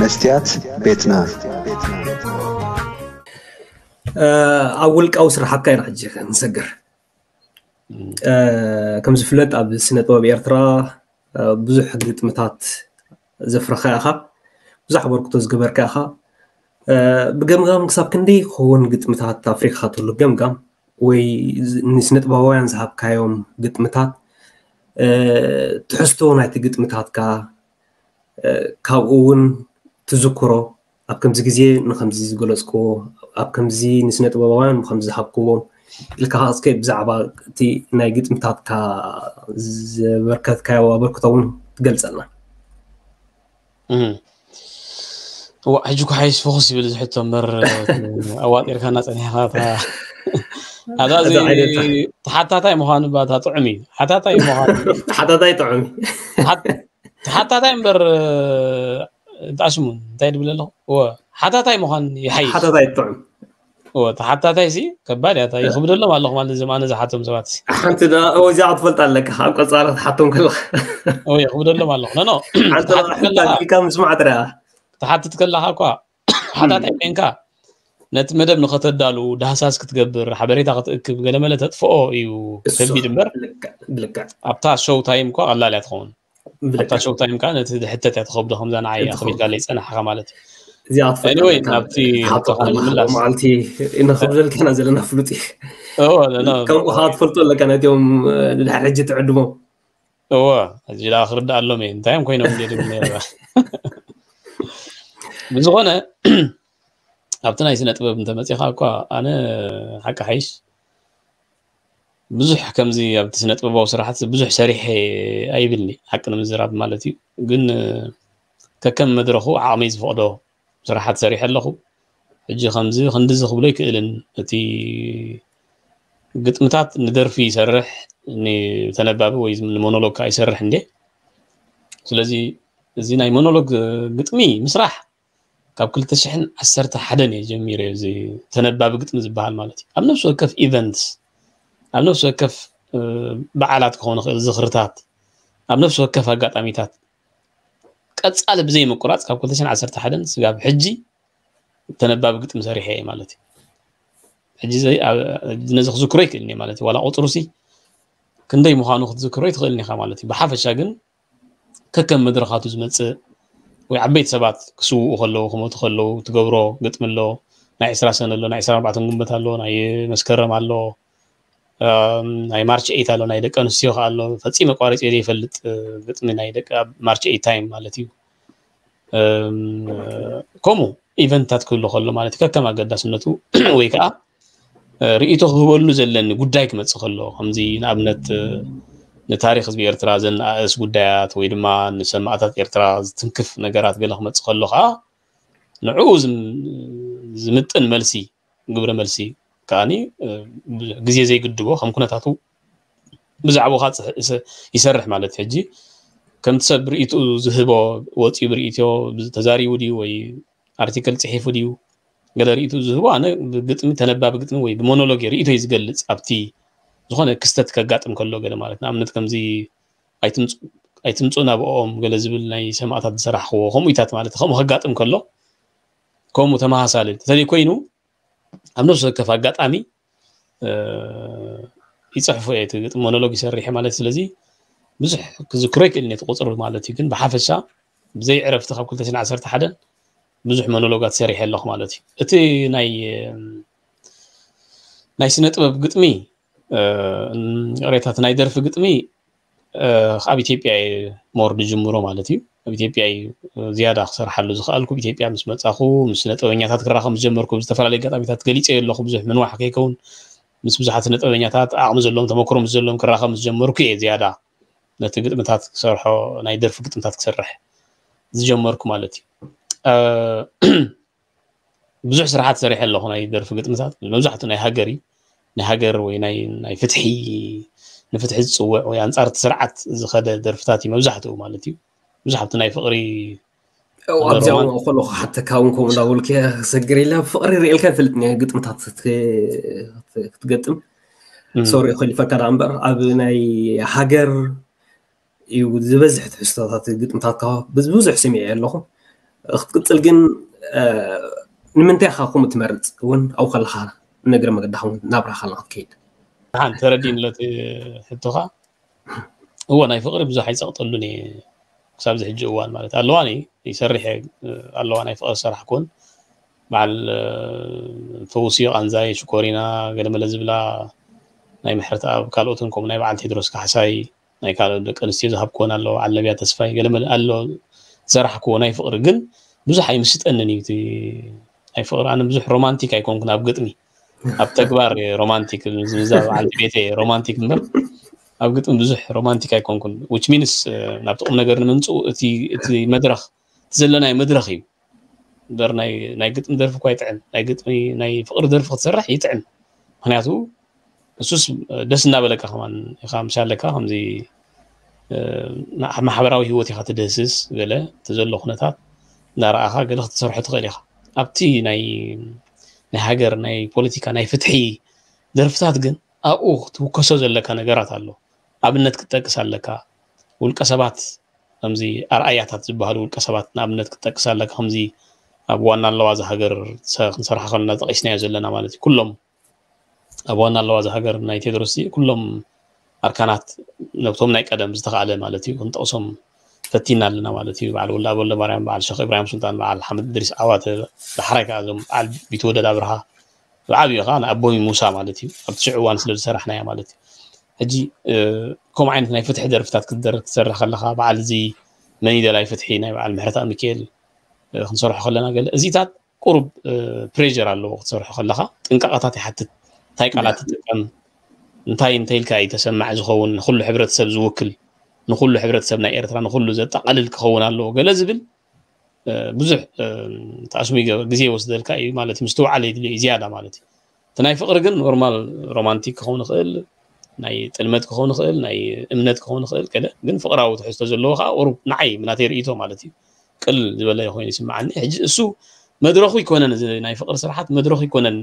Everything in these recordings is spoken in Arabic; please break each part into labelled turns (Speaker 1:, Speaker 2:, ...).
Speaker 1: መስትያት ቤትና
Speaker 2: ኣብ ውልቃዊ ስራሕካ ኢና ንሰግር። ከም ዝፍለጥ ኣብ ስነ ጥበብ ኤርትራ ብዙሕ ግጥምታት ዘፍረኻ ኢኻ ብዙሕ ኣበርክቶ ዝገበርካ ኢኻ። ብገምጋም ክሳብ ክንደይ ክኸውን ግጥምታት ኣፍሪካ ትህሉ ገምጋም ወይ ንስነ ጥበባውያን ዝሃብካዮም ግጥምታት። ትሕዝቶ ናይቲ ግጥምታትካ? ካብኡ እውን ትዝክሮ ኣብ ከምዚ ግዜ ንከምዚ ዝገለፅክዎ ኣብ ከምዚ ንስነ ጥበባውያን ከምዚ ዝሃብክዎም ኢልካ ከ ብዛዕባ እቲ ናይ ግጥምታትካ ዘበርከትካዮ ኣበርክቶ እውን ትገልፀልና
Speaker 3: ሕጂ ኩ ሓይስ ፎክስ ይብል ዝሕቶ እምበር ኣዋጢርካ እናፀኒሕካ ኣታ እዚ ተሓታታይ ምኳኑ ባታ ጥዑም እዩ ሓታታይ ምኳኑ
Speaker 2: ተሓታታይ ጥዑም እዩ
Speaker 3: ተሓታታይ እምበር ብጣዕሚ ሽሙ እንታይ ድብል ኣለኹ ሓታታይ ምኳን ይሓይሽ
Speaker 2: ሓታታይ ጥዑም
Speaker 3: ሓታታይ ሲ ከባድ እያ ይክብደሎም ኣለኹ ማለት እዞም ኣነ ዝሓቶም ሰባት ሲ
Speaker 2: ሓንቲ ወዚዓ ትፈልጥ ኣለካ ኣብ ቀፃላ ትሓቶም ከለካ
Speaker 3: ይክብደሎም ኣለኹ
Speaker 2: ነኖ ሓንቲካ ምስማዕ ጥርያ
Speaker 3: ተሓትት ከለካ እኳ ሓታታይ ኮንካ ነቲ መደብ ንኸተዳሉ ዳህሳስ ክትገብር ሓበሬታ ክትእክብ ገለመለ ተጥፍኦ እዩ ከቢድ እምበር ኣብታ ሾው ታይም እኳ ቀላል እያ ትኸውን حتى شو تايم كانت حتى تعتقب لهم لأن عيا خبيث قال لي أنا حرام مالتي
Speaker 2: زي
Speaker 3: عطف واي نابتي
Speaker 2: مالتي ان خبز كان نازل أنا فلوتي. أوه لا لا. كان وحاط
Speaker 3: فلتو لك أنا يوم آه، حجت تعدم أوه أجي الآخر بدأ قال لهم انت يوم كوينهم دي بزغونه ኣብቲ ናይ طبيب انت ما እኳ أنا حق حيش. بزح كمزي يا بتسنت بابا وصراحة بزح سريح أي بني حقنا من زراب مالتي قلنا ككم مدرخو عميز فقدو صراحة سريح لخو حجي خمزي خندز خبليك إلن أتي قلت متعط ندر في سرح إني تنباب ويز من المونولوك أي سرح عندي سلازي زين أي مونولوك قلت مي مسرح كاب كل تشحن أسرت حدني جميري زي تنباب قلت مزبها مالتي أم نفسه كف إيفنتس ኣብ ነፍሲ ወከፍ በዓላት ክኾኑ ይኽእል ዝኽርታት ኣብ ነፍሲ ወከፍ ኣጋጣሚታት ቀጻሊ ብዘይ ምቁራፅ ካብ 2011 ስጋብ ሕጂ ተነባቢ ግጥም ሰሪሐ እየ ማለት እዩ ሕጂ ነዚ ክዝክሮ ይክእልኒ ማለት እዩ ዋላ ቁፅሩ ሲ ክንደይ ምዃኑ ክትዝክሮ ይትኽእልኒ ኢኻ ማለት እዩ ብሓፈሻ ግን ከከም መድረኻቱ ዝመፅእ ወይ ዓበይቲ ሰባት ክስውኡ ከለዉ ክመቱ ከለዉ ትገብሮ ግጥም ኣሎ ናይ 20 ሰነ ኣሎ ናይ 24 ጉንበት ኣሎ ናይ መስከረም ኣሎ ናይ ማርች ኤት ኣሎ ናይ ደቂ ኣንስትዮ ከዓ ኣሎ ፈፂመ ቋሪፅ የ ዘይፈልጥ ግጥሚ ናይ ደቂ ማርች ኤት ታይም ማለት እዩ ከምኡ ኢቨንትታት ክህሉ ከሎ ማለት እዩ ከከም ኣገዳስነቱ ወይ ከዓ ርእቶ ክህበሉ ዘለኒ ጉዳይ ክመፅእ ከሎ ከምዚ ንኣብነት ንታሪክ ህዝቢ ኤርትራ ዘንኣእስ ጉዳያት ወይ ድማ ንሰማዕታት ኤርትራ ዝትንክፍ ነገራት ገለ ክመፅእ ከሎ ከዓ ንዕኡ ዝምጥን መልሲ ግብረ መልሲ ከዓኒ ግዜ ዘይግድቦ ከም ኩነታቱ ብዛዕባኡ ካ ይሰርሕ ማለት ሕጂ ከምቲ ሰብ ብርኢቱ ዝህቦ ወፂኡ ብርኢትዮ ተዛሪቡ ድዩ ወይ ኣርቲክል ፅሒፉ ድዩ ገለ ርኢቱ ዝህቦ ኣነ ብግጥሚ ተነባቢ ግጥሚ ወይ ብሞኖሎግ ርኢቶ እዩ ዝገልፅ ኣብቲ ዝኾነ ክስተት ከጋጥም ከሎ ገለ ማለት ንኣብነት ከምዚ ኣይትምፁ ናብኦም ገለ ዝብል ናይ ሰማእታት ዝሰራሕክዎ ከምኡታት ማለት ከምኡ ከጋጥም ከሎ ከምኡ ተመሃሳሊ እንተዘይ ኮይኑ ኣብ ነብሲ ወከፍ ኣጋጣሚ ይፅሕፎ እየ እቲ ግጥም ሞኖሎግ ይሰርሐ ማለት ስለዚ ብዙሕ ክዝክሮ ይክእልኒ እቲ ቁፅሪ ማለት እዩ ግን ብሓፈሻ ብዘይ ዕረፍቲ ካብ 211 ብዙሕ ሞኖሎጋት ሰሪሐ ኣለኹ ማለት እዩ እቲ ናይ ናይ ስነ ጥበብ ግጥሚ ቅሬታት ናይ ደርፊ ግጥሚ ኣብ ኢትዮጵያ መወርዲ ጅምሮ ማለት እዩ ኣብ ኢትዮጵያ ዝያዳ ክሰርሓሉ ዝኽኣልኩ ኢትዮጵያ ምስ መፃኹ ምስ ነጥበኛታት ክራኸብ ምስ ጀመርኩ ብዝተፈላለዩ ጋጣሚታት ገሊፀ ኣለኹ ብዙሕ ምንዋሕ ከይከውን ምስ ብዙሓት ነጥበኛታት ኣቕሚ ዘለዎም ተመክሮ ምስ ዘለዎም ክራኸብ ምስ ጀመርኩ እየ ዝያዳ ነቲ ግጥምታት ክሰርሖ ናይ ደርፊ ግጥምታት ክሰርሕ ዝጀመርኩ ማለት እዩ ብዙሕ ስራሓት ሰሪሐ ኣለኹ ናይ ደርፊ ግጥምታት መብዛሕትኡ ናይ ሃገር እዩ ናይ ሃገር ወይ ናይ ፍትሒ نفتح تصوع ويعني صارت سرعه زخده درفتاتي مزحته مالتي مزحتنا اي فقري أو ابدا أقول
Speaker 2: له حتى كاونكم ولا أقول لك سكري لا فقري ريال كان في الاثنين قلت متى تقدم سوري خلي فكر عنبر ابناي حجر وزبزح تحسطات قلت متى بس بزح سميع له اخت قلت لقن نمنتي اخا قوم تمرد وين أو خل خاله نقرا
Speaker 3: ما قد نابرا خل أكيد حان تردين التي حتوها هو ناي فقري بزح يسقط لني كساب زح جوان مالت ألواني يسرح الواني فقري سرح كون مع الفوسي انزاي شكورينا قد ما لزبلا ناي محرت اب كالوتنكم ناي بعد تدرس كحساي. ناي قالوا دك أنستي زهب كون الله على بيا تسفاي قال له سرح كون ناي فقري كن بزح يمسط انني اي فقري أنا بزح رومانتيك يكون كنا بقطني. اب تكبر رومانتيك بزاف على بيتي رومانتيك نمر اب قلت بزح رومانتيك ايكون كون ويتش مينس نابطقم نجر نمنصو اتي اتي مدرخ تزل ناي مدرخ يو در ناي ناي قطم درف كو يتعن ناي قطم ناي فقر درف تسرح يتعن مخنياتو اسوس دس نابلك خمان خام شالك خام زي ማሕበራዊ ህወት ኢኻ ትደህስስ ገለ ተዘሎ ኩነታት እናረኣኻ ገለ ክትሰርሑ ትኽእል ኢኻ። ኣብቲ ናይ ናይ ሃገር ናይ ፖለቲካ ናይ ፍትሒ ዘርፍታት ግን ኣብኡ ክትውከሶ ዘለካ ነገራት ኣሎ ኣብነት ክትጠቅስ ኣለካ ውልቀ ሰባት ከምዚ ኣርኣያታት ዝበሃሉ ውልቀ ሰባት ንኣብነት ክትጠቅስ ኣለካ ከምዚ ኣብ ዋና ኣለዋ ዛ ሃገር ክንሰርሓ ከለና ጠቂስናዮ ዘለና ማለት እዩ ኩሎም ኣብ ዋና ኣለዋ ዛ ሃገር ናይ ቴድሮስ ኩሎም ኣርካናት ነብቶም ናይ ቀደም ዝተካኣለ ማለት እዩ ክንጠቕሶም تفتينا لنا مالتي مع الولا ولا مريم مع الشيخ إبراهيم سلطان مع الحمد الدريس اوات الحركه هذوم على بيتودا دابرها العابي غانا أبوي موسى مالتي ابتسع وان سلسل سرحنا يا مالتي أجي كوم عينتنا يفتح درفتات كدر تسرح خلها مع زي من يدلا يفتحينا مع المحرطة ميكيل نصرح خلنا قال زيتات قرب بريجر على الوقت صرح خلها انك قطعتي حتى تايك على تتكلم انتاي انتاي الكاي تسمع زخون خلو حبرة سبز وكل ንኩሉ ሕብረተሰብ ናይ ኤርትራ ንኩሉ ዘጠቃልል ክኸውን ኣለዎ ገለ ዝብል ብዙሕ ተኣስሙ ይገብር ግዜ ወስደልካ እዩ ማለት እዩ ምስ ትውዓለ የድልዮ እዩ ዝያዳ ማለት እዩ እቲ ናይ ፍቅሪ ግን ኖርማል ሮማንቲክ ክኸውን ይኽእል ናይ ጥልመት ክኸውን ይኽእል ናይ እምነት ክኸውን ይኽእል ገለ ግን ፍቅራዊ ትሕዝቶ ዘለዎ ከዓ ቁሩብ ንዓይ ምናተይ ርእቶ ማለት እዩ ቅልል ዝበለ ኮይኑ ይስምዓኒ ሕጂ እሱ መድረኹ ይኮነን ናይ ፍቅሪ ስራሓት መድረኹ ይኮነን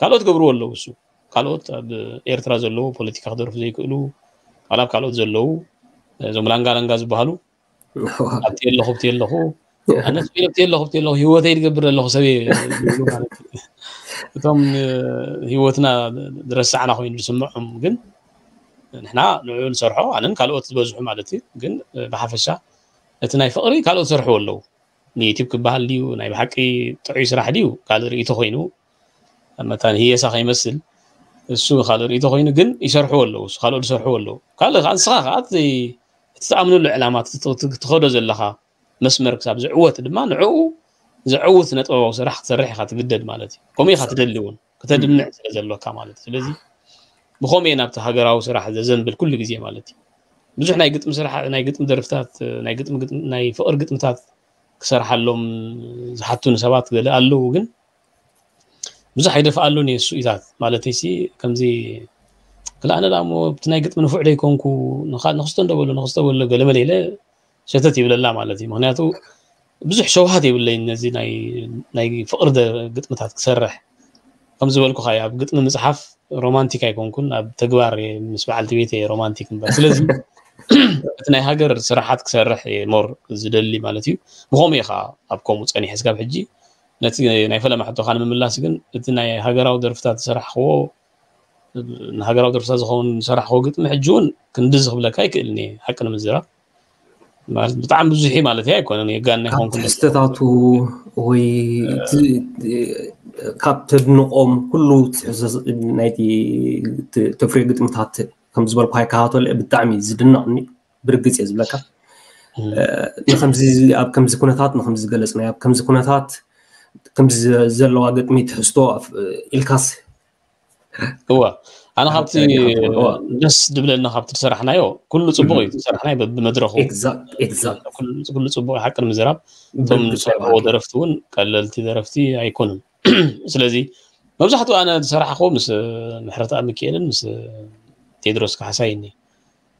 Speaker 3: ካልኦት ገብርዎ ኣለዉ እሱ ካልኦት ኣብ ኤርትራ ዘለዉ ፖለቲካ ክደርፉ ዘይክእሉ ካልኣብ ካልኦት ዘለዉ ዞምላንጋ ለንጋ ዝበሃሉ ኣብቲ ኣለኹ ብቲ ኣለኹ ኣነስ ብቲ ኣለኹ ብቲ ኣለኹ ሂወተይ ትገብር ኣለኹ ሰበ እቶም ሂወትና ዝረሳዕና ኮይኑ ዝስምዖም ግን ንሕና ንዕኡ ንሰርሖ ኣነን ካልኦት ዝበዝሑ ማለት እዩ ግን ብሓፈሻ እቲ ናይ ፍቅሪ ካልኦት ዝሰርሕዎ ኣለዉ ንዩቲብ ክበሃል ድዩ ናይ ብሓቂ ጥዑይ ስራሕ ድዩ ካልእ ርእቶ ኮይኑ መታ ንህየሳ ከይመስል እሱ ካልእ ርእቶ ኮይኑ ግን ይሰርሕዎ ኣለዉ ካልኦት ዝሰርሕዎ ኣለዉ ካልእ ከዓ ንስኻ ከዓ تتعاملون الاعلامات تخرج لها مسمر كتاب زعوت دما نعو زعوت نطبه وسرح سرح خات بدد مالتي قومي خات دلون كتدمنع زلو كا مالتي سلازي بخومي نابت هاجرا وسرح زن بالكل جزيه مالتي بزحنا يقط مسرح أنا يقط درفتات أنا يقط أنا يفقر قطمتات كسرح لهم زحتون سبات قال له بزح يدفع له ني السويتات مالتي سي كم زي فلا أنا دامو بتنايقط من فعل يكونكو نخاد نخصت ندولو نخصت ولا قال ما ليله شتتي ولا لا مالتي. مهنياتو بزح شو هذه ولا نزي ناي ناي فقر ده قط متعت كسرح. كم زول كو خياب قط من مصحف رومانتيك يكون كنا بتجوار مس بعد بيتي رومانتيك. بس لازم أتناي هاجر سرحات كسرح مور زدلي مالتي. مهم يا خا ابكم وصني حسك بحجي نتي ناي فلا محطو خان من ملاس قن أتناي هاجر أو درفتات سرح هو نهاجر أقدر فساز خون سرح وقت محجون كندز قبل كاي كإلني حق أنا
Speaker 2: مزرعة ما بتعم بزحي ما لتهاي كون أنا يقال يعني نه خون استطاعته وي كابتر آه. نقوم كله تحزز نايتي تفريق متعت كم زبر بهاي كهاتو اللي بتعمي زدنا أني
Speaker 3: برقت يا زبلكا آه، نخمزي أب كم زكونتات نخمزي جلسنا أب كم زكونتات كم زلوا قد ميت حستوا آه، إلكاس. هو. أنا خاطي نفس دبل أنا خاطي تسرحنا يو. كل صبغي تسرحنا بمدرخو. اكزاكت اكزاكت كل كل حق المزراب ثم صبغو درفتون. قال درفتي ايكون سلازي. مبزحتو أنا صراحة اخو مس محرطة مكيلن مس تيدروس كحسايني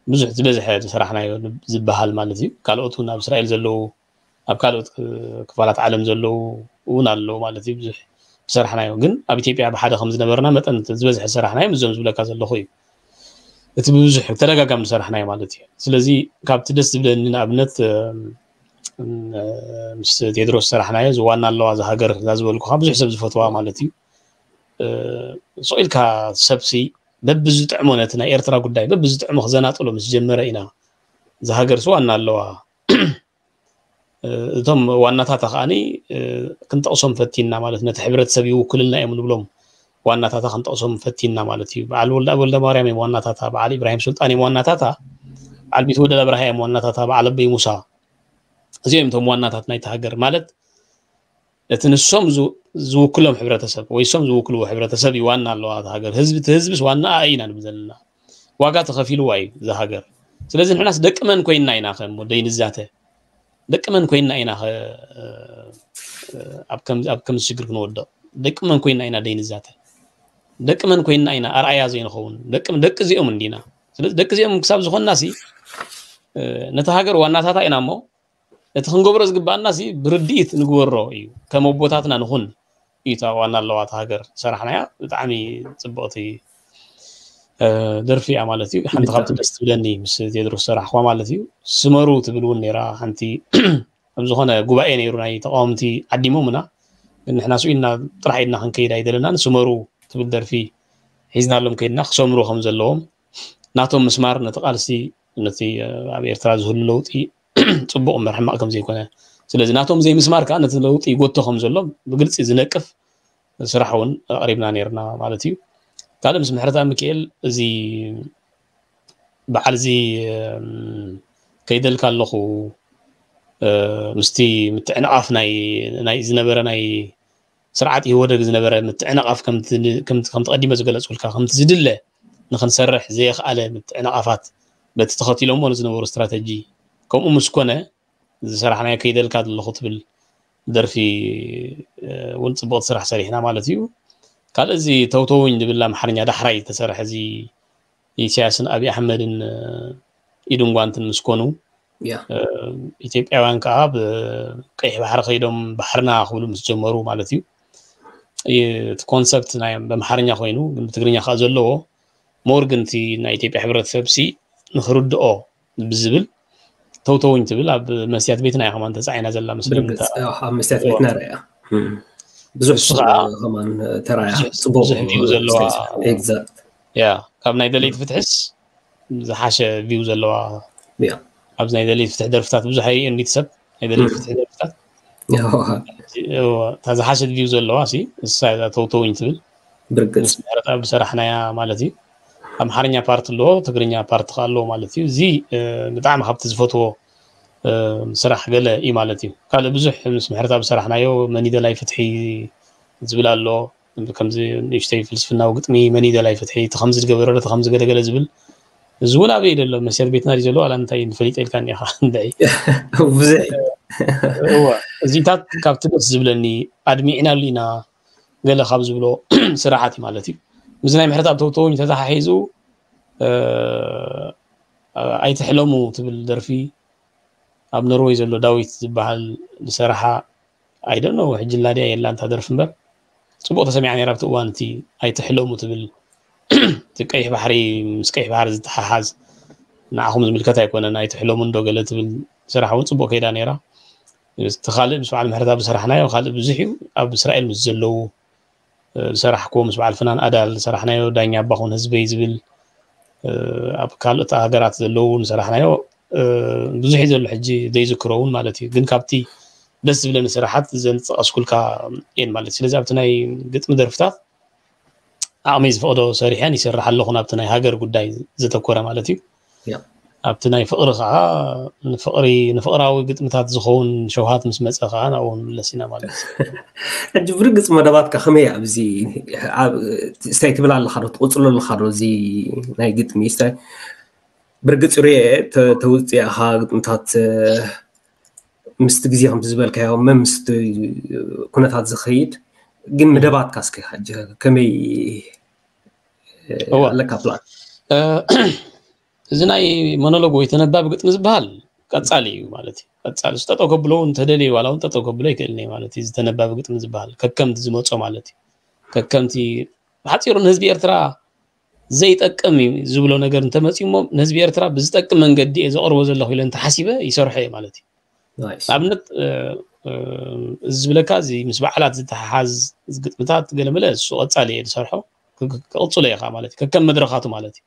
Speaker 3: بزح بزح تسرحنا يو. زبهال مالتي كالوتونا إسرائيل زلو. أب كالوت آه، كفالات عالم زلو. ونالو مالتي بزح. سرحنايو ግን ኣብ ኢትዮጵያ ብሓደ ከም ዝነበርና መጠን ዝበዝሐ ሰራሕናዮም እዞም ዝብለካ ዘለኹ እዩ እቲ ብብዙሕ ተደጋጋሚ ዝሰራሕናዮ ማለት እዩ ስለዚ ካብቲ ደስ ዝብለኒ ንኣብነት ምስ ቴድሮስ ሰራሕናዮ ዝዋና ኣለዋ ዝሃገር ዛዝበልኩካ ብዙሕ ሰብ ዝፈትዋ ማለት እዩ ስኢልካ ሰብሲ በብዝጥዕሞ ነቲ ናይ ኤርትራ ጉዳይ በብዝጥዕሞ ክዘናጥሎ ምስ ጀመረ ኢና ዝሃገር ስዋና ኣለዋ እቶም ዋናታት ከዓኒ ክንጠቕሶም ፈቲና ማለት ነቲ ሕብረተሰብ ይውክልና እዮም ንብሎም ዋናታታ ክንጠቕሶም ፈቲና ማለት እዩ በዓል ወልዳ ወልደ ማርያም እዮም ዋናታታ በዓል ኢብራሂም ስልጣን እዮም ዋናታታ በዓል ቤት ወለዳ ብርሃ እዮም ዋናታታ በዓል ኣበይ ሙሳ እዚኦም እቶም ዋናታት ናይቲ ሃገር ማለት እቲ ንሶም ዝውክሎም ሕብረተሰብ ወይ ሶም ዝውክልዎ ሕብረተሰብ እዩ ዋና ኣለዋ እቲ ሃገር ህዝቢ እቲ ህዝብስ ዋና ኢና ንብል ዘለና ዋጋ ተኸፊልዋ እዩ እዚ ሃገር ስለዚ ንሕናስ ደቅመን ኮይና ኢና ከ ደይንዛተ ደቅመን ኮይና ኢና ኣብ ከምዚ ሽግር ክንወድቕ ደቅመን ኮይና ኢና ደይንዛተ ደቅመን ኮይና ኢና ኣርኣያ ዘይንኸውን ደቂ እዚኦም እንዲና ስለዚ ደቂ እዚኦም ክሳብ ዝኾና ሲ ነቲ ሃገር ዋናታታ ኢና እሞ እቲ ክንገብሮ ዝግባአና ሲ ብርድኢት ንግበሮ እዩ ከም ኣቦታትና ንኹን እዩ ዋና ኣለዋ እቲ ሃገር ሰራሕናያ ብጣዕሚ ፅብቕቲ ደርፊ እያ ማለት እዩ ሓንቲ ካብቲ ደስ ትብለኒ ምስ ቴድሮስ ሰራሕኳ ማለት እዩ ስመሩ ትብል እውን ነራ ሓንቲ ኣብ ዝኾነ ጉባኤ ነይሩ ናይ ተቃወምቲ ዓዲሞምና ንሕና ስኢልና ጥራሕ ኢድና ክንከይድ ኣይደለናን ስመሩ ትብል ደርፊ ሒዝናሎም ከይድና ክሰምሩ ከም ዘለዎም ናቶም ምስማር ነቲ ቃልሲ ነቲ ኣብ ኤርትራ ዝህሉ ለውጢ ፅቡቅ እምበር ሕማቅ ከም ዘይኮነ ስለዚ ናቶም ዘይምስማር ከዓ ነቲ ለውጢ ይጎቶ ከም ዘሎ ብግልፂ ዝነቅፍ ስራሕ እውን ኣቅሪብና ነርና ማለት እዩ ካእ ምስ ምሕረታ ሚክኤል እዚ በዓል እዚ ከይደልካ ኣለኹ ምስቲ ምትዕንቃፍ ናይ ዝነበረ ናይ ስርዓት ይወደግ ዝነበረ ምትዕንቃፍ ከም ተቐዲመ ዝገለፅኩልካ ከምቲ ዝድለ ንክንሰርሕ ዘይከኣለ ምትዕንቃፋት በቲ ተኸቲሎሞ ዝነበሩ እስትራተጂ ከምኡ ምስ ኮነ ዝሰራሕናዮ ከይደልካ ኣለኹ ትብል ደርፊ እውን ፅቡቅቲ ስራሕ ሰሪሕና ማለት እዩ قال زي توتوين بالله محرنيا دحري تسرح زي يسياسن أبي أحمد إدون وانت مسكونو ኢትዮጵያውያን ከዓ ብቀይሕ ባሕሪ ከይዶም ባሕርና ክብሉ ምስ ጀመሩ ማለት እዩ እቲ ኮንሰፕት ናይ ብኣምሓርኛ ኮይኑ ብትግርኛ ከዓ ዘለዎ ሞር ግን እቲ ናይ ኢትዮጵያ ሕብረተሰብ ሲ ንክርድኦ ብዝብል ተውተውኝ ትብል ኣብ መስትያት ቤትና ኢኸማ እንተፃዒና ዘላ ምስሊ
Speaker 2: ኣብ መስትያት ቤትና ርያ بزوج غمان ترى فيوز
Speaker 3: اللواء اكزاكت يا كابنا إذا اللي تفتحس حاشا فيوز اللواء يا كابنا اذا اللي تفتح درفتات بزوج حي اللي تسب اذا اللي تفتح درفتات هذا. حاشا فيوز اللواء سي السايد
Speaker 2: توتو
Speaker 3: ينتبل برقص. بصراحه يا مالتي. امحرنيا بارت اللو تقرنيا بارت خالو مالتي. زي آه، بطعم خبت زفوتو ስራሕ ገለ እዩ ማለት እዩ ካልእ ብዙሕ ምስ ምሕረታ ብሰራሕናዮ መኒደላይ ፍትሒ ዝብል ኣሎ ከምዚ ንእሽተይ ፍልስፍናዊ ግጥሚ መኒደላይ ፍትሒ እቲ ከምዚ ዝገበረ እቲ ከምዚ ገለገለ ዝብል እዚ እውን ኣበይ ደሎ መስያት ቤትና እዩ ዘሎ ዋላ እንታይ ንፈሊጠ ኢልካ እኒኢኻ እንታይ
Speaker 2: ብዙሕ
Speaker 3: እዚታት ካብቲ ደስ ዝብለኒ ኣድሚዕናሉ ኢና ገለ ካብ ዝብሎ ስራሓት እዩ ማለት እዩ ምዚ ናይ ምሕረታ ብተውተውን ተተሓሒዙ ኣይትሕለሙ ትብል ደርፊ ኣብ ኖርዌይ ዘሎ ዳዊት ዝበሃል ዝሰርሓ ኣይደኖ ሕጂ ላድያ የላ እንታደርፍ እምበር ፅቡቅ ተሰሚዓ ነራ ኣብቲ እዋን እቲ ኣይትሕለሙ ትብል እቲ ቀይሕ ባሕሪ ምስ ቀይሕ ባሕሪ ዝተሓሓዝ ንዓኹም ዝምልከት ኣይኮነን ኣይትሕለሙ እንዶ ገለ ትብል ስራሕ እውን ፅቡቅ ከይዳ ነራ እቲ ካልእ ምስ በዓል ምሕረታ ብሰራሕናዮ ካልእ ብዙሕ እዩ ኣብ እስራኤል ምስ ዘለው ዝሰራሕክዎ ምስ በዓል ፍናን ኣዳል ዝሰራሕናዮ ዳኛ ኣባኹን ህዝበይ ዝብል ኣብ ካልኦት ሃገራት ዘለው ንሰራሕናዮ ብዙሕ እዩ ዘሎ ሕጂ ዘይዝክሮ እውን ማለት እዩ ግን ካብቲ ደስ ዝብለኒ ስራሓት ዘንጥቀስኩልካ እየን ማለት እዩ ስለዚ ኣብቲ ናይ ግጥሚ ደርፍታት ኣቕመይ ዝፈቕዶ ሰሪሐን ይስራሕ ኣለኹ ናብቲ ናይ ሃገር ጉዳይ ዘተኮረ ማለት እዩ ኣብቲ ናይ ፍቕሪ ከዓ ንፍቕሪ ንፍቕራዊ ግጥምታት ዝኸውን ሸውሃት ምስ መፀ ከዓ ናብኡ ንምለስ ኢና ማለት እዩ
Speaker 2: ሕጂ ብርግፅ መደባትካ ከመይ ኣብዚ ስታይ ትብል ኣለካ ዶ ትቁፅሎ ኣለካ ዶ እዚ ናይ ግጥሚ ስታይ ብርግፅ ርየ ተውፅኢኻ ግጥምታት ምስቲ ግዜ ከም ዝበልካዮ መ ምስቲ ኩነታት ዝኸይድ ግን መደባትካ ስከ ሕጂ ከመይ ኣለካ ፕላን
Speaker 3: እዚ ናይ ሞኖሎግ ወይ ተነባቢ ግጥሚ ዝበሃል ቀጻሊ እዩ ማለት እዩ ቀጻሊ ጠጠው ከብሎ እንተደልየ ዋላ እውን ጠጠው ከብሎ ይክእልኒ ማለት እዩ ዝተነባቢ ግጥሚ ዝበሃል ከከምቲ ዝመፆ ማለት እዩ ከከምቲ ሓፂሩ ንህዝቢ ኤርትራ زيت أكمي زبلو نجار أنت ما تسمو نسبي أرترا بزيت أكمي من قد إذا أروز الله إلى أنت حسبه يصير حي مالتي نايس عم نت مسبع على زيت حاز متعت قلنا ملز شو أتصلي يصيرحو قلت يا خا مالتي كم مدرخاته مالتي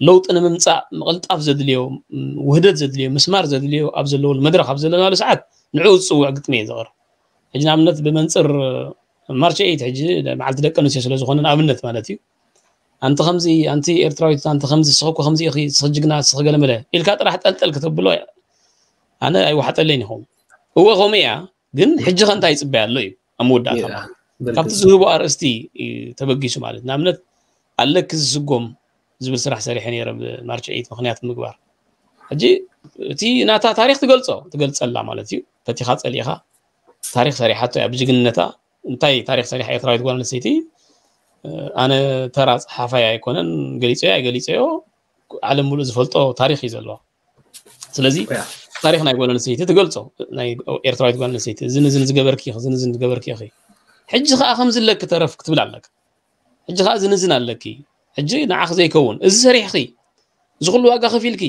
Speaker 3: لو أنا من ساعة قلت أفزد اليوم وهدد زد اليوم مسمار زد اليوم أفزد له المدرخ أفزد له نالو ساعات نعود سوى قد مية زغر هجنا عم بمنصر مارش 8 هجي معناتها كانوا زخون عم نت مالتي أنت خمزي أنت إيرتراوي أنت خمزي سخوك وخمزي أخي سخجنا سخك لما لا إلك راح تقلتل كتب له أنا أي واحد اللي نهم هو غمية جن حجة خنتا يتبع اللي أمود ده كابت زهو تبقي شو مالت. نامنت ألك الزقوم زبل سرح سريح يعني رب. مرجعيت مخنيات مقبار أجي تي ناتا تاريخ تقلصو. تقلص الله مالتي فتي خاص عليها تاريخ سريحته أبجي جنتا انتي تاريخ سريح إيرتراوي تقول نسيتي ኣነ ተራ ፀሓፋይ ኣይኮነን ገሊፀዮ ኣይገሊፀዮ ዓለም ሙሉእ ዝፈልጦ ታሪክ እዩ ዘለዎ ስለዚ ታሪክ ናይ ጓል ኣንስተይቲ ትገልፆ ናይ ኤርትራዊት ጓል ኣንስተይቲ ዝንዝን ዝገበርክ ኢኺ ዝንዝን ዝገበርክ ኢኺ ሕጂ ከዓ ከምዝለክ ተረፍ ክትብል ኣለክ ሕጂ ከዓ ዝንዝን ኣለኪ ሕጂ ንዓኽ ዘይከውን እዚ ሰሪሕኺ እዚ ኩሉ ዋጋ ከፊልኪ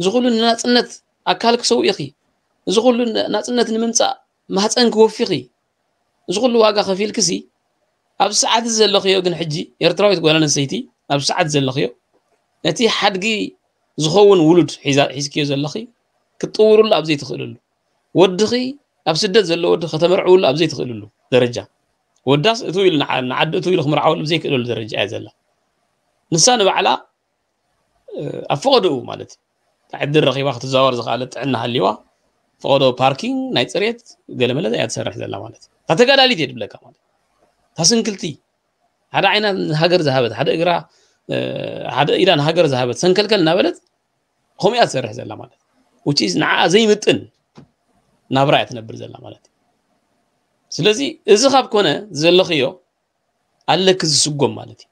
Speaker 3: እዚ ኩሉ ንናፅነት ኣካል ክሰው ኢኺ እዚ ኩሉ ናፅነት ንምምፃእ ማህፀን ክወፊኺ እዚ ኩሉ ዋጋ ከፊልኪ ሲ أب سعد زل لخيو جن حجي يرتروي تقول أنا نسيتي أب سعد زل نتي حدقي زخون ولد حيز حيز كيو زل كتطور الله أبزيت خلله ودخي أب سدد زل له ود ختمر عول الله أبزيت خلله درجة وداس طويل نعد طويل خمر عول أبزيت خلله درجة عز الله نسان بعلا أفقدوا مالت تعد الرخي وقت زوار زخالت عنا هاليوا فقدوا باركينج نايت سريت قال ملا ده يتسرح زل مالت تتقال عليه بلاك مالت ታስንክልቲ ሓደ ዓይና ንሃገር ዝሃበት ሓደ እግራ ሓደ ኢዳ ንሃገር ዝሃበት ሰንከልከል እናበለት ከምኡ እያ ትሰርሕ ዘላ ማለት ውጪ ንዓ ዘይምጥን ናብራ እያ ትነብር ዘላ ማለት እዩ ስለዚ እዚ ካብ ኮነ ዘለኽዮ ኣለክ ዝስጎም ማለት እዩ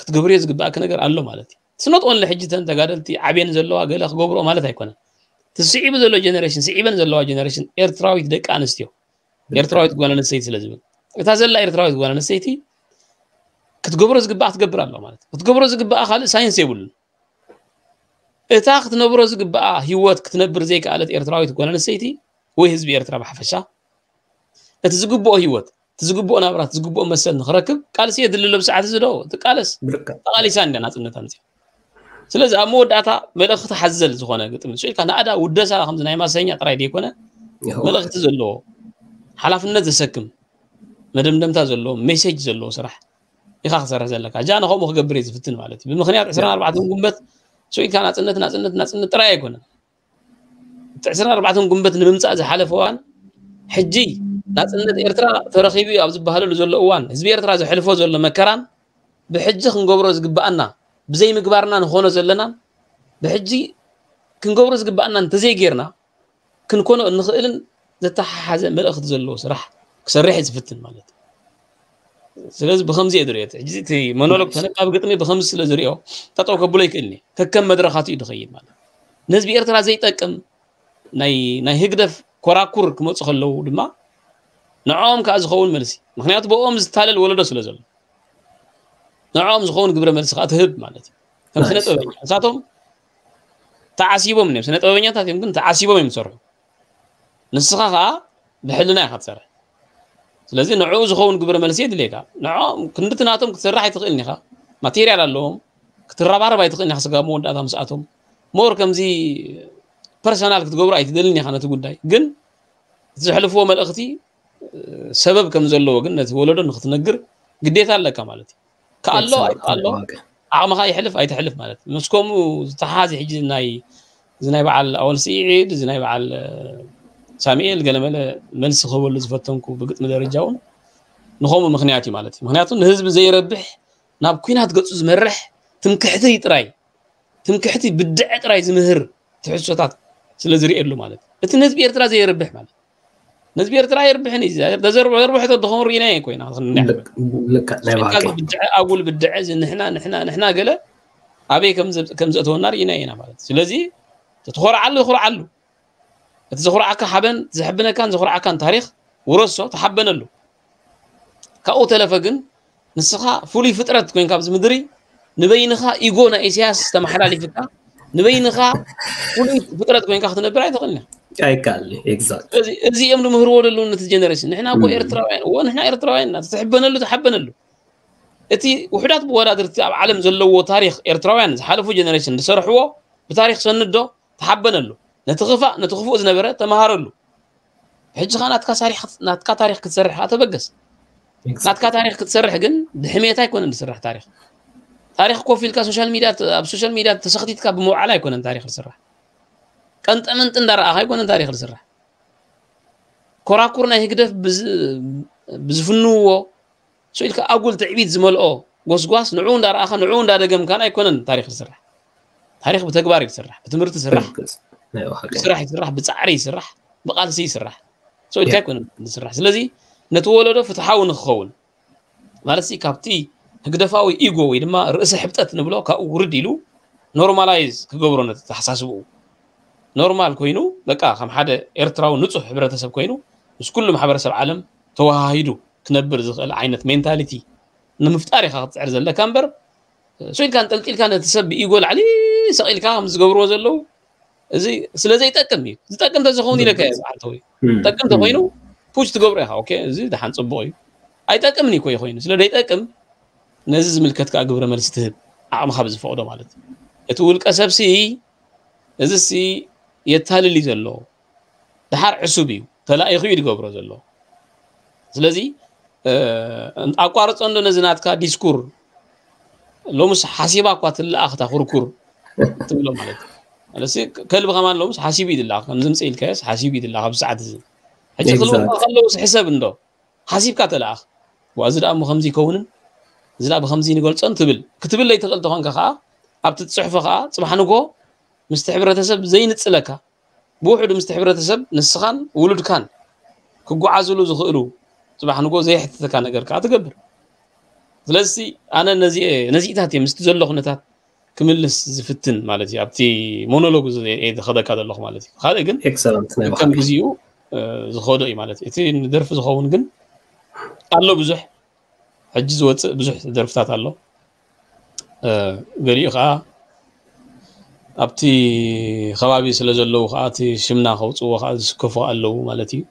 Speaker 3: ክትገብርዮ ዝግባእክ ነገር ኣሎ ማለት እዩ ስኖት ኦንሊ ሕጂ ተን ተጋደልቲ ዓብየን ዘለዋ ገለ ክገብሮ ማለት ኣይኮነን ትስዒቡ ዘሎ ጀነሬሽን ስዒበን ዘለዋ ጀነሬሽን ኤርትራዊት ደቂ ኣንስትዮ ኤርትራዊት ጓል ኣንስተይቲ ስለ ዝብል እታ ዘላ ኤርትራዊት ጓል ኣንስተይቲ ክትገብሮ ዝግባእ ክትገብር ኣሎ ማለት እዩ ክትገብሮ ዝግባእ ካልእ ሳይንስ የብሉን እታ ክትነብሮ ዝግባኣ ሂወት ክትነብር ዘይከኣለት ኤርትራዊት ጓል ኣንስተይቲ ወይ ህዝቢ ኤርትራ ብሓፈሻ እቲ ዝግብኦ ሂወት እቲ ዝግብኦ ናብራ እቲ ዝግብኦ መሰል ንክረክብ ቃልሲ የድልሎ ብሰዓት እዚ ዶ ትቃለስ ተቃሊሳ እንዳ ናፅነት ኣንፅዮ ስለዚ ኣብ መወዳእታ መልእኽቲ ሓዘል ዝኾነ ግጥም ስኢልካ ንኣዳ ውደሳ ከምዚ ናይ ማሰኛ ጥራይ ደይኮነ መልእኽቲ ዘለዎ ሓላፍነት ዘሰክም مدم دم تازلو مسج زلو صراحة يخاف صراحة زلك أجانا خو مخ جبريز في التن مالتي بمخنيات عشرين أربعة قنبت شوي كان عشرين عشرين عشرين عشرين عشرين تراي كنا عشرين أربعة قنبت نبم تاز حلف وان حجي عشرين عشرين إرترا فرخيبي أبز بهلو زلو وان إذا بيرترا زو حلف زلو مكران بحجي خن جبريز قب أنا بزي مقبرنا نخونا زلنا بحجي كن جبريز قب أنا تزي غيرنا كن كنا نخيلن زتح حزم الأخذ زلو صراحة كسريح زفتن مالت سلاز بخمس يدريات جزيتي مونولوج نعم. تنقى بقطني بخمس لزريو تطو كبولي كني ككم مدرخات يدخيل مالت نسب إرترا زي تكم ناي ناي هيكدف كوراكور كما تخلو دما نعوم كأز خون مرسي مخنيات بوم زتالل ولد. سلازل نعوم زخون قبر مرسي خاتهب مالت كم سنة نعم. طويلة ساتهم تعسيبهم نفس سنة طويلة تعسيبهم يمسرهم. نسخة بحلنا خاتسرهم ስለዚ ንዕኡ ዝኸውን ግብረ መልሲ የድልየካ ንዕኦም ክንዲ ትናቶም ክትስራሕ ኣይትኽእልኒ ኢኻ ማቴርያል ኣለዎም ክትረባረብ ኣይትኽእልኒ ኢኻ ስጋ መወዳእታ ምስኣቶም ሞር ከምዚ ፐርሰናል ክትገብሩ ኣይትደልኒ ኢኻ ነቲ ጉዳይ ግን እቲ ዘሕልፍዎ መልእኽቲ ሰበብ ከም ዘለዎ ግን ነቲ ወለዶ ንክትነግር ግዴታ ኣለካ ማለት እዩ ከኣሎ ኣሎ ዓቕምኻ ይሕልፍ ኣይትሕልፍ ማለት እዩ ምስከምኡ ዝተሓሓዚ ሕጂ ናይ እዚ ናይ በዓል ኣወልሲ ዒድ እዚ ናይ በዓል ሳሙኤል ገለመለ መልሲ ክህበሉ ዝፈተንኩ ብግጥሚ ደረጃ እውን ንከምኡ ምክንያት እዩ ማለት እዩ ምክንያቱ ንህዝቢ ዘይረብሕ ናብ ኩናት ገፁ ዝመርሕ ትምክሕቲ ጥራይ ትምክሕቲ ብድዐ ጥራይ ዝምህር ትሕሶታት ስለ ዝርእየሉ ማለት እዩ እቲ ንህዝቢ ኤርትራ ዘይርብሕ ማለት ነዝቢ ኤርትራ የርብሕን እዩ ተዘርብሖ ዘርብሕቶ ድኸውን ርኢና የ ኮይና ብድዐ ኣጉል ብድዐ ንሕና ንሕና ንሕና ገለ ኣበይ ከም ዘእተወና ርኢና ኢና ማለት ስለዚ ተትኮርዓሉ ይኩርዓሉ እቲ ዘኹርዓካ ሓበን ዝሕብነካን ዘኹርዓካን ታሪክ ውረሶ ተሓበነሉ ካብኡ ተለፈ ግን ንስኻ ፍሉይ ፍጥረት ኮይንካ ኣብዚ ምድሪ ንበይንኻ ኢጎ ናይ እስያስ ተመሓላሊፍካ ንበይንኻ ፍሉይ ፍጥረት ኮይንካ ክትነብር ኣይትኽእልኒ
Speaker 2: ኣይከኣልኒ ኤግዛክት
Speaker 3: እዚ እዮም ንምህርዎ ዘለዉ ነቲ ጀነሬሽን ንሕና ኮ ኤርትራውያን ወ ንሕና ኤርትራውያን ኢና ተሕበነሉ ተሓበነሉ እቲ ውሕዳት መወዳድርቲ ኣብ ዓለም ዘለዎ ታሪክ ኤርትራውያን ዝሓለፉ ጀነሬሽን ዝሰርሕዎ ብታሪክ ሰንድ ዶ ተሓበነሉ نتغفى نتغفى إذا نبرة تمهر له حج خان نتكا تاريخ نتكا تاريخ كتسرح هذا بقص نتكا تاريخ كتسرح جن دحمية تاي كون نسرح تاريخ. تاريخ كوفي الكا سوشيال ميديا أب سوشيال ميديا تسخطي تكا بمو على يكون تاريخ نسرح كنت انت تندر آخا يكون تاريخ نسرح كوراكورنا هيكدف بز بزفنو سو الكا أقول تعبيد زملؤ غوس غوس نعون دار آخا نعون دار دغم كان يكون تاريخ نسرح تاريخ بتكبار يسرح بتمرت يسرح ስራሕ ይስራሕ ብፃዕሪ ይስራሕ ብቃልሲ ይስራሕ ሰው እንታይ ኮይኑ ዝስራሕ ስለዚ ነቲ ወለዶ ፍትሓዊ ንክኸውን ማለት ካብቲ ህግደፋዊ ኢጎ ወይ ድማ ርእሲ ሕብጠት ንብሎ ካብኡ ውርድ ኢሉ ኖርማላይዝ ክገብሮ ነ ተሓሳስብኡ ኖርማል ኮይኑ በቃ ከም ሓደ ኤርትራዊ ንፁሕ ሕብረተሰብ ኮይኑ ምስ ኩሉ ማሕበረሰብ ዓለም ተወሃሂዱ ክነብር ዝኽእል ዓይነት ሜንታሊቲ ንምፍጣር ኢካ ክትፅዕር ዘለካ እምበር ሰይድካ ንጠልጢልካ ነቲ ሰብ ብኢጎ ላዕሊ ሰቂልካ ከም ዝገብርዎ ዘለው እዚ ስለዚ ይጠቅም እዩ ዝጠቅም ተዝኸውን ኢለ ዝሓልተ እዩ ጠቅም ተኮይኑ ፑች ትገብሮ ኢኻ ኦኬ እዚ ድሓን ፅቡቅ እዩ ኣይጠቅምን ኮይ ኮይኑ ስለደይጠቅም ነዚ ዝምልከት ከዓ ግብረ መልሲ ትህብ ዓቕምካ ብዝፈቅዶ ማለት እዩ እቲ ውልቀ ሰብሲ እዚ ሲ የታልል እዩ ዘሎ ድሓር ዕሱብ እዩ ተላኢኹ እዩ ዝገብሮ ዘሎ ስለዚ ኣቋርፆ እንዶ ነዚ ናትካ ዲስኩር ሎምስ ሓሲባ እኳ ትለኣኽታ ኩርኩር ትብሎ ማለት እዩ لسي كلبغا ما لهمش حاسب يدلا كم زمس إلك يس حاسب يدلا خمس ساعات زين حتى كلهم خلوس حساب عنده حاسب كاتلا أخ وأزد أم خمسي كون زلا بخمسين يقول أنت تبل كتب لي تقلت هون كخا أبت تصحف خا صباح نقو مستحبرة تسب زين تسلكا بوحد مستحبرة تسب نسخان ولد كان كجو عزلو زخيرو صباح نقو زي حتى كان نجر كاتقبر ስለዚ ኣነ ነዚኣት እየ ምስቲ ዘለኹ ነታት ክምልስ ዝፍትን ማለት እዩ ኣብቲ ሞኖሎግ ዝኸደካ ዘለኹ ማለት እዩ ካልእ ግን ከም ግዚኡ ዝኸዶ እዩ ማለት እዩ እቲ ንደርፊ ዝኸውን ግን ኣሎ ብዙሕ ሕጂ ዝወፅእ ብዙሕ ደርፍታት ኣሎ ገሊኡ ከዓ ኣብቲ ከባቢ ስለ ዘለዉ ከዓ እቲ ሽምና ከውፅዎ ከዓ ዝስከፉ ኣለዉ ማለት እዩ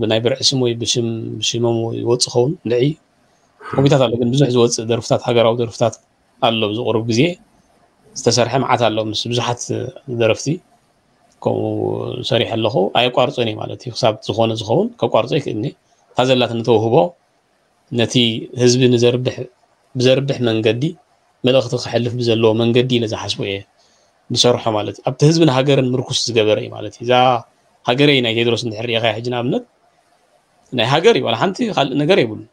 Speaker 3: ብናይ ብርዒ ሽም ወይ ብሽሞም ይወፅ ይኸውን ልዒ ኮሚታት ኣሎ ግን ብዙሕ ዝወፅእ ደርፍታት ሃገራዊ ደርፍታት ኣሎ ብዝቅርብ ግዜ ዝተሰርሐ መዓት ኣሎ ምስ ብዙሓት ደረፍቲ ከምኡ ሰሪሕ ኣለኹ ኣየቋርፆን እየ ማለት እዩ ክሳብ ዝኾነ ዝኸውን ከቋርፆ ይክእልኒ እታ ዘላት ንተውህቦ ነቲ ህዝቢ ንዘርብሕ ብዘርብሕ መንገዲ መልእኽቲ ክሕልፍ ብዘለዎ መንገዲ ኢለ ዝሓስቦ እየ ንሰርሖ ማለት እዩ ኣብቲ ህዝብን ሃገርን ምርኩስ ዝገበረ እዩ ማለት እዩ እዛ ሃገረይ ናይ ቴድሮስ እንድሕር ሪኢኻ ሕጂ ንኣብነት ናይ ሃገር እዩ ዋላ ሓንቲ ካልእ ነገር የብሉን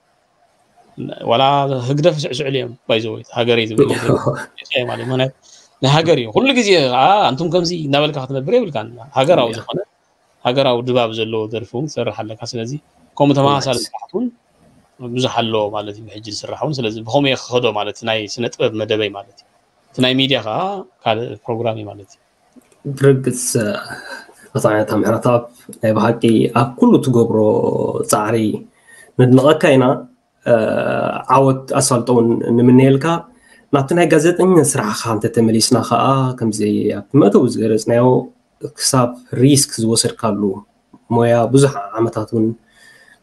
Speaker 3: ዋላ ህግደፍ ስዕስዕሉ እዮም ባይዘወይ ሃገረይ ዝብል ማለት እዩ نهاجر يوم كل جزية آه أنتم كم زي نقبل كهاتنا بريبل كان هاجر أو زخنة هاجر أو دباب زلو درفون سر حل لك هسه زي كم تما سال سحبون بزحلو مالتي بحجز سر حون سلز بهم يخدو مالتي ناي سنة ما دبي مالتي تناي ميديا خا كار بروغرامي مالتي
Speaker 2: برقص أطلع تام عرطاب بهاكي أكلو تجبرو صاري من نقاكينا عود أسألتون من نيلكا ناتنا غازيتين سرعه خام تتملي سناخا كم زي متو زرس ناو كساب ريسك زوسر كالو مويا بزح عمتاتون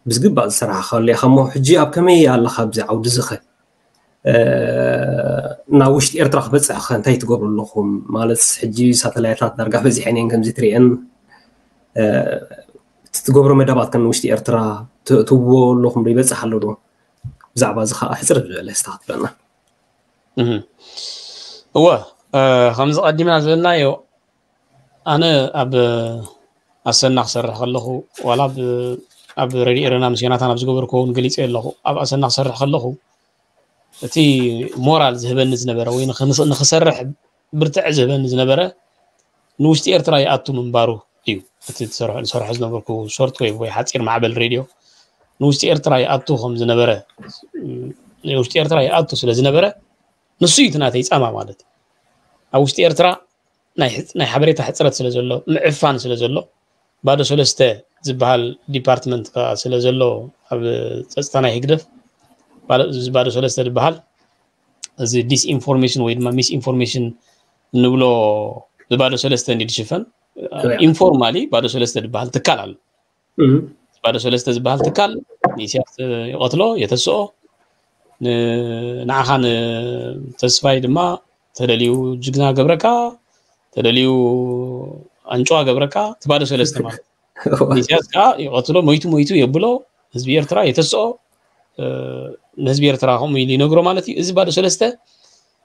Speaker 2: بزقب بعض سرعه خالي خمو حجي اب كمي يالا خابز عود زخه أه ناوش ارتراخ بس اخا انتي تقول لهم مالس حجي ساتلايتات نرجع بزي حنين كم زي تريان أه تقول لهم دابات كان وش ارترا تبو لهم ريبس حلو بزعبه زخه حزر الاستاذ
Speaker 3: بنا هو خمس قديم عزلنا يو أنا أب أسن نخسر خلقه ولا أب أب ردي إرنا مسكنا ثنا بس جبر كون قليت إله أب أسن نخسر خلقه تي مورال ذهبن نزنا برا وين خمس نخسر رح برتع ذهبن نزنا برا نوشت إرتراي أتو من بارو إيو تي تسرح تسرح زنا بركو شورت كيف وي حتى إير معبل راديو نوشت إرتراي أتو خمس نبرة نوشت إرتراي أتو سلا نبرة نسوي تناتي أما مالت أو استي إرترا ناي ناي حبري تحت سلة سلزلو معفان سلزلو بعد سلستة زبال ديبارتمنت كا سلزلو أب تستنا هيكدف بعد زبال سلستة زبال زي ديس إنفورميشن ويد ما ميس إنفورميشن نبلو زبال سلستة نديشفن إنفورمالي بعد سلستة زبال تكالل بعد سلستة زبال تكال نيسيات قتلو يتسو نعخان تسفاي دما تدليو جغنا غبركا تدليو انچوا غبركا تبارو سلسلما نسياس كا يغطلو مويتو مويتو يبلو نزبير ترا يتسو نزبير ترا هم يلي نغرو مالتي ازي بارو سلسلة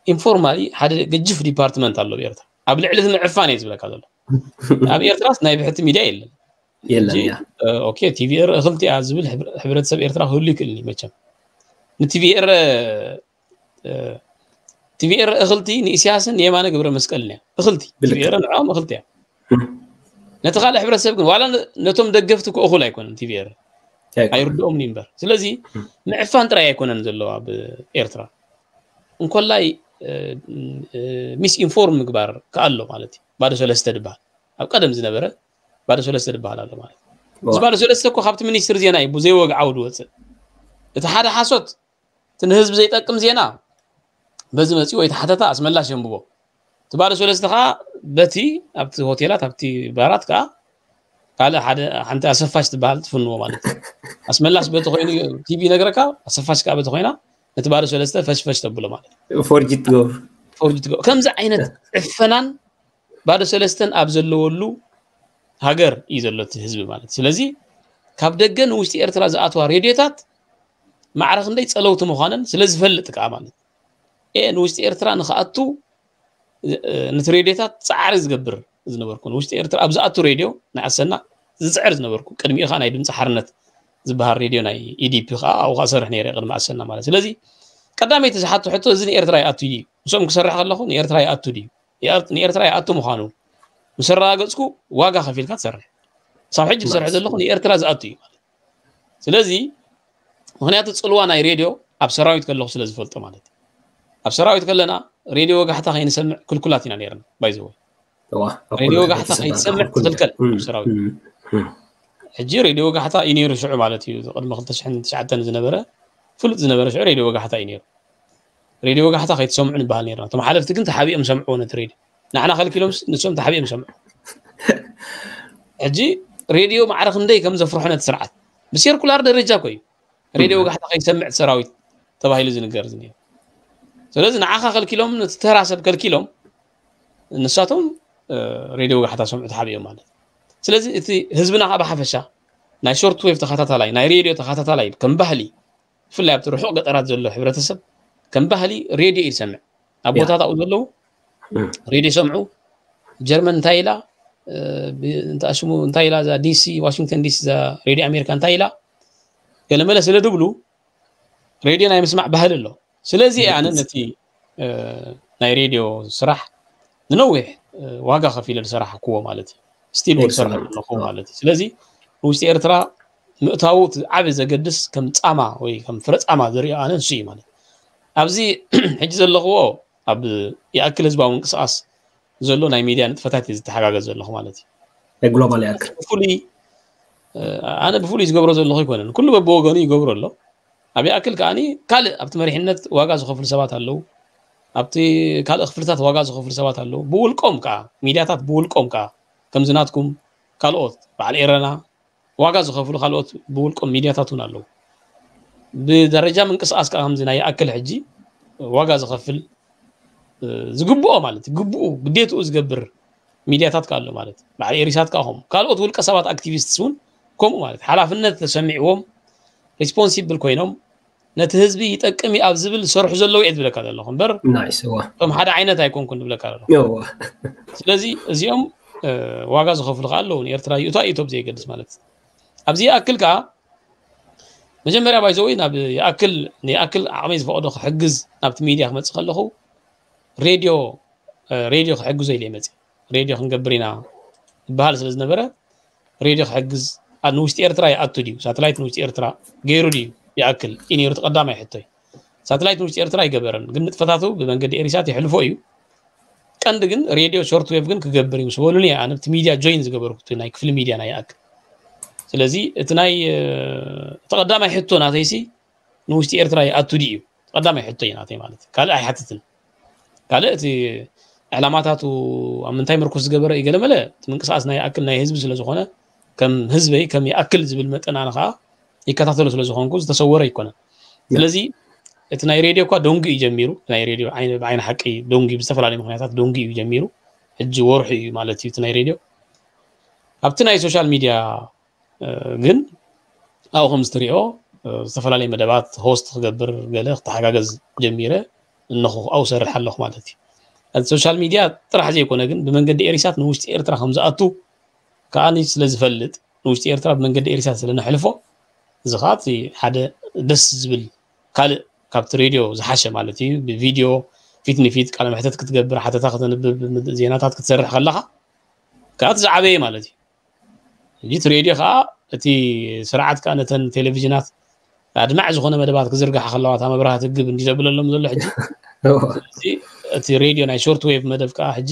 Speaker 3: انفورمالي حد جف ديبارتمنت اللو بيرتا ابل علت العفان يزبلك هذا اللو ابيرت راس
Speaker 2: نايب
Speaker 3: حتى ميديا يلا يلا أوكي تي في ار خلتي ازبل حبرت سب ايرترا هولي كلني ما نتبير آه، آه، تبير أغلتي نسياسا يمانا قبر مسكلنا أغلتي. تبير نعم أغلتي. نتغالى حبر السبق ولا نتم دقفتك أخو لا يكون تبير ايرد ام نمبر سلازي نعفان ترى يكون نزلوا بايرترا إن كل لاي آه، ميس إنفورم كبار قالو مالتي. بعد سلسته دبا. أو قدم زنبره بعد سلسته دبا على مالتي بعد سلسته كو خابت منيستر زينا يبو زي وقع عود وصل اتحاد حاسوت تنهزب زي تقم زينا بزي مسيو وي تحتتا اسملاش ينبو تبارس ولستخا بتي ابتي هوتيلات ابتي بارات كا قال حد حنت اسفاش تبال تفنو مالك اسملاش بت خوين تي في نغركا اسفاش كا بت خوينا تبارس ولست
Speaker 2: فشفش تبلو
Speaker 3: مالك فورجيت جو فورجيت جو كمز عينت عفنان بعد سلستن ابزل ولو هاجر يزلت حزب مالك سلازي كاب دغن وشتي ارترا زاتوا ريديتات معرخ اندي ጸለውት መሆነን ስለዝፈልጥ ካ ማለት እየ ንውሽጢ ኤርትራ ንኸኣቱ ነቲ ሬድዮታት ፃዕሪ ዝገብር ዝነበርኩ ንውሽጢ ኤርትራ ኣብ ዝኣቱ ሬድዮ ናይ ዓሰና ዝፅዕር ዝነበርኩ ቅድሚኡ ከዓ ናይ ድምፂ ሓርነት ዝበሃል ሬድዮ ናይ ኢዲፒ ከዓ ኣብኡ ከዓ ሰርሕ ነይረ ቅድሚ ዓሰና ማለት ስለዚ ቀዳመይ ተዝሓቱ ሕቶ እዚ ንኤርትራ ይኣቱ ድዩ ንሶም ክሰርሕ ከለኹ ንኤርትራ ይኣቱ ድዩ ንኤርትራ ይኣቱ ምዃኑ ምስ ኣረጋገፅኩ ዋጋ ከፊልካ ትሰርሕ ሳብ ሕጂ ዝሰርሕ ዘለኹ ንኤርትራ ዝኣቱ እዩ ማለት ስለዚ مهنيات تصلوان على راديو أبصراوي تكلخ سلز فلت مالتي أبصراوي تكلنا راديو وجه حتى خي نسمع كل كلاتنا نيرن بايزوي راديو وجه حتى خي نسمع كل كل أبصراوي حجي راديو وجه حتى ينير شعر مالتي قد ما خلت شحن شعتا زنبرة فلت زنبرة شعر راديو وجه حتى ينير راديو وجه حتى خي تسمع عن بها نيرن ثم حلفت كنت حبيب مسمعون تريد نحن خلك كيلو نسمع تحبيب مسمع حجي راديو ما عرف ندي كم زفرحنا تسرعت بسير كل أرض الرجال كوي ሬድዮ ጋሕታ ከይሰምዕ ሰራዊት ተባሂሉ ዝንገር ዝኒሄ ስለዚ ንዓኻ ከልኪሎም ተራ ሰብ ከልኪሎም ንሳቶም ሬድዮ ጋሕታ ሰምዑ ተሓቢዮም ማለት ስለዚ እቲ ህዝብና ከዓ ብሓፈሻ ናይ ሾርት ዌቭ ተኸታታላይ ናይ ሬድዮ ተኸታታላይ ከም ባህሊ ብፍላይ ኣብቲ ርሑቕ ገጠራት ዘሎ ሕብረተሰብ ከም ባህሊ ሬድዮ እዩ ዝሰምዕ ኣብ ቦታት ኣብኡ ዘለዉ ሬድዮ ሰምዑ ጀርመን እንታይ ኢላ እንታይ ሽሙ እንታይ ኢላ ዲሲ ዋሽንግተን ዲሲ ሬድዮ ኣሜሪካ እንታይ ኢላ ገለመለ ስለ ድብሉ ሬድዮ ናይ ምስማዕ ባህል ኣሎ ስለዚ ኣነ ነቲ ናይ ሬድዮ ስራሕ ንነዊሕ ዋጋ ከፍ ኢለ ዝሰራሕክዎ ማለት እዩ ስቲል ወ ዝሰርሐሉ ኣለኹ ማለት እዩ ስለዚ ንውሽጢ ኤርትራ ምእታዊ እቲ ዓብ ዘገድስ ከም ፃማ ወይ ከም ፍረ ፃማ ዝሪኦ ኣነ ንሱ እዩ ማለት ኣብዚ ሕጂ ዘለኽዎ ኣብ የኣክል ህዝባዊ ምንቅስቃስ ዘሎ ናይ ሚድያ ንጥፈታት እዩ ዝተሓጋገዝ ዘለኹ ማለት
Speaker 2: እዩ ብፍሉይ آه،
Speaker 3: أنا بفوليس يس قبرز الله يكون كل ما بوغاني قبر الله. أبي أكل كأني كال أبت مريحنت واغا زخفل سبات الله ابت كال اخفلتات واغا زخفل سبات الله بول قوم كا. ميدياتات بول قوم كا. كم زناتكم ካልኦት በዓል ኤረና ዋጋ ዝኸፍሉ ካልኦት ብውልቆም ሚድያታት እውን ኣለዉ ብደረጃ ምንቅስቃስ ከዓ ከምዚ ናይ ኣክል ሕጂ ዋጋ ዝኸፍል ዝግብኦ ማለት ግብኡ ግዴትኡ ዝገብር ሚድያታት ከዓ ኣሎ ማለት በዓል ኤሪሳት ከዓ ኹም ካልኦት ውልቀ ሰባት ኣክቲቪስትስ እውን ከምኡ ማለት ሓላፍነት ተሰሚዕዎም ሪስፖንሲብል ኮይኖም ነቲ ህዝቢ ይጠቅም ኣብ ዝብል ዝሰርሑ ዘለዉ እየ ዝብለካ ዘለኹ እምበር እቶም ሓደ ዓይነት ኣይኮንኩን ዝብለካ ዘለኹ ስለዚ እዚኦም ዋጋ ዝኸፍሉ ከዓ ኣለዉ ንኤርትራ እዩ እታ ኢትዮጵ ዘይገድስ ማለት ኣብዚ ይኣክል ከዓ መጀመርያ ባይዘወይ ናብ ይኣክል ንይኣክል ዓቕመይ ዝፈቐዶ ክሕግዝ ናብቲ ሚድያ ክመፅእ ከለኹ ሬድዮ ሬድዮ ክሕግዞ ኢለ መፅ ሬድዮ ክንገብር ኢና ዝበሃል ስለ ዝነበረ ሬድዮ ክሕግዝ ad ንውሽጢ ኤርትራ ይኣቱ ድዩ ሳተላይት ንውሽጢ ኤርትራ ገይሩ ድዩ ይኣክል እዩ ነይሩ ተቐዳማይ ሕቶ እዩ ሳተላይት ንውሽጢ ኤርትራ ይገበረን ግን ንጥፈታቱ ብመንገዲ ኤሪሳት ይሕልፎ እዩ ቀንዲ ግን ሬድዮ ሾርት ዌቭ ግን ክገብር እዩ ስበሉኒ ኣነ ብቲ ሚድያ ጆይን ዝገበርኩት ናይ ክፍሊ ሚድያ ናይ ይኣክል ስለዚ እቲ ናይ ተቐዳማይ ሕቶ ናተይሲ ንውሽጢ ኤርትራ ይኣቱ ድዩ ተቐዳማይ ሕቶ እዩ ናተይ ማለት እዩ ካልእ ኣይሓትትን ካልእ እቲ ዕላማታቱ ኣብ ምንታይ ምርኩስ ዝገበረ እዩ ገለመለ እቲ ምንቅስቃስ ናይ ይኣክል ናይ ህዝቢ ስለዝኾነ كم هزبي كم يأكل زبل متن على خا يكتاتلو سلسو خانكو تصور يكون لذي اتنا راديو كوا دونجي يجميرو نا راديو عين بعين حقي دونغي بستفلالي مخنياتات دونجي يجميرو እጅ ወርሒ ማለት እዩ እቲ ናይ ሬድዮ። ኣብቲ ናይ ሶሻል ሚድያ ግን ኣብኡ ከም ዝትሪኦ ዝተፈላለየ መደባት ሆስት ክገብር ገለ ክተሓጋገዝ ጀሚረ እነኹ ኣብኡ ሰርሕ ኣለኹ ማለት እዩ። ሶሻል ሚድያ ጥራሕ ዘይኮነ ግን ብመንገዲ ኤሪሳት ንውሽጢ ኤርትራ ከም ዝኣቱ كأني سلز فلت وش إيرترا من قد إيرسات لنا حلفه زخاتي حدا دس زبل قال كابت راديو زحشة مالتي بفيديو فيتني فيت قال محتاج كتقبر حتى تاخذ زيناتات كتسرح خلها كانت زعبية مالتي جيت راديو خا تي سرعت كانت تلفزيونات ኣድማዕ ዝኾነ መደባት ክዝርግሓ ከለዋ እታ መብራህቲ ግብ እንዲዘብለሎም ዘሎ ሕጂ እቲ ሬድዮ ናይ ሾርት ዌቭ መደብ ከዓ ሕጂ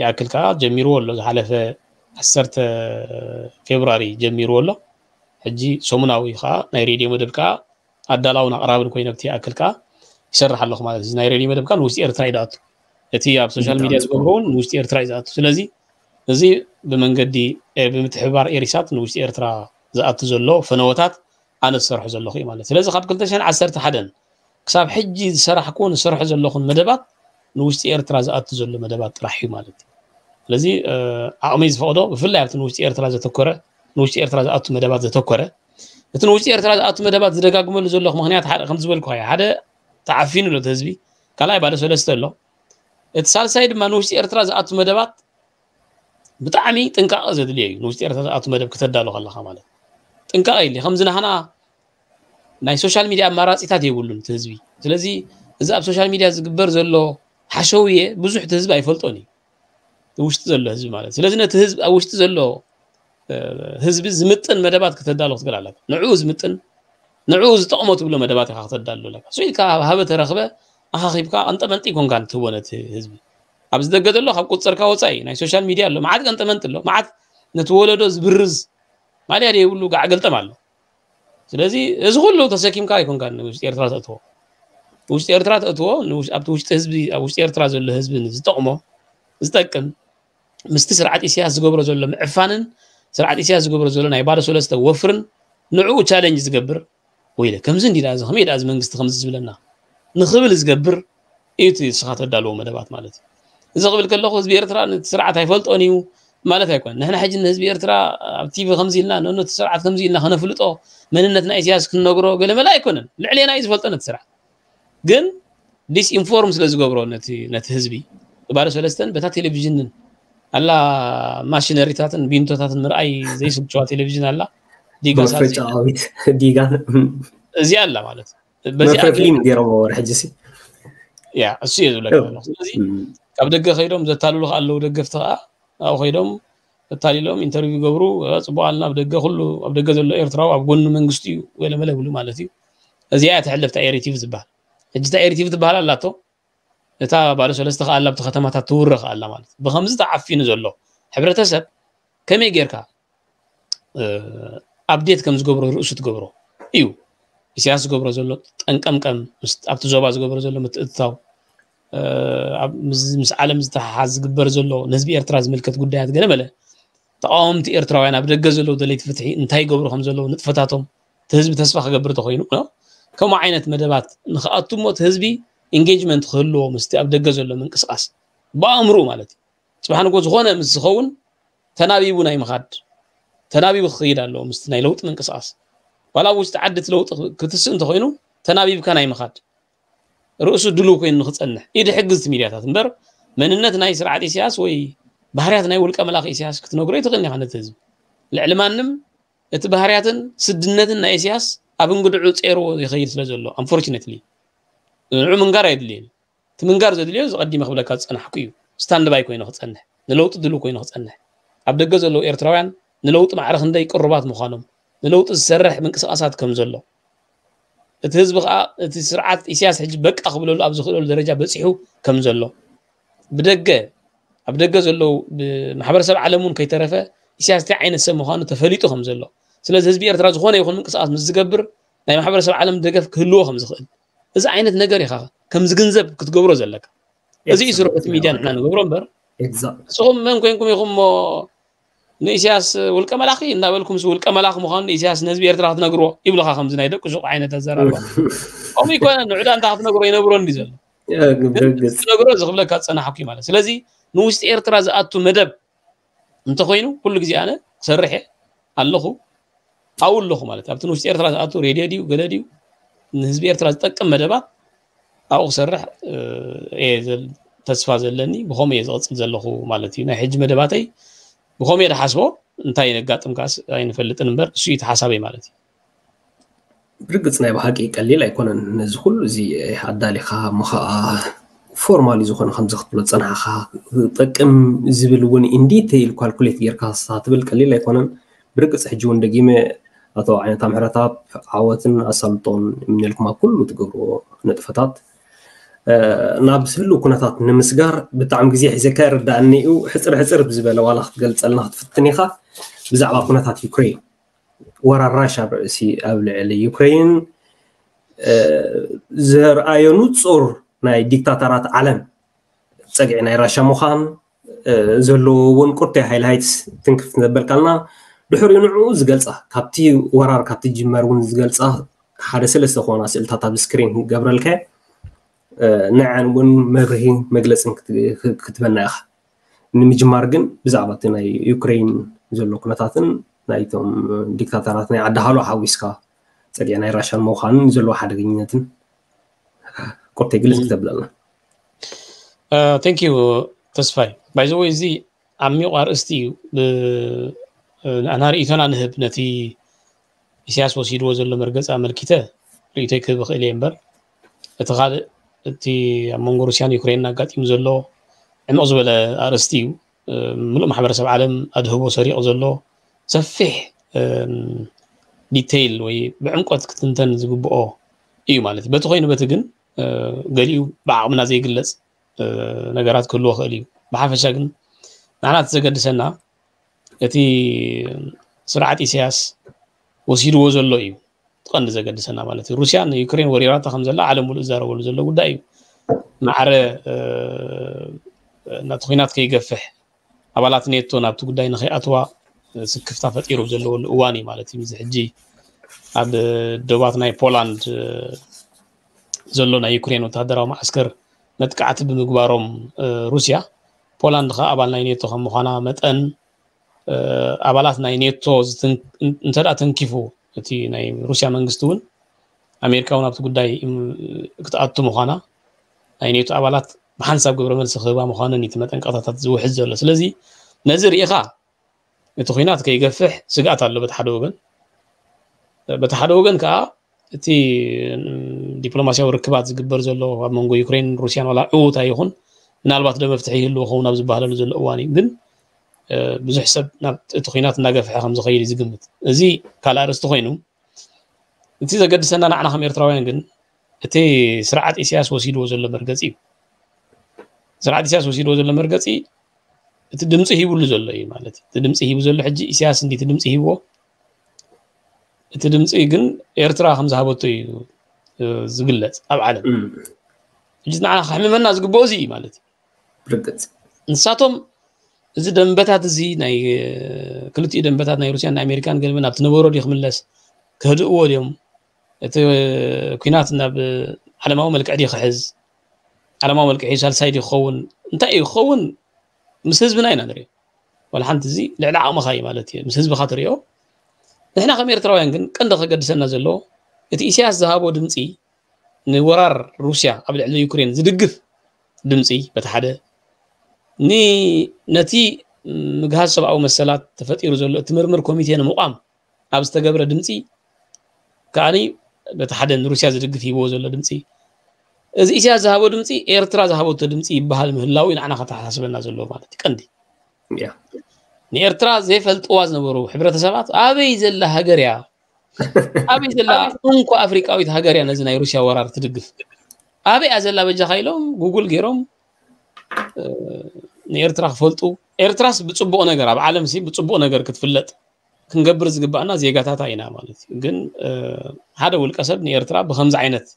Speaker 3: ይኣክል ከዓ ጀሚርዎ ኣሎ። ዝሓለፈ عسرت فبراري جميل ولا هجي سومنا ويخا نيريدي مدبكا أدلاؤنا قراب الكوين أبتي أكلكا يسرح الله خمارة زي نيريدي مدبكا نوستي إرترايدات يتي أب سوشيال ميديا سبورون نوستي إرترايدات سلزي زي بمن قدي بمتحبار إيريسات نوستي إرترا زات زلو فنوتات أنا سرح زلو خي مالت سلزي خاب كل تشين عسرت حدن كساب حجي سرح كون سرح زلو خن مدبات نوستي إرترا زات زلو مدبات رحي مالتي ስለዚ ዓቕሚ ዝፈቅዶ ብፍላይ ኣብቲ ንውሽጢ ኤርትራ ዘተኮረ ንውሽጢ ኤርትራ ዝኣቱ መደባት ዘተኮረ እቲ ንውሽጢ ኤርትራ ዝኣቱ መደባት ዝደጋግመሉ ዘለኹ ምክንያት ሓደ ከም ዝበልኩ እዩ ሓደ ተዓፊኑ ሎ እቲ ህዝቢ ካልኣይ ባለ ሰለስተ ኣሎ እቲ ሳልሳይ ድማ ንውሽጢ ኤርትራ ዝኣቱ መደባት ብጣዕሚ ጥንቃቐ ዘድልዮ እዩ ንውሽጢ ኤርትራ ዝኣቱ መደብ ክተዳሎ ከለካ ማለት ጥንቃቐ የድልየ ከምዚ ንሓና ናይ ሶሻል ሚድያ ኣማራፂታት የብሉን እቲ ህዝቢ ስለዚ እዚ ኣብ ሶሻል ሚድያ ዝግበር ዘሎ ሓሸውየ ብዙሕ እቲ ህዝቢ ኣይፈልጦን እዩ وش تزلو هزب مالت سلازنة هزب أو وش تزلو هزب زمتن مدبات كتدال وقت قلع لك نعوز متن نعوز تقمو تبلو مدبات خاخ تدال لك سوين كا هبت رخبة أخاخي أنت من تيكون كان تبونت هزب أبز دقد الله خب كتصر كاو تاي ناي سوشال ميديا الله معاد كانت من تلو معاد نتولو دوز برز ما لي هاري يقولو قاع قلتا مالو سلازي ازغلو تساكيم كا يكون كان نوش تيرتراز أتوه وش تيرتراز أتوه نوش أبت وش تهزبي أو وش تيرتراز اللي هزبي نزي تقمو نستكن مست سرعت إسياس زقبر زول معفانن سرعت إسياس زقبر زول نعبارة سول استوفرن نوعو تالنج زقبر ويله كم زندي لازم خمي لازم نقص خمس زبلنا نخبل زقبر إيتي سخات الدالو ما دبعت مالتي إذا قبل كل لحظة بيرت را سرعة هاي فلت أنيو ما له تكون نحن حاجة نهز بيرت را تيفي خمسة لنا نونو تسرعة خمسة لنا خنا فلت أو من النت نعيش ياس كنا قرو قال ما لا يكون لعلي أنا عايز فلت أنا تسرع جن ديس إنفورمز لازم قبرو نت نت هزبي وبعد سؤال استن ኣላ ማሽነሪታትን ቢንቶታትን ምርኣይ ዘይስልችዋ ቴሌቭዥን ኣላ ዲጋሳዊት
Speaker 2: ዲጋ
Speaker 3: እዚ ኣላ ማለት
Speaker 2: መፍረፍሊም ገይሮም ሕጂ ሲ
Speaker 3: ያ እሱ እየ ዝብለካ ስለዚ ካብ ደገ ከይዶም ዘታልሉ ኣለዉ ደገፍቲ ከዓ ኣብኡ ከይዶም ተታሊሎም ኢንተርቪው ገብሩ ፅቡቅ ኣልና ኣብ ደገ ኩሉ ኣብ ደገ ዘሎ ኤርትራዊ ኣብ ጎኑ መንግስቲ እዩ ወለመለ ብሉ ማለት እዩ እዚኣ ተሕለፍታ ኤሪቲቭ ዝበሃል ሕጂ እታ ኤሪቲቭ ትበሃል ኣላቶ እታ ባለ ሰለስተ ከኣላ ብቲ ከተማታት ትውረኽ ኣላ ማለት ብከምዚ ተዓፊኑ ዘሎ ሕብረተሰብ ከመይ ጌርካ ኣብዴት ከም ዝገብሮ ርእሱ ትገብሮ እዩ ኢሳያስ ዝገብሮ ዘሎ ጠንቀምቀም ኣብቲ ዞባ ዝገብሮ ዘሎ ምትእትታው ምስ ዓለም ዝተሓሓዝ ዝግበር ዘሎ ንህዝቢ ኤርትራ ዝምልከት ጉዳያት ገለ መለ ተቃወምቲ ኤርትራውያን ኣብ ደገ ዘለዉ ደለይቲ ፍትሒ እንታይ ይገብሩ ከም ዘለዉ ንጥፈታቶም እቲ ህዝቢ ተስፋ ክገብር ተኮይኑ ከምኡ ዓይነት መደባት ንክኣቱ እሞ እቲ ህዝቢ ኢንጌጅመንት ክህልዎ ምስቲ ኣብ ደገ ዘሎ ምንቅስቃስ ብኣእምሩ ማለት እዩ ፅባሕ ንጎ ዝኾነ ምስ ዝኸውን ተናቢቡ ናይ ምኻድ ተናቢቡ ክኸይድ ኣለዎ ምስቲ ናይ ለውጢ ምንቅስቃስ ዋላ ኣብ ውሽጢ ዓዲ እቲ ለውጢ ክትስእ እንተኮይኑ ተናቢብካ ናይ ምኻድ ርእሱ ድልው ኮይኑ ንክፀንሕ እዩ ድሕግዝቲ ሚድያታት እምበር መንነት ናይ ስርዓት ኢሳያስ ወይ ባህርያት ናይ ውልቀ መላኽ ኢሳያስ ክትነግሮ ይትኽእል ኢኻ ነቲ ህዝቢ ልዕሊ ማንም እቲ ባህርያትን ስድነትን ናይ ኢሳያስ ኣብ እንግድዑ ጼርዎ ይኸይድ ስለ ዘሎ ኣንፎርችነትሊ نعم منقار يدلين تمنقار يدلين قديم خبلا كات أنا حكيو ستاند باي كوين خط أنه نلوت دلو كوين خط أنه عبد الجزء لو إرتوان نلوت مع رخن ديك الربات مخانم نلوت السرح من كسر أسات كم زلو تهزبق تسرعة إسياس حج بك أقبله الأبز خلو الدرجة بسحو كم زلو بدقة عبد الجزء لو بمحبر سبع علمون كي ترفع إسياس تعين السم مخانم تفليتو خمزلو سلاز هزبي إرتوان زخوان يخون من كسر أسات مزجبر نعم محبر سبع علم دقة كلو خمزخل إذا عينت نجاري خا كم زجنزب كنت جبره زلك إذا يسرق
Speaker 2: ميدان
Speaker 3: إحنا نجبره بر سخم من كونكم يخم نإسياس والكملاخي إن بالكم سو الكملاخ مخان إسياس ناس بيرت راح تنجرو يبلغ خمس نايد كشوق عينة الزرار أو يكون نعدا أنت راح تنجرو
Speaker 2: ينبرون
Speaker 3: نزل تنجرو زخبلا كات أنا حكي ماله سلازي نوست إيرترا زأتو مدب أنت خوينو كل جزء أنا سرحة اللهو أو اللهو ماله تابتن نوست إيرترا زأتو راديو ديو ንህዝቢ ኤርትራ ዝጠቅም መደባት ኣብኡ ክሰርሕ እየ ተስፋ ዘለኒ ብከመ እየ ዝቕፅል ዘለኹ ማለት እዩ ናይ ሕጂ መደባተይ ብከመ እየ ዝሓስቦ እንታይ የጋጥም ካስ ኣይንፈልጥን እምበር እሱ እዩ ተሓሳበይ ማለት እዩ
Speaker 2: ብርግፅ ናይ ብሓቂ ቀሊል ኣይኮነን ነዚ ኩሉ እዚ ኣዳሊኻ እሞ ከዓ ፎርማሊ ዝኾነ ከምዚ ክትብሎ ፀናሕኻ ዝጠቅም ዝብል እውን ኢንዲቴይል ኳልኩሌት ጌርካ ትብል ቀሊል ኣይኮነን ብርግፅ ሕጂ እውን ደጊመ ኣቶ ዓይነት ኣምሕረታት ዓወትን ኣሳልጦን የምንልኩማ ኩሉ ትገብርዎ ነጥፈታት ናብ ዝህሉ ኩነታት ንምስጋር ብጣዕሚ ግዜ ሒዘካ ይርዳእኒ እዩ ሕፅር ሕፅር ብዝበለ ዋላ ክትገልፀልና ክትፍትን ኢኻ ብዛዕባ ኩነታት ዩክሬን ወራር ራሽ ኣብ ርእሲ ኣብ ልዕሊ ዩክሬን ዘርኣዮ ንፁር ናይ ዲክታተራት ዓለም ፀጊዒ ናይ ራሻ ምዃን ዘለዎ እውን ቁርተይ ሃይላይትስ ትንክፍ ንዘበልካልና ድሕሪኡ ንዕኡ ዝገልፃ ካብቲ ወራር ካብቲ ጅመር እውን ዝገልፃ ሓደ ሰለስተ ኮና ስእልታት ኣብ ስክሪን ገብረልከ ንዓን እውን መብርሂ መግለፅን ክትበና ኢኻ ንምጅማር ግን ብዛዕባ እቲ ናይ ዩክሬን ዘሎ ኩነታትን ናይቶም ዲክታተራት ናይ ዓዲ ሃሎ ሓዊስካ ፀጊዕ ናይ ራሽያን ምዃንን ዘለዎ ሓደገኝነትን ቆርተይ ግልፅ ክተብል
Speaker 3: ኣላ ተንኪዩ ተስፋይ ባይዘወይ እዚ ዓሚቑ ኣርእስቲ እዩ أنا رأيت أنا نهب نتي إسياس وسيد وزل مركز عمل كتة رأيتك كبخ إلي أمبر أتغاد تي منغو روسيان يوكرين ناقات يمزلو عم أزولة أرستيو. ملو محبر سب عالم أدهبو سريع أزلو سفح ዲቴይል ወይ ብዕምቆት كتنتن ዝግብኦ እዩ إيو እዩ በቲ ኮይኑ قليو. بعض ገሊኡ ብዓቕምና ዘይግለፅ ነገራት ክህልዎ قليو بحافة ብሓፈሻ ግን ንዓና ዘገድሰና እቲ ስርዓት ኢሳያስ ወሲድዎ ዘሎ እዩ ቀንዲ ዘገድሰና ማለት እዩ ሩስያ ንዩክሬን ወሪራታ ከምዘላ ዓለም ሙሉእ ዝዛረበሉ ዘሎ ጉዳይ እዩ ማዕረ ናቲ ኩናት ከይገፍሕ ኣባላት ኔቶ ናብቲ ጉዳይ ንከይኣትዋ ስክፍታ ፈጢሩ ዘለወሉ እዋን እዩ ማለት እዩ ሕጂ ኣብ ደባት ናይ ፖላንድ ዘሎ ናይ ዩክሬን ወተሃደራዊ ማዓስከር መጥቃዕቲ ብምግባሮም ሩስያ ፖላንድ ከዓ ኣባል ናይ ኔቶ ከም ምኳና መጠን ኣባላት ናይ ኔቶ እንተ ደኣ ተንኪፉ እቲ ናይ ሩስያ መንግስቲ እውን ኣሜሪካ እውን ኣብቲ ጉዳይ ክትኣቱ ምኳና ናይ ኔቶ ኣባላት ብሓንሳብ ግብረ መልሲ ክህባ ምኳነን እቲ መጠንቀቕታታት ዝውሕዝ ዘሎ ስለዚ ነዚ ርኢኻ እቲ ኩናት ከይገፍሕ ስጋኣት ኣሎ በቲ ሓደ ወገን በቲ ሓደ ወገን ከዓ እቲ ዲፕሎማስያዊ ርክባት ዝግበር ዘሎ ኣብ መንጎ ዩክሬን ሩስያን ዋላ ዕዉታ ይኹን ምናልባት ዶ መፍትሒ ይህልዎ ኸውን ኣብ ዝበሃለሉ ዘሎ እዋን እዩ ግን ብዙሕ ሰብ ናብቲ ኩናት እናገፍሐ ከም ዝኸይድ እዩ ዝግምት እዚ ካልእ ኣርእስቲ ኮይኑ እቲ ዘገድሰና ንዓና ከም ኤርትራውያን ግን እቲ ስርዓት ኢሳያስ ወሲድዎ ዘሎ መርገፂ እዩ ስርዓት ኢሳያስ ወሲድዎ ዘሎ መርገፂ እቲ ድምፂ ሂቡሉ ዘሎ እዩ ማለት እቲ ድምፂ ሂቡ ዘሎ ሕጂ ኢሳያስ እንዲ እቲ ድምፂ ሂብዎ እቲ ድምፂ ግን ኤርትራ ከም ዝሃበቶ እዩ ዝግለፅ ኣብ ዓለም ሕጂ ንዓና ከሕምመና ዝግብኦ እዚ እዩ ማለት እዩ ንሳቶም እዚ ደንበታት እዚ ናይ ክልቲኡ ደንበታት ናይ ሩስያን ኣሜሪካን ግን ናብ ትነበሮ ይክምለስ ክህድእዎ ድዮም እቲ ኩናት ናብ ዓለማዊ መልክዕ ድዩ ክሕዝ ዓለማዊ መልክዕ ሳልሳይ ድዩ ክኸውን እንታይ እዩ ክኸውን ምስ ህዝብና ኢና ንሪኦ ዋላ ሓንቲ እዚ ልዕሊ ዓቕምኻ እዩ ማለት እዩ ምስ ህዝብካ ትሪኦ ንሕና ከም ኤርትራውያን ግን ቀንዲ ከገድሰና ዘለዎ እቲ ኢሳያስ ዝሃቦ ድምፂ ንወራር ሩስያ ኣብ ልዕሊ ዩክሬን ዝድግፍ ድምፂ በቲ ሓደ ني نتي مجهاز سبعو مسالات تفتي زلو تمرمر كوميتي مقام. أبز تجبر دمتي. كأني بتحدن روسيا زدق في بوز ولا دمتي. إذا إيش هذا هابو دمتي إيرترا هذا هابو تدمتي بحال مهلاوين أنا خطأ حسبنا زلو مالتي. كندي. yeah. ንኤርትራ ዘይፈልጥዋ ዝነበሩ ሕብረተሰባት ኣበይ ዘላ ሃገር እያ ኣበይ ዘላ እንኳ ኣፍሪቃዊት ሃገር እያ ነዚ ናይ ሩስያ ወራር ትድግፍ ኣበይ እያ ዘላ በጃካ ኢሎም ጉጉል ገይሮም ንኤርትራ ክፈልጡ ኤርትራስ ብፅቡቅ ነገር ኣብ ዓለም ብፅቡቅ ነገር ክትፍለጥ ክንገብር ዝግባእና ዜጋታታ ኢና ማለት እዩ ግን ሓደ ውልቀ ሰብ ንኤርትራ ብከምዚ ዓይነት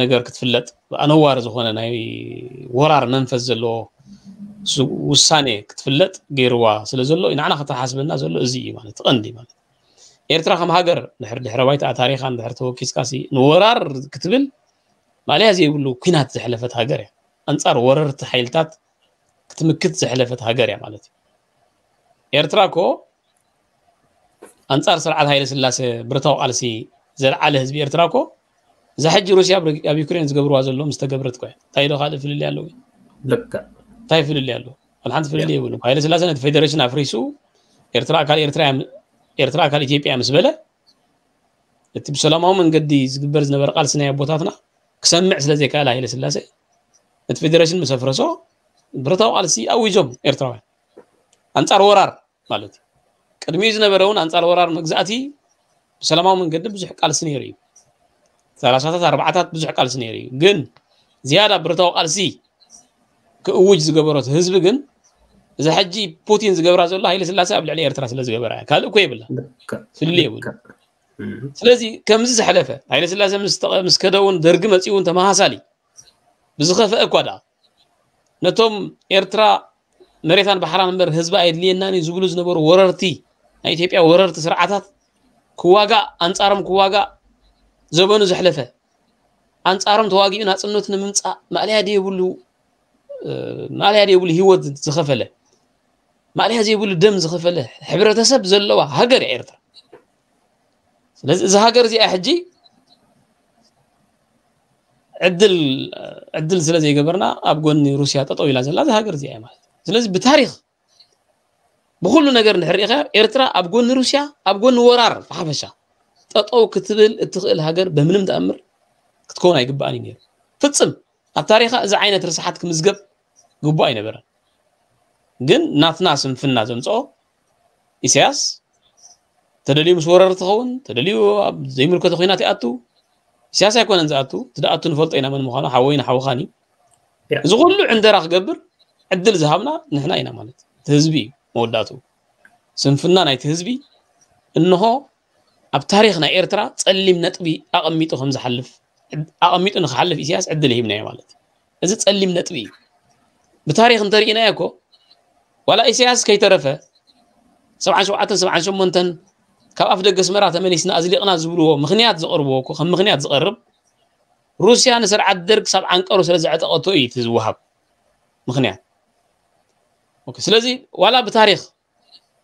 Speaker 3: ነገር ክትፍለጥ ኣነዋር ዝኾነ ናይ ወራር መንፈስ ዘለዎ ውሳኔ ክትፍለጥ ገይርዋ ስለ ዘሎ ንዓና ከተሓስበና ዘሎ እዚ እዩ ማለት ቀንዲ ማለት ኤርትራ ከም ሃገር ድሕር ድሕረ ባይታ ታሪኻ ንድሕር ተወኪስካሲ ንወራር ክትብል ማልያ ዘይብሉ ኩናት ዘሕለፈት ሃገር እያ أنصار وررت حيلتات كتمكت زحلفت هاجر يا مالتي. إيرتراكو أنصار سرعة هاي لسلاس برتاو قلسي زرع على هزبي إيرتراكو زحج روسيا بر يوكرين زقبر وازل لهم استقبرت كوي. تايلو طيب خالد في اللي قالوا لك تايف طيب اللي قالوا الحين في اللي يقولوا. هاي لسلاس نت فيدريشن أفريسو. إيرتراك على إيرترا إيرترا على جي بي أمس بلا تبي من قدي زقبر زنبر قلسنا بوتاتنا. كسمع سلازي كالا هاي لسلاس እቲ ፌደሬሽን ምስ ኣፍረሶ ብረታዊ ቃልሲ ኣዊጆም ኤርትራውያን ኣንጻር ወራር ማለት እዩ ቅድሚኡ ዝነበረ እውን ኣንጻር ወራር መግዛእቲ ብሰላማዊ መንገዲ ብዙሕ ቃልሲ ነይሩ እዩ ሰላሳታት ኣርባዓታት ብዙሕ ቃልሲ ነይሩ እዩ ግን ዝያዳ ብረታዊ ቃልሲ ክእውጅ ዝገበሮ ህዝቢ ግን እዛ ሕጂ ፑቲን ዝገብራ ዘሎ ሃይለ ስላሴ ኣብ ልዕሊ ኤርትራ ስለ ዝገበራ እያ ካልእ እኮ የብላ ፍልል የብሉ ስለዚ ከምዚ ዝሓለፈ ሃይለ ስላሴ ምስ ከደ እውን ደርጊ መፂኡ እውን ተመሃሳሊ ዝኸፍአ እኳ ዳ ነቶም ኤርትራ መሬታን ባሕራን እምበር ህዝቢ ኣየድልየናን ዝብሉ ዝነበሩ ወረርቲ ናይ ኢትዮጵያ ወረርቲ ስርዓታት ክዋጋእ ኣንጻሮም ክዋጋእ ዘመኑ ዘሕለፈ ኣንጻሮም ተዋጊኡ ናፅነት ንምምፃእ ማልያ ደየብሉ ማልያ ደየብሉ ሂወት ዝኸፈለ ማልያ ዘይብሉ ደም ዝኸፈለ ሕብረተሰብ ዘለዋ ሃገር እያ ኤርትራ ስለዚ እዚ ሃገር እዚኣ ሕጂ عدل عدل سلازي قبرنا أبغون روسيا تطوي لازم لازم هاجر زي ما. سلازي بتاريخ. بقول لنا قرن حريقة إرترا أبغون روسيا أبغون ورار فحبشة تطوي كتب التخيل هاجر بمنم تأمر تكون هاي قباني مير فتصم. التاريخ إذا عينت رسحتك مزقب قباني برا جن ناف ناس في الناس ومتصو إسياس. تدليو مش تخون تدليو زي ملكة خيناتي أتو. سياسة يكون انزاتو تدأتو نفلط اينا من مخانا حوين حوخاني. اذا قلو عند راخ قبر عدل زهابنا نحنا اينا مالت. تهزبي مولاتو سنفنا ناي تهزبي انهو أب تاريخنا ايرترا تسلم نتبي اقميتو خمز حلف. اقميتو نخحلف إسياس عدل هيمنا يا مالت. إذا تسلم نتبي. بتاريخ انترينا يكو ولا إسياس كي ترفه. سبعان شوعتن سبعان شمنتن شو كاب أفدق سمرة تمني سنة أزليقنا زبلوه مخنيات زقربوه كو خم مخنيات زقرب روسيا نسر عدرك عنك عنكرو سلزع تقطوئي تزوهب مخنيات أوكي سلزي ولا بتاريخ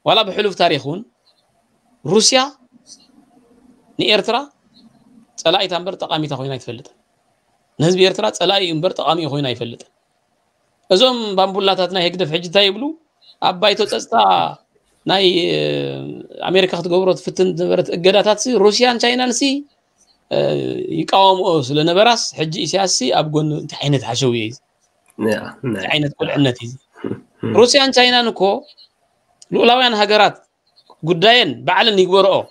Speaker 3: ولا بحلو في تاريخون روسيا نيرترا تلاقي تنبر تقامي تخوينا يتفلت نهزب يرترا تلاقي ينبر تقامي يخوينا يتفلت أزوم بامبولاتاتنا هيك دفع جتا يبلو أبايتو تستا ناي أمريكا تجبرت فتن نبرت قداتات سي روسيا وشاينا نسي يقاوم أوس لنبراس حج إسياسي أبقون تعينة حشوية تعينة كل عنتي روسيا وشاينا نكو لولاوين هجرات قدين بعلن يقبرو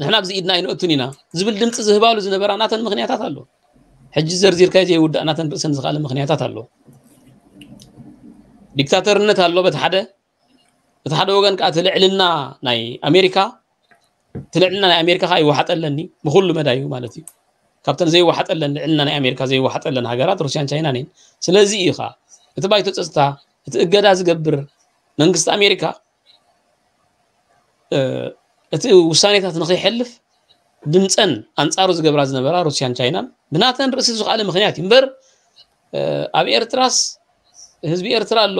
Speaker 3: نحن أبز إيدنا إن أتنينا زبل دمت زهبالو زنبرا ناتن مغنياتات اللو حج زرزير كايزي ود ناتن بسن زغال مغنياتات اللو ديكتاتر نتالو بتحده እቲ ሓደ ወገን ከዓ ትልዕልና ናይ ኣሜሪካ ትልዕልና ናይ ኣሜሪካ ከዓ ይወሓጠለኒ ብኩሉ መዳይ እዩ ማለት እዩ ካብተን ዘይወሓጠለን ልዕልና ናይ ኣሜሪካ ዘይወሓጠለን ሃገራት ሩስያን ቻይና ነን ስለዚ እዩ ከዓ እቲ ባይቶ ፀጥታ እቲ እገዳ ዝገብር መንግስቲ ኣሜሪካ እቲ ውሳኔታት ንከይሕልፍ ድምፀን ኣንፃሩ ዝገብራ ዝነበራ ሩስያን ቻይናን ብናተን ርእሲ ዝኸኣለ ምክንያት እዩ እምበር ኣብ ኤርትራስ ህዝቢ ኤርትራ ኣሎ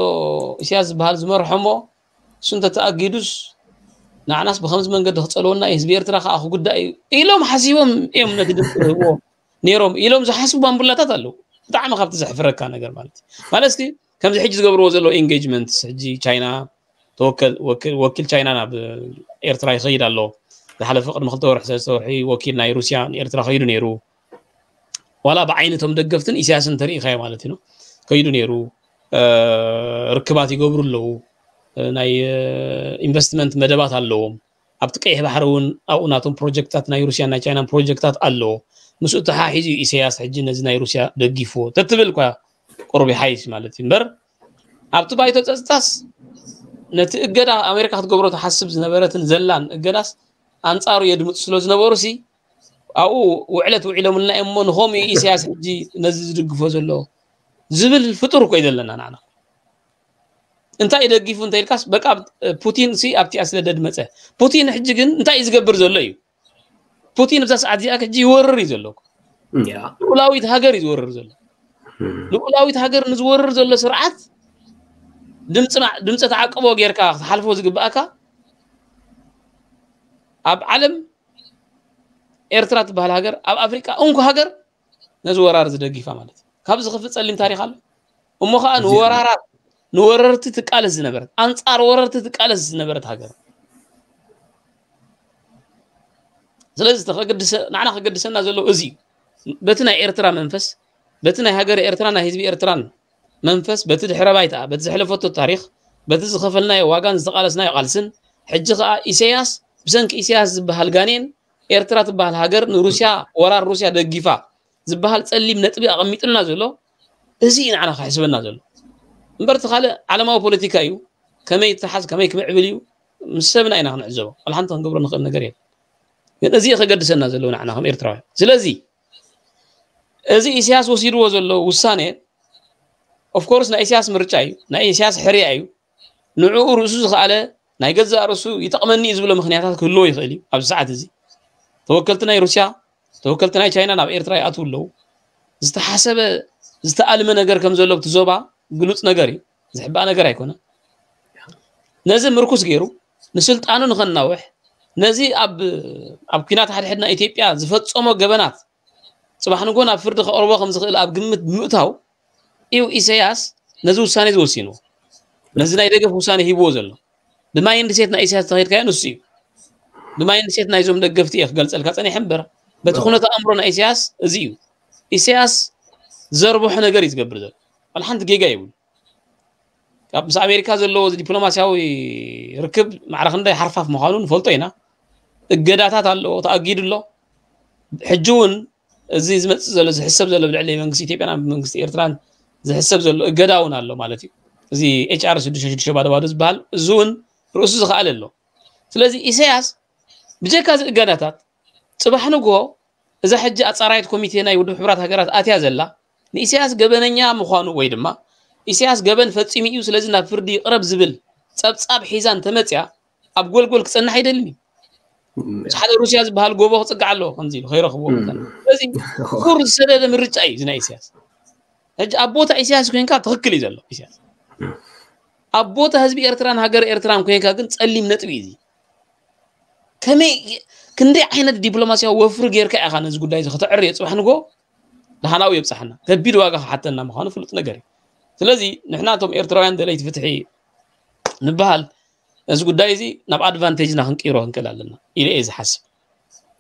Speaker 3: እስያስ ዝበሃል ዝመርሖሞ እሱ እንተተኣጊዱስ ንዓናስ ብከምዚ መንገዲ ክፀልወና እዩ ህዝቢ ኤርትራ ከዓ ክጉዳእ እዩ ኢሎም ሓሲቦም እዮም ነቲ ድምፂ ዝህብዎ ነይሮም ኢሎም ዝሓስቡ ባንቡላታት ኣለዉ ብጣዕሚ ካብቲ ዘሕፍረካ ነገር ማለት እዩ ማለት ከምዚ ሕጂ ዝገብርዎ ዘሎ ኤንጌጅመንት ሕጂ ቻይና ወኪል ቻይና ናብ ኤርትራ ይኸይድ ኣሎ ዝሓለፈ ቅድሚ ክልተ ወርሒ ሰለስተ ወርሒ ወኪል ናይ ሩስያ ንኤርትራ ከይዱ ነይሩ ዋላ ብዓይነቶም ደገፍትን ኢሳያስን ተርኢ ኢካዮ ማለት እዩ ከይዱ ነይሩ ርክባት ይገብሩ ኣለዉ ናይ ኢንቨስትመንት መደባት ኣለዎም ኣብቲ ቀይሕ ባሕሪ እውን ኣብኡ ናቶም ፕሮጀክትታት ናይ ሩስያ ናይ ቻይናን ፕሮጀክትታት ኣለዎ ምስኡ ተሓሒዙ እዩ ኢሳያስ ሕጂ ነዚ ናይ ሩስያ ደጊፍዎ ተትብል እኳ ቁርቢ ሓይስ ማለት እዩ እምበር ኣብቲ ባይቶ ፀጥታስ ነቲ እገዳ ኣሜሪካ ክትገብሮ ተሓስብ ዝነበረትን ዘላን እገዳስ ኣንፃሩ የድምፁ ስለ ዝነበሩ ሲ ኣብኡ ውዕለት ውዒሎምልና እሞ ንኸምኡ ኢሳያስ ሕጂ ነዚ ዝድግፎ ዘሎ ዝብል ፍጡር እኮ እዩ ዘለና ንዓና እንታይ ይደጊፉ እንታይ ኢልካስ በቃ ፑቲን ሲ ኣብቲኣ ስለደድ መፀ ፑቲን ሕጂ ግን እንታይ እዩ ዝገብር ዘሎ እዩ ፑቲን ኣብዛ ሰዓት እዚኣ ሕጂ ይወርር እዩ ዘሎ ልኡላዊት ሃገር እዩ ዝወርር ዘሎ ልኡላዊት ሃገር ንዝወርር ዘሎ ስርዓት ድምፂ ተዓቅቦ ጌርካ ክትሓልፎ ዝግባእካ ኣብ ዓለም ኤርትራ ትበሃል ሃገር ኣብ ኣፍሪቃ እንኳ ሃገር ነዚ ወራር ዝደጊፋ ማለት እዩ ካብዚ ክፍፀሊም ታሪክ ኣሎ እሞ ከዓ ንወራራት ንወረርቲ ትቃለስ ዝነበረት ኣንጻር ወረርቲ ትቃለስ ዝነበረት ሃገር ስለዚ ንዓና ከገድሰና ዘሎ እዚ በቲ ናይ ኤርትራ መንፈስ በቲ ናይ ሃገር ኤርትራ ናይ ህዝቢ ኤርትራን መንፈስ በቲ ድሕረ ባይታ በቲ ዘሕለፈቶ ታሪክ በቲ ዝኸፈልናዮ ዋጋን ዝተቃለስናዮ ቃልስን ሕጂ ከዓ ኢሳያስ ብሰንኪ ኢሳያስ ዝበሃል ጋኔን ኤርትራ ትበሃል ሃገር ንሩስያ ወራር ሩስያ ደጊፋ ዝበሃል ፀሊም ነጥቢ ኣቐሚጡልና ዘሎ እዚ ንዓና ከሕስበና ዘሎ እምበር ካልእ ዓለማዊ ፖለቲካ እዩ ከመይ ይተሓዝ ከመይ ክምዕብል እዩ ምስ ሰብና ኢና ክንዕዘቦ ኣልሓንቲ ክንገብሮ ንኽእል ነገር የለን ግን እዚ ከገድሰና ዘለዎ ንዓና ከም ኤርትራውያን ስለዚ እዚ ኢሳያስ ወሲድዎ ዘሎ ውሳነ ኦፍኮርስ ናይ ኢሳያስ ምርጫ እዩ ናይ ኢሳያስ ሕርያ እዩ ንዕኡ ርእሱ ዝከኣለ ናይ ገዛእ ርእሱ ይጠቕመኒ እዩ ዝብሎ ምክንያታት ክህልዎ ይኽእል እዩ ኣብዚ ሰዓት እዚ ተወከልቲ ናይ ሩስያ ተወከልቲ ናይ ቻይና ናብ ኤርትራ ይኣትው ኣለዉ ዝተሓሰበ ዝተኣልመ ነገር ከም ዘሎ ብቲ ዞባ ግሉፅ ነገር እዩ ዝሕባእ ነገር ኣይኮነን ነዚ ምርኩስ ገይሩ ንስልጣኑ ንኸናውሕ ነዚ ኣብ ኩናት ሓድሕድና ኢትዮጵያ ዝፈፀሞ ገበናት ፅባሕ ንጎ ናብ ፍርዲ ከቅርቦ ከም ዝኽእል ኣብ ግምት ብምእታው እዩ ኢሳያስ ነዚ ውሳነ ዝወሲንዎ ነዚ ናይ ደገፍ ውሳነ ሂብዎ ዘሎ ብማይንድሴት ናይ ኢሳያስ ተኸይድካዮ ንሱ እዩ ብማይንድሴት ናይዞም ደገፍቲ እየ ክገልፀልካ ፀኒሐ እምበር በቲ ኩነተ ኣእምሮ ናይ ኢሳያስ እዚ እዩ ኢሳያስ ዘርብሖ ነገር እዩ ዝገብር ዘሎ الحنت جيجا يقول. كاب مس أمريكا زلوا دبلوماسياوي ركب معرخ ندي حرفها في مخالون فلطينا الجداتات هلو تأجيد له. حجون زي زمت زل زحسب زل بالعلي منقص إثيوبيا أنا منقص إيرتران. زحسب زل جداون هلو مالتي. زي إتش آر سدش شدش بعد بعد زبال. زون رؤوس زخال له. سلازي إسياس. بجكاز الجداتات صباح نجوا إذا حج أتصاريت كوميتينا يودو حبرات هجرات آتيا زلا ንእስያስ ገበነኛ ምዃኑ ወይ ድማ ኢሳያስ ገበን ፈፂሙ እዩ ስለዚ ናብ ፍርዲ ይቕረብ ዝብል ፀብፃብ ሒዛን ተመፅያ ኣብ ጎልጎል ክፀናሕ ይደልን እዩ ምስ ሓደ ሩስያ ዝበሃል ጎቦ ክፅጋዕ ኣለዎ ከምዚ ኢሉ ከይረኽብዎ ስለዚ ኩር ዝሰደደ ምርጫ እዩ ዝናይ ኢሳያስ ሕጂ ኣብ ቦታ ኢሳያስ ኮይንካ ትኽክል እዩ ዘሎ ኢሳያስ ኣብ ቦታ ህዝቢ ኤርትራን ሃገር ኤርትራን ኮይንካ ግን ፀሊም ነጥቢ እዩ ከመይ ክንደይ ዓይነት ዲፕሎማስያዊ ወፍሪ ጌርካ ኢኻ ነዚ ጉዳይ እዚ ክትዕርየ ፅባሕ ንጎ لحنا ويبصحنا تبيد واقع حتى لنا مخانو فلوت نجري سلازي نحن توم إيرتراويان دليت فتحي نبهل نزق دايزي نب أدفانتج نهنك إيرو كلا لنا إلى إيه حس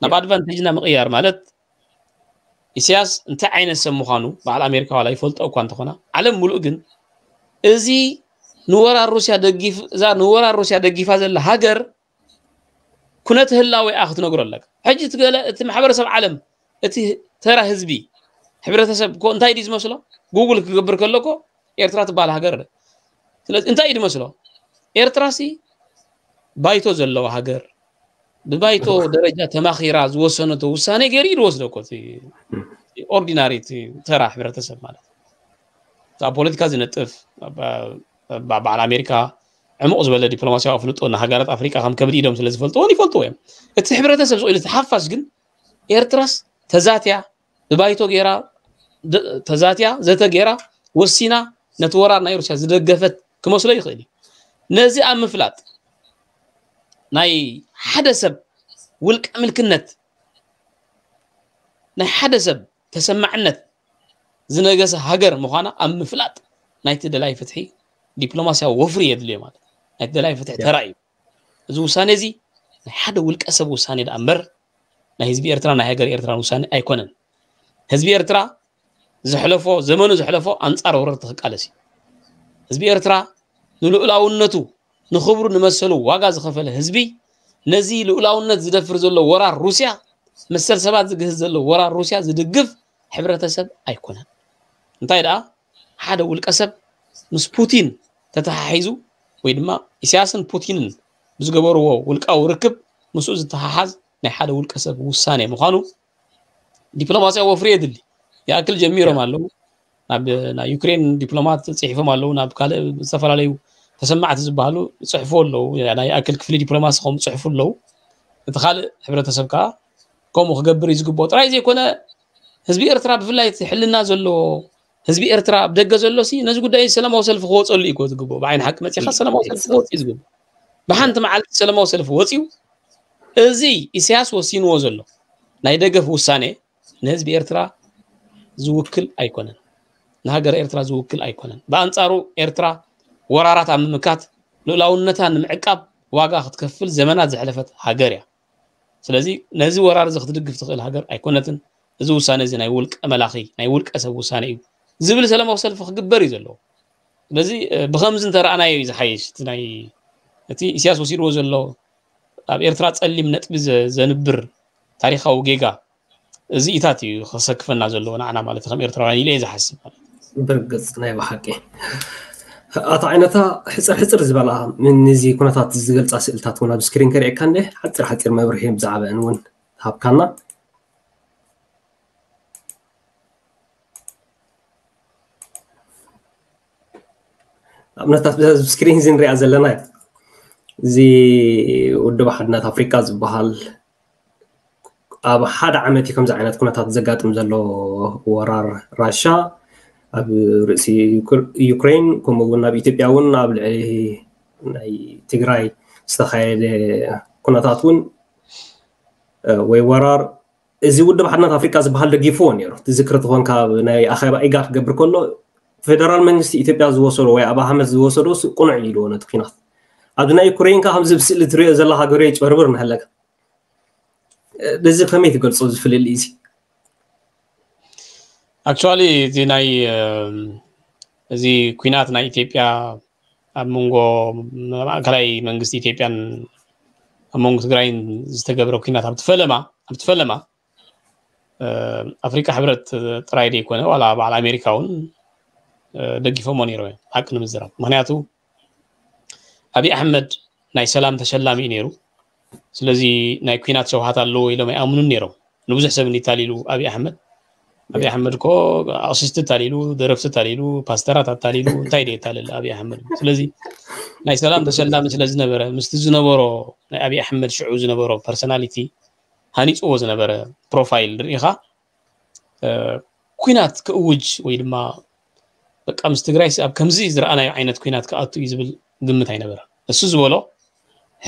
Speaker 3: نب أدفانتج نم قيار مالت إسياس أنت عين السم مخانو مع أمريكا ولا يفولت أو كان تخونا على ملوجن إزي نورا روسيا دقيف زا نورا روسيا دقيف هذا الهجر كنت هلا ويأخذ نقول لك حجة تقول أنت محبر سب علم أنت ترى هزبي ሕብረተሰብ ኮ እንታይ ድዩ ዝመስሎ ጉጉል ክገብር ከለኮ ኤርትራ ትበሃል ሃገር ስለዚ እንታይ እዩ ድመስሎ ኤርትራ ሲ ባይቶ ዘለዋ ሃገር ብባይቶ ደረጃ ተማኺራ ዝወሰነቶ ውሳኔ ገይሩ እዩ ዝወስዶ ኮ ኦርዲናሪ ተራ ሕብረተሰብ ማለት ኣብ ፖለቲካ ዝነጥፍ በዓል ኣሜሪካ ዕሙቕ ዝበለ ዲፕሎማስያዊ ኣፍልጦ ንሃገራት ኣፍሪቃ ከም ከብዲ ኢዶም ስለ ዝፈልጥዎን ይፈልጥዎ እዮም እቲ ሕብረተሰብ ዝኢሉ ተሓፋሽ ግን ኤርትራስ ተዛትያ ብባይቶ ገይራ ተዛትያ ዘተገይራ ወሲና ነቲ ወራር ናይ ሩስያ ዝደገፈት ክመስሎ ይኽእል እዩ ነዚ ኣብ ምፍላጥ ናይ ሓደ ሰብ ውልቀ ምልክነት ናይ ሓደ ሰብ ተሰማዕነት ዝነገሰ ሃገር ምዃና ኣብ ምፍላጥ ናይቲ ደላይ ፍትሒ ዲፕሎማስያዊ ወፍሪ የድልዮ ማለት ናይቲ ደላይ ፍትሒ ተራ እዩ እዚ ውሳነ እዚ ናይ ሓደ ውልቀ ሰብ ውሳነ ዳ እምበር ናይ ህዝቢ ኤርትራ ናይ ሃገር ኤርትራን ውሳነ ኣይኮነን ህዝቢ ኤርትራ ዝሕለፎ ዘመኑ ዝሕለፎ ኣንጻር ወረርቲ ክቃለስ እዩ ህዝቢ ኤርትራ ንልኡላውነቱ ንክብሩ ንመሰሉ ዋጋ ዝኸፈለ ህዝቢ ነዚ ልኡላውነት ዝደፍር ዘሎ ወራር ሩስያ መሰል ሰባት ዝግህዝ ዘሎ ወራር ሩስያ ዝድግፍ ሕብረተሰብ ኣይኮነን እንታይ ደኣ ሓደ ውልቀ ሰብ ምስ ፑቲን ተተሓሒዙ ወይ ድማ ኢሳያስን ፑቲንን ብዝገበርዎ ውልቃዊ ርክብ ምስኡ ዝተሓሓዝ ናይ ሓደ ውልቀ ሰብ ውሳነ ምዃኑ ዲፕሎማስያዊ ወፍሪ የድሊ ياكل جميرو مالو ناب نا يوكرين دبلومات صحيفه مالو ناب كاله ዝተፈላለዩ ተሰማዕቲ ዝበሃሉ ፅሕፉ ኣለዉ ናይ ኣክል ክፍሊ ዲፕሎማሲ ከም ፅሕፉ ኣለዉ እቲ ካልእ ሕብረተሰብ ከዓ ከምኡ ክገብር እዩ ዝግብኦ ጥራይ ዘይኮነ ህዝቢ ኤርትራ ብፍላይ ሕልና ዘለዎ ህዝቢ ኤርትራ ብደገ ዘሎ ሲ ነዚ ጉዳይ ሰላማዊ ሰልፊ ክወፀሉ እዩ ዝግብኦ ብዓይኒ ሓቂ መፅኻ ሰላማዊ ሰልፊ ክወፅኡ ዝግብኦ ብሓንቲ መዓልቲ ሰላማዊ ሰልፊ ወፂኡ እዚ ኢሳያስ ወሲንዎ ዘሎ ናይ ደገፍ ውሳነ ንህዝቢ ኤርትራ ዝውክል ኣይኮነን ንሃገር ኤርትራ ዝውክል ኣይኮነን ብኣንጻሩ ኤርትራ ወራራት ኣብ ምምካት ልኡላውነታ ንምዕቃብ ዋጋ ክትከፍል ዘመናት ዘሕለፈት ሃገር እያ ስለዚ ነዚ ወራር እዚ ክትድግፍ ትኽእል ሃገር ኣይኮነትን እዚ ውሳነ እዚ ናይ ውልቀ መላኺ ናይ ውልቀ ሰብ ውሳነ እዩ ዝብል ሰለማዊ ሰልፊ ክግበር እዩ ዘለዎ ስለዚ ብከምዚ እንተረኣናዮ እዩ ዝሓይሽ እቲ ናይ እቲ እስያስ ወሲድዎ ዘሎ ኣብ ኤርትራ ፀሊም ነጥቢ ዘንብር ታሪካዊ ጌጋ زي زیتات یو خسک فن نازل لون عنا مال فهم ایرتراینی لیز
Speaker 2: حس برگز نیب حقی آتا عینا تا حسر حسر زبلا من نزی کن تا تزگل تاسیل تا تونا بسکرین کری کنده حتر حتر ما برهیم زعب انون هاب کنن من تا بسکرین زین ریاض لنا زی ودبه حدنا تا فریکاز بحال ኣብ ሓደ ዓመት እዩ ከምዚ ዓይነት ኩነታት ዘጋጥም ዘሎ ወራር ራሻ ኣብ ርእሲ ዩክሬን ከምኡ እውን ኣብ ኢትዮጵያ እውን ኣብ ልዕሊ ናይ ትግራይ ዝተካየደ ኩነታት እውን ወይ ወራር እዚ ውድብ ሓድነት ኣፍሪካ ዝበሃል ደጊፍዎ ነይሩ ትዝክሪ ትኾንካ ናይ ኣኼባ ኢጋ ክገብር ከሎ ፌደራል መንግስቲ ኢትዮጵያ ዝወሰዶ ወይ ኣብ ኣህመድ ዝወሰዶ ቁኑዕ እዩ ኢልዎ ነቲ ኩናት ኣብዚ ናይ ዩክሬን ካ ከምዚ ብስእሊ ትሪኦ ዘለካ ገሪኦ ጨርብር ንሃለካ ነዚ ከመይ ትገልፆ ዝፍልል እዚ
Speaker 3: ኣክቸዋሊ እዚ ናይ እዚ ኩናት ናይ ኢትዮጵያ ኣብ መንጎ ማእከላይ መንግስቲ ኢትዮጵያን ኣብ መንጎ ትግራይን ዝተገብረ ኩናት ኣብቲ ፈለማ ኣብቲ ኣፍሪካ ሕብረት ጥራይ ደይኮነ ዋላ በዓል ኣሜሪካ እውን ደጊፎሞ ነይሮም እዮም ሓቂ ንምዝራብ ምክንያቱ ኣብዪ ኣሕመድ ናይ ሰላም ተሸላሚ እዩ ነይሩ سلزي ناي كينات سوحات اللو إلو ما يأمنوا نيرو نبزح سبني تاليلو أبي أحمد أبي أحمد كو أسيست تاليلو درفت تاليلو باسترات تاليلو تايدي تاليل أبي أحمد سلزي ناي سلام تسلام سلزي نبرة مستز نبرو أبي أحمد شعوز نبرو personality هانيت أوز نبرة بروفايل رئيخة ኩናት ክእውጅ ወይ ድማ በቃ ምስ ትግራይ ኣብ ከምዚ ዝረኣናዮ ዓይነት ኩናት ክኣቱ እዩ ዝብል ግምት ኣይነበረ እሱ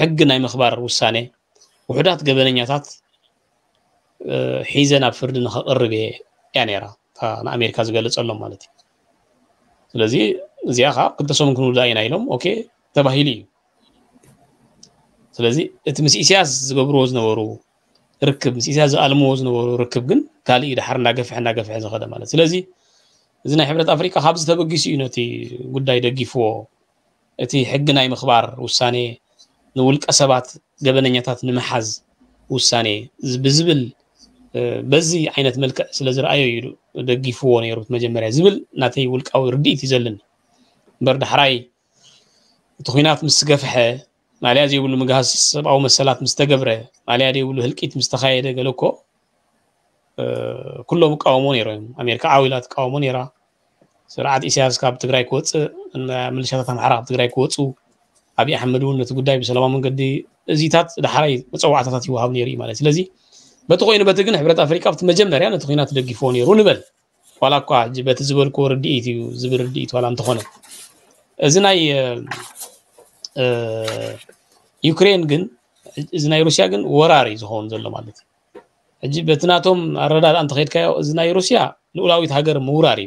Speaker 3: ሕግን ናይ ምኽባር ውሳነ ውሕዳት ገበነኛታት ሒዘን ኣብ ፍርዲ ንኸቕርብ እየ እያ ነይራ እታ ንኣሜሪካ ዝገለፀሎም ማለት እዩ ስለዚ እዚኣ ከዓ ክልተሰም ክንውዳ ኢና ኢሎም ኦኬ ተባሂሉ እዩ ስለዚ እቲ ምስ ኢሳያስ ዝገብርዎ ዝነበሩ ርክብ ምስ ኢሳያስ ዝኣልምዎ ዝነበሩ ርክብ ግን ካልእ ድሓር እናገፍሐ እናገፍሐ ዝኸደ ማለት ስለዚ እዚ ናይ ሕብረት ኣፍሪካ ካብ ዝተበጊሱ እዩ ነቲ ጉዳይ ደጊፍዎ እቲ ሕጊ ናይ ምኽባር ውሳኔ نقول كسبات جبنا نجات نمحز وساني زبزبل بزي عينة ملك سلزر أيو يرو دقي فوان يرو تمجم مرزبل ناتي ولك أو ردي تزلن برد حراي تخينات مستقفحة ما عليها زي يقولوا مجهز سبع أو مسلات مستقفرة ما عليها دي يقولوا هلكيت مستخايدة قالوكو كلهم قاومون يرو أمريكا عويلات قاومون يرا سرعة إسياس كاب تقرأي كوتس إن ملشاتها عرب تقرأي كوتس أبي أحمد ون تقداي بسلام من قدي زيتات دحري متصوعات تاتي وهاب نيري مالتي لذي بتقين بتقن حبرة أفريقيا بتمجمر أنا تقينات دقيفوني رونبل ولا قا جبت زبر كور ديتي وزبر ديت ولا متخونه زناي يوكرين جن زناي روسيا جن وراري زهون زلوا مالتي ሕጂ በቲ ናቶም ኣረዳድ ኣንተ ከይድካዮ زناي روسيا ሩስያ ንኡላዊት موراري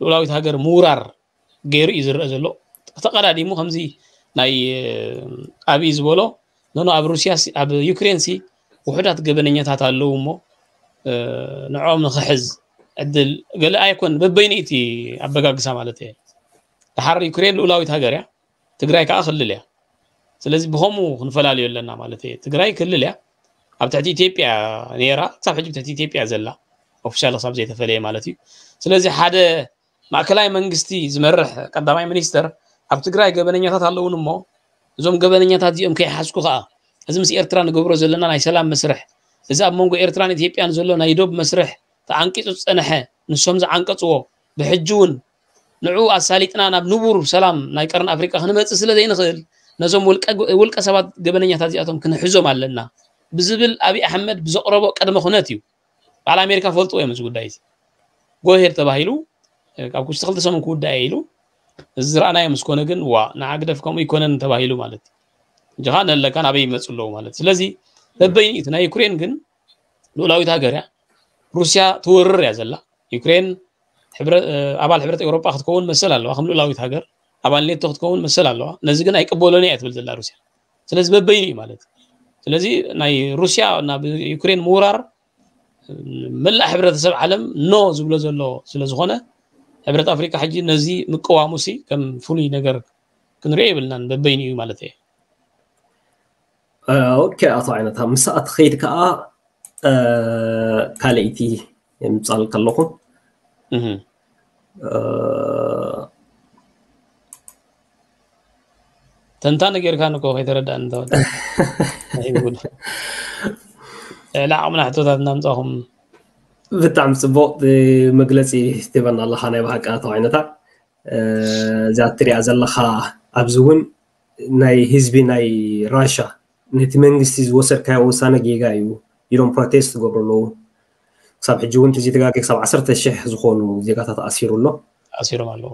Speaker 3: ምውራር እዩ። مورار غير ازر ازلو تقراري مو همزي ناي ابي زبولو نونو اب روسيا اب يوكرين سي وحدات قبلنيا تاتالو مو نعوم نخحز عدل قال اي كون ببينيتي ابغاكسا مالتي تحرر يوكرين الاولاوي تهاجر يا تقراي كاخر لليا سلازي بهمو نفلالي لنا مالتي تقراي كل لليا اب تحتي تيبيا نيرا صافي جبت تحتي تيبيا زلا اوفشال صاب زي تفلي مالتي سلازي حدا ما كلاي منغستي زمرح قدامي منيستر أبت أن قبلني يا تطلعوا نما زوم قبلني يا تاتي أم كي حاسكوا خا أزم سير تران قبر زلنا ناي سلام مسرح إذا أب مونجو إير تران يتيح يان زلنا ناي دوب مسرح تانكيت وتسنحة نسوم زانكت وو بحجون نعو أساليتنا أنا بنبور سلام ناي كرن أفريقيا هنما تسلا دين خير نزوم ولك ولك سبات قبلني يا تاتي أتوم كن حزوم على لنا بزبل أبي أحمد بزقربو كده مخناتيو على أمريكا فولت وين مزود دايز غوهر تباهيلو أبكو استغلت سامن كود دايلو ዝረኣና እዮም ዝኮነ ግን ዋ ንዓግደፍ ከምኡ ይኮነን ተባሂሉ ማለት እዩ እንጂኻ ነለካ ናበይ ይመፁ ኣለዉ ማለት ስለዚ በበይኒ እቲ ናይ ዩክሬን ግን ልኡላዊት ሃገር እያ ሩስያ ትውርር እያ ዘላ ዩክሬን ኣባል ሕብረት ኤውሮጳ ክትከውን መሰል ኣለዋ ከም ልኡላዊት ሃገር ኣባል ኔቶ ክትከውን መሰል ኣለዋ ነዚ ግን ኣይቅበሎን እያ ትብል ዘላ ሩስያ ስለዚ በበይኒ እዩ ማለት ስለዚ ናይ ሩስያ ናብ ዩክሬን ምውራር መላእ ሕብረተሰብ ዓለም ኖ ዝብሎ ዘሎ ስለዝኮነ حبرت أفريقيا حجي نزي مقواموسي كم فلي نجر كن رأي بلنا ببيني يوم على تي آه،
Speaker 2: أوكي أطعنا تام مساء خير كأ أه كاليتي يمتصل
Speaker 3: يعني كلكم أه. تنتان غير كانوا كو هيدر دان دو آه، لا عمنا حتى نام تهم
Speaker 2: ብጣዕሚ ፅቡቅ መግለፂ ትበና ኣለካ ናይ ባህ ቃናታዊ ዓይነታ እዛ እትሪኣ ዘለካ ኣብዚ እውን ናይ ህዝቢ ናይ ራሻ ነቲ መንግስቲ ዝወሰድካዮ ውሳነ ጌጋ እዩ ኢሎም ፕሮቴስት ዝገብሩ ኣለዉ ክሳብ ሕጂ እውን ተዘይተጋገ ክሳብ 1ሰርተ,000 ዝኮኑ ዜጋታት ኣሲሩ ኣሎ
Speaker 3: ኣሲሮም ኣለዎ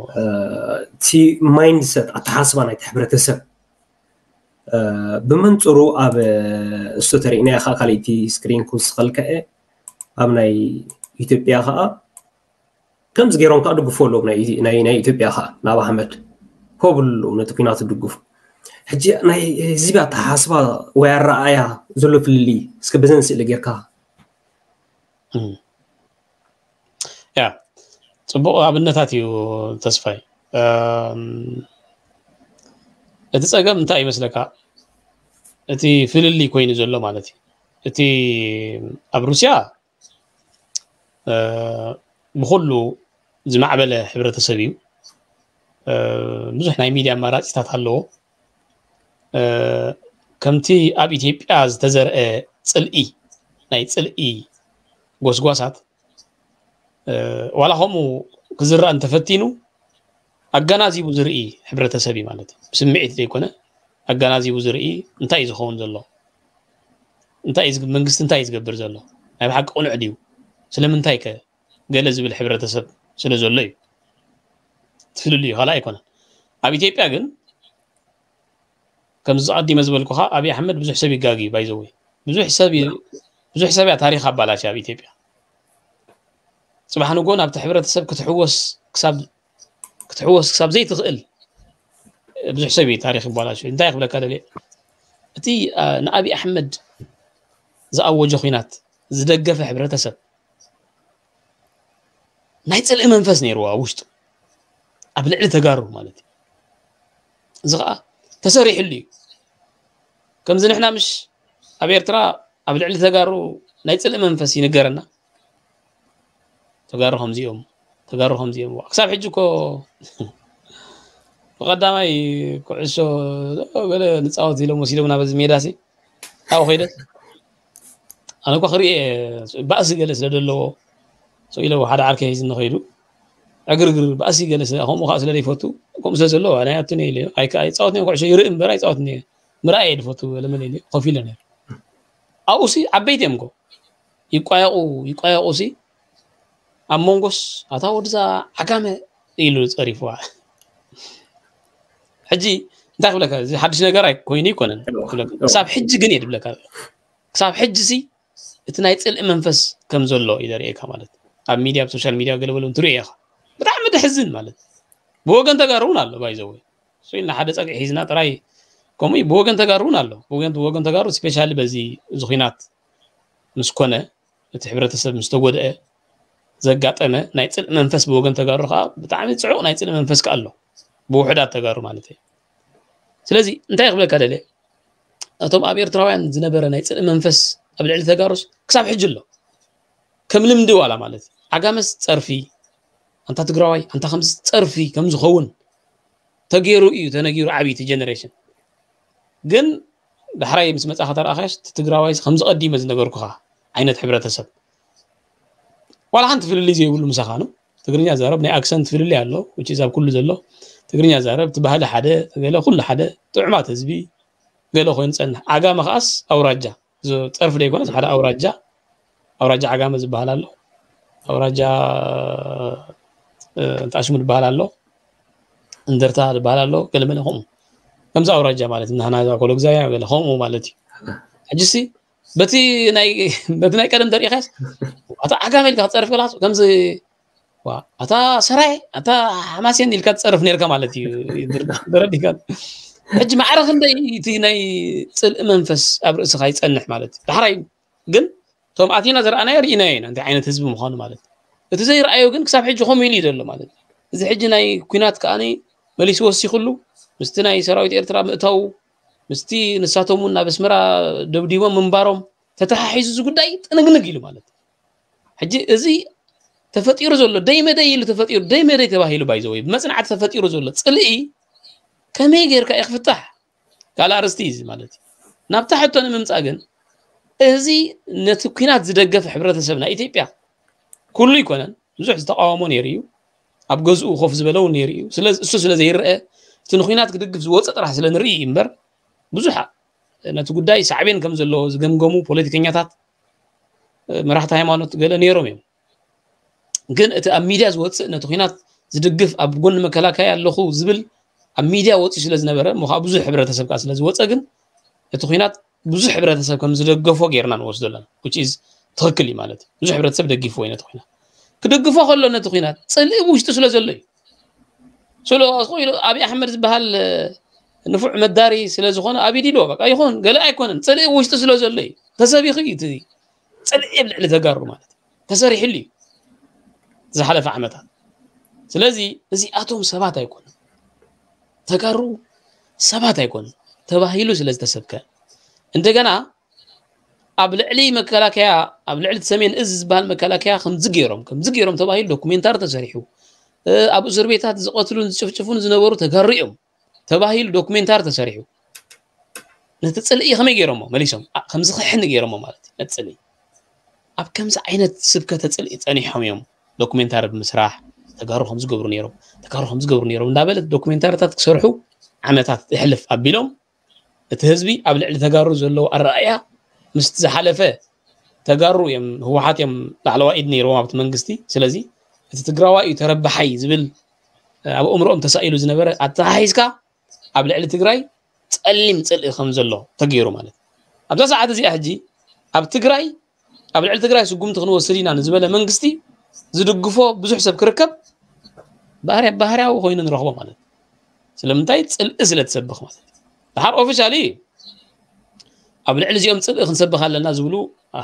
Speaker 2: እቲ ማይንድሰት ኣተሓስባ ናይቲ ሕብረተሰብ ብመንፅሩ ኣብ እሱ ተሪእናዮ ከዓ ካልእቲ ስክሪን ክውስኸልከአ ኣብ ናይ ኢትዮጵያ ከዓ ከምዚ ገይሮም ከዓ ድግፉ ኣለዎም ናይ ኢትዮጵያ ከዓ ናብ ኣሕመድ ከብልዎም ነቲ ኩናት ድግፉ ሕጂ ናይ ህዝቢ ኣተሓስባ ወይ ኣረኣያ ዘሎ ፍልሊ እስኪ በዘን ስእሊ ጌርካ
Speaker 3: ያ ፅቡቅ ኣብነታት እዩ ተስፋይ እቲ ፀገም እንታይ ይመስለካ እቲ ፍልሊ ኮይኑ ዘሎ ማለት እዩ እቲ ኣብ ሩስያ ንኩሉ ዝማዕበለ ሕብረተሰብ እዩ ብዙሕ ናይ ሚድያ ኣማራፂታት ኣለዎ ከምቲ ኣብ ኢትዮጵያ ዝተዘርአ ፅልኢ ናይ ፅልኢ ጎስጓሳት ዋላ ከምኡ ክዝረአ እንተፈቲኑ ኣጋናዚቡ ዝርኢ ሕብረተሰብ እዩ ማለት እዩ ብስምዒት ዘይኮነ ኣጋናዚቡ ዝርኢ እንታይ እዩ ዝኸውን ዘሎ እንታይ መንግስቲ እንታይ እዩ ዝገብር ዘሎ ናይ ብሓቂ ቁኑዕ ድዩ ስለምንታይ ከ ገለ ዝብል ሕብረተሰብ ስለ ዘሎ እዩ ትፍልልዩ ካልእ ኣይኮነን ኣብ ኢትዮጵያ ግን ከምዚ ቀዲመ ዝበልኩካ ኣብዪ ኣሕመድ ብዙሕ ሰብ ይጋግዩ ባይዘወ ብዙሕ ሰብ ብዙሕ ሰብ እያ ታሪክ ኣባላሽ ኣብ ኢትዮጵያ ፅባሕ ንጎ ናብቲ ሕብረተሰብ ክትሕወስ ክሳብ ክትሕወስ ክሳብ ዘይትኽእል ብዙሕ ሰብ እዩ ታሪክ ይባላሽ እንታይ ክብለካ ደልየ እቲ ንኣብዪ ኣሕመድ ዝኣወጀ ኩናት ዝደገፈ ሕብረተሰብ ناي تسلع منفس نيروه وشتو أبلع لي تقارب مالتي زغا تسري حلي كم زين إحنا مش أبير ترى أبلع لي تقارب ناي تسلع منفس ينقرنا تقارب همزيهم تقارب همزيهم وقصاب حجوكو وقدام اي كعشو قال نتصاوت يلو مسيلو منا بز ميداسي أو خيدت أنا كو خري باس جلس لدلو سويلو هاد عارك هيز نهيلو أجر جر بأسي جلس هم خاص لري فوتو كم سجلوا أنا أتني لي أيك أي تأوتني كل شيء يرين برا تأوتني مرأي الفوتو لما لي خفي لنا أوسي أبيت يمكو يقايا أو يقايا أوسي أمونغوس أتاه ورزا أكامة إيلو تعرفوا حجي داخل لك هذا كويني كونن ساب حج جنيد بلاك ساب حج زي اتنايت الامنفس كم إذا رأيك هم ኣብ ሚድያ ኣብ ሶሻል ሚድያ ገለበሉ እንትርኢ ኢኻ ብጣዕሚ ደሕዝን ማለት ብወገን ተጋሩ እውን ኣሎ ባይዘወ እሱ ኢልና ሓደ ፀግዒ ሒዝና ጥራይ ከምኡ ብወገን ተጋሩ እውን ኣሎ ብወገን ተጋሩ ስፔሻሊ በዚ ዝኹናት ምስ ኮነ እቲ ሕብረተሰብ ምስ ተጎድአ ዘጋጠመ ናይ ፅልኢ መንፈስ ብወገን ተጋሩ ከዓ ብጣዕሚ ፅዑቅ ናይ ፅልኢ መንፈስ ከ ኣሎ ብውሕዳት ተጋሩ ማለት እዩ ስለዚ እንታይ ክብለካ ደለ እቶም ኣብ ኤርትራውያን ዝነበረ ናይ ፅልኢ መንፈስ ኣብ ልዕሊ ተጋሩስ ክሳብ ሕጂ ኣሎ ከም ልምዲ ዋላ ማለት እዩ ዓጋመስ ترفي. أنت تقرأي أنت خمس ترفي كم زخون. تجيرو إيو تنغيروا عبي تجنريشن جن دحراي مسمى أخطر أخش تقرأي خمس قديم مز نجار كها عينة حبرة تسب ولا أنت في اللي زي يقول مسخانو تقرني يا زارب أكسنت في اللي علو which is كل زلو. تقرني يا زارب تبه هذا حدا تقول كل حدا تعمات زبي قالوا خوين سن عقام خاص أو رجع. زو ترفي يقول هذا حدا أو رجع. أو رجع عقام زبهل الله أوراجا تأشمل بالالو اندرتا بالالو كل من هم كم زا أوراجا مالت إن هنا زاكو لوك زايا ولا هم مالتي أجسي بتي ناي بتي ناي كلام دري خس أتا أكمل كات صرف كلاس كم زي وا أتا سرعي أتا حماسي إن الكات صرف نيركا مالتي دربي كات أجمع أعرف إن ده تي ناي تل منفس أبرس خايت أنح مالتي تحرين قل توم عتينا زر أنا يرينا هنا أنت عين تزب مخان مالك أنت زي رأيه جن كسب حج خم يلي دلوا مالك إذا حجنا كينات كأني ملي سوى السي خلو مستنا يسراوي تيرترا تو مستي نساتهم لنا بس مرا دوديما من بارهم تتح حيز زوج داي أنا جن قيلوا مالك حج إزي تفتير زولو داي ما داي اللي تفتير داي ما داي تباهي اللي بايزوي مثلا عاد تفتير زولو تسألي كم يجير كأخ فتح قال أرستيز مالك نبتحه تاني من تاجن أزي نتكينات زدقف حبرة سبنا إثيوبيا كل يكونن زح تقاومون يريو أب جزء خوف زبلون يريو سلاز سلاز زير تنخينات كدقف زوات راح سلنا ري إمبر بزحة نتقداي سعبين كم زلوا زجم جمو بوليتيكينياتات مرحت هيمانوت قال نيروم يوم ግን እቲ ኣብ ሚድያ ዝወፅእ ነቲ ኩናት ዝድግፍ ኣብ ጎኒ መከላከያ ኣለኹ ዝብል ኣብ ሚድያ ወፅኡ ስለ ዝነበረ እሞ ከዓ ብዙሕ ሕብረተሰብ ከዓ ስለ ዝወፀ ግን እቲ ኩናት بزح حبرت سب كم زد قف وغيرنا نوصل لنا which is تركلي مالت بزح حبرت سب دقيف وين تخينا كده قف خلا لنا تخينا سلي وش تسلا زلي سلو أخوي أبي أحمد بهال نفع مداري سلا زخون أبي دي لوبك أي خون قال أي خون سلي وش تسلا زلي تسابي خي تدي سلي إبل على تجار مالت تساري حلي زحلة فعمتها سلازي زي أتوم سبات أيكون تجارو سبات أيكون تباهيلو سلاز تسبكه እንደገና ኣብ ልዕሊ መከላከያ ኣብ ልዕሊ ሰሜን እዝ ዝበሃል መከላከያ ከምዚ ገይሮም ከምዚ ገይሮም ተባሂሉ ዶኩሜንታር ተሰሪሑ ኣብ እስር ቤታት ዝቐትሉን ዝጭፍጭፉን ዝነበሩ ተጋሪኦም ተባሂሉ ዶኩሜንታር ተሰሪሑ ነቲ ፅልኢ ከመይ ገይሮሞ መሊሶም ከምዚ ክሕኒ ገይሮሞ ማለት እዩ ነቲ ፅልኢ ኣብ ከምዚ ዓይነት ስብከተ ፅልኢ ፀኒሖም እዮም ዶኩሜንታር ብምስራሕ ተጋሩ ከም ዝገብሩ ነይሮም ተጋሩ ከም ዝገብሩ ነይሮም እንዳበለት ዶኩሜንታርታት ክሰርሑ ዓመታት ይሕልፍ ኣቢሎም እቲ ህዝቢ ኣብ ልዕሊ ተጋሩ ዘለዎ ኣረኣያ ምስቲ ዝሓለፈ ተጋሩ እዮም ህወሓት እዮም ላዕለዋይ ኢድ ነይሮም ኣብቲ መንግስቲ ስለዚ እቲ ትግራዋይ እዩ ተረባሓይ ዝብል ኣብ እምሮኦም ተሳኢሉ ዝነበረ ኣተሓሒዝካ ኣብ ልዕሊ ትግራይ ፀሊም ፅልኢ ከም ዘሎ ተገይሩ ማለት ኣብዛ ሰዓት እዚኣ ሕጂ ኣብ ትግራይ ኣብ ልዕሊ ትግራይ ስጉምቲ ክንወስድ ኢና ንዝበለ መንግስቲ ዝድግፎ ብዙሕ ሰብ ክርከብ ባህርያዊ ኮይኑ ንረኽቦ ማለት ስለምንታይ ፅልኢ ስለተሰብኽ ማለት እዩ ድሓር ኦፊሻሊ ኣብ ልዕሊ እዚኦም ፅልኢ ክንሰብኽ ኣለና ዝብሉ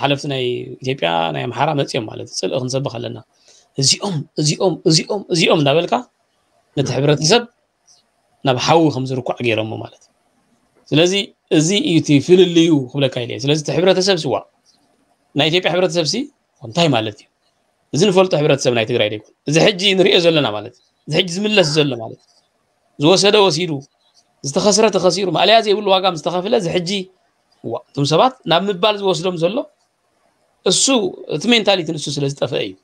Speaker 3: ሓለፍቲ ናይ ኢትዮጵያ ናይ ኣምሓራ መፅኦም ማለት ፅልኢ ክንሰብኽ ኣለና እዚኦም እዚኦም እዚኦም እዚኦም እናበልካ ነቲ ሕብረተሰብ ናብ ሓዊ ከም ዝርኳዕ ገይሮሞ ማለት እዩ ስለዚ እዚ እዩ እቲ ፍልልዩ ክብለካ ኢለ ስለዚ እቲ ሕብረተሰብ ስዋ ናይ ኢትዮጵያ ሕብረተሰብ ሲ እንታይ ማለት እዩ እዚ ንፈልጦ ሕብረተሰብ ናይ ትግራይ ደይኮን እዚ ሕጂ ንሪኦ ዘለና ማለት እዩ እዚ ሕጂ ዝምለስ ዘሎ ማለት እዩ ዝወሰደ ወሲዱ زتخسرة تخسير ما عليها زي يقول واقع مستخفلة زحجي وا ثم سبات نعم نبال وصلهم زلوا السو ثمين تالي تنسو سلسة فأي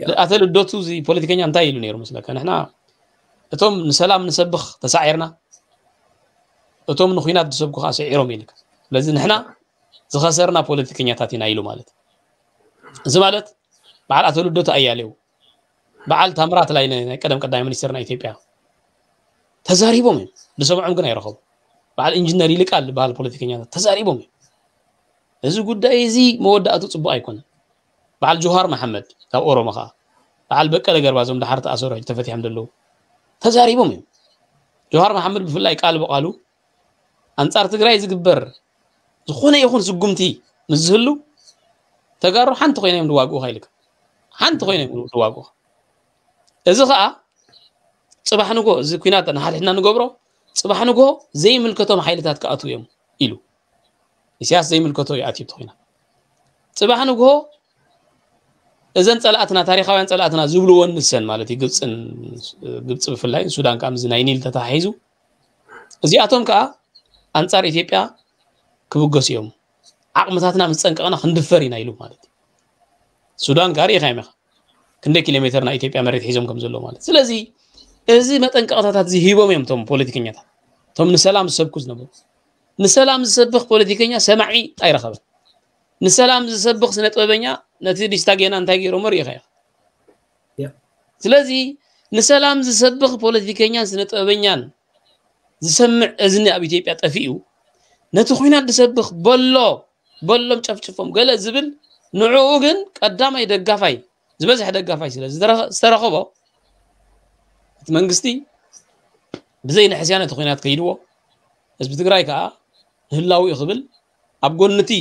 Speaker 3: أثر الدوتو زي بوليتيكيني أنتاي لنيرو مثلا كان إحنا أتوم نسلام نسبخ تسعيرنا أتوم نخينات تسبكو خاصة إيرو ميلك لازم إحنا زخسرنا بوليتيكيني تاتي نايلو مالت زمالت بعد أثر الدوتو أياليو بعد تمرات لاينا كدم كدائما يصيرنا إثيبيا ተዛሪቦም እዮም ንሰምዖም ግን ኣይረኸቡ በዓል ኢንጂነር ይልቃል ዝበሃል ፖለቲከኛታት ተዛሪቦም እዮም እዚ ጉዳይ እዚ መወዳእቱ ፅቡቅ ኣይኮነን በዓል ጆሃር መሓመድ ካብ ኦሮሞ ከዓ በዓል በቀለ ገርባ እዞም ድሓር ተኣሰሩ ተፈቲሖም ዘለዉ ተዛሪቦም እዮም ጆሃር መሓመድ ብፍላይ ቃል በቃሉ ኣንጻር ትግራይ ዝግበር ዝኾነ ይኹን ስጉምቲ ምስ ዝህሉ ተጋሩ ሓንቲ ኮይና እዮም ዝዋግኡካ ኢልካ ሓንቲ ኮይና እዮም ዝዋግኡካ እዚ ከዓ صباح نجو زي كينات أنا هل إحنا نجبره صباح نجو زي ملكتهم حيلتات كأتو يوم إلو السياسة زي ملكتهم يأتي بتوينا صباح نجو إذن سألتنا تاريخه وين سألتنا زبلو وين السن مالتي جبت سن جبت سن في اللاين السودان كام زناين اللي تتحيزو زي أتوم كا أنصار إثيوبيا كبوغوس يوم عقم ساتنا مسنك أنا خندفري نايلو مالتي السودان كاري خيمة كندي كيلومتر نا إثيوبيا مريت حيزم كم زلو مالتي سلازي إذا ما تنقطعت زي هيبوم يوم توم بوليتيكينيا توم نسلام سبكوز نبو نسلام زسبخ بوليتيكينيا سمعي أي رخبر نسلام زسبخ سنة أبنيا نتيجة استجينا نتاجي رومر يخير ስለዚ ንሰላም ዝሰብኽ ፖለቲከኛን ስነ ጥበበኛን ዝሰምዕ እዝኒ ኣብ ኢትዮጵያ ጠፊኡ ነቲ ኩናት ዝሰብኽ በሎ በሎም ጨፍጭፎም ገለ ዝብል ንዕኡ ግን ቀዳማይ ደጋፋይ ዝበዝሐ ደጋፋይ ስለ ዝተረኸቦ እቲ መንግስቲ ብዘይንሕስያ ነቲ ኩናት ከይድዎ ህዝቢ ትግራይ ከዓ ህላዊ ክብል ኣብ ጎኒ እቲ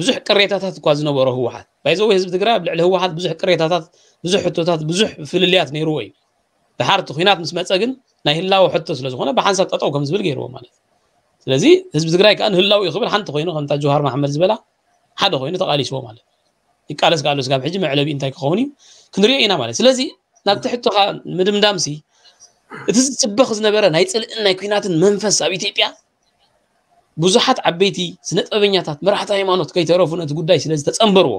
Speaker 3: ብዙሕ ቅሬታታት እኳ ዝነበሮ ህወሓት ባይዘወ ህዝቢ ትግራይ ኣብ ልዕሊ ህወሓት ብዙሕ ቅሬታታት ብዙሕ ሕቶታት ብዙሕ ፍልልያት ነይርዎ እዩ ድሓር እቲ ኩናት ምስ መፀ ግን ናይ ህላዊ ሕቶ ስለ ዝኾነ ብሓንሳብ ጠጠው ከም ዝብል ገይርዎ ማለት እዩ ስለዚ ህዝቢ ትግራይ ከዓ ንህላው ይኽብል ሓንቲ ኮይኑ ከምታ ጆሃር ማሕመድ ዝበላ ሓደ ኮይኑ ተቃሊስዎ ማለት እዩ ይቃለስ ቃለስ ካብ ሕጂ መዕለቢ እንታይ ክኸውን እዩ ክንሪኦ ኢና ማለት ስለዚ ናብቲ ሕቶኻ ምድምዳምሲ እቲ ዝፅበኽ ዝነበረ ናይ ፅልእን ናይ ኩናትን መንፈስ ኣብ ኢትዮጵያ ብዙሓት ዓበይቲ ስነ ጥበበኛታት መራሕቲ ሃይማኖት ከይተረፉ ነቲ ጉዳይ ስለ ዝተፀንበርዎ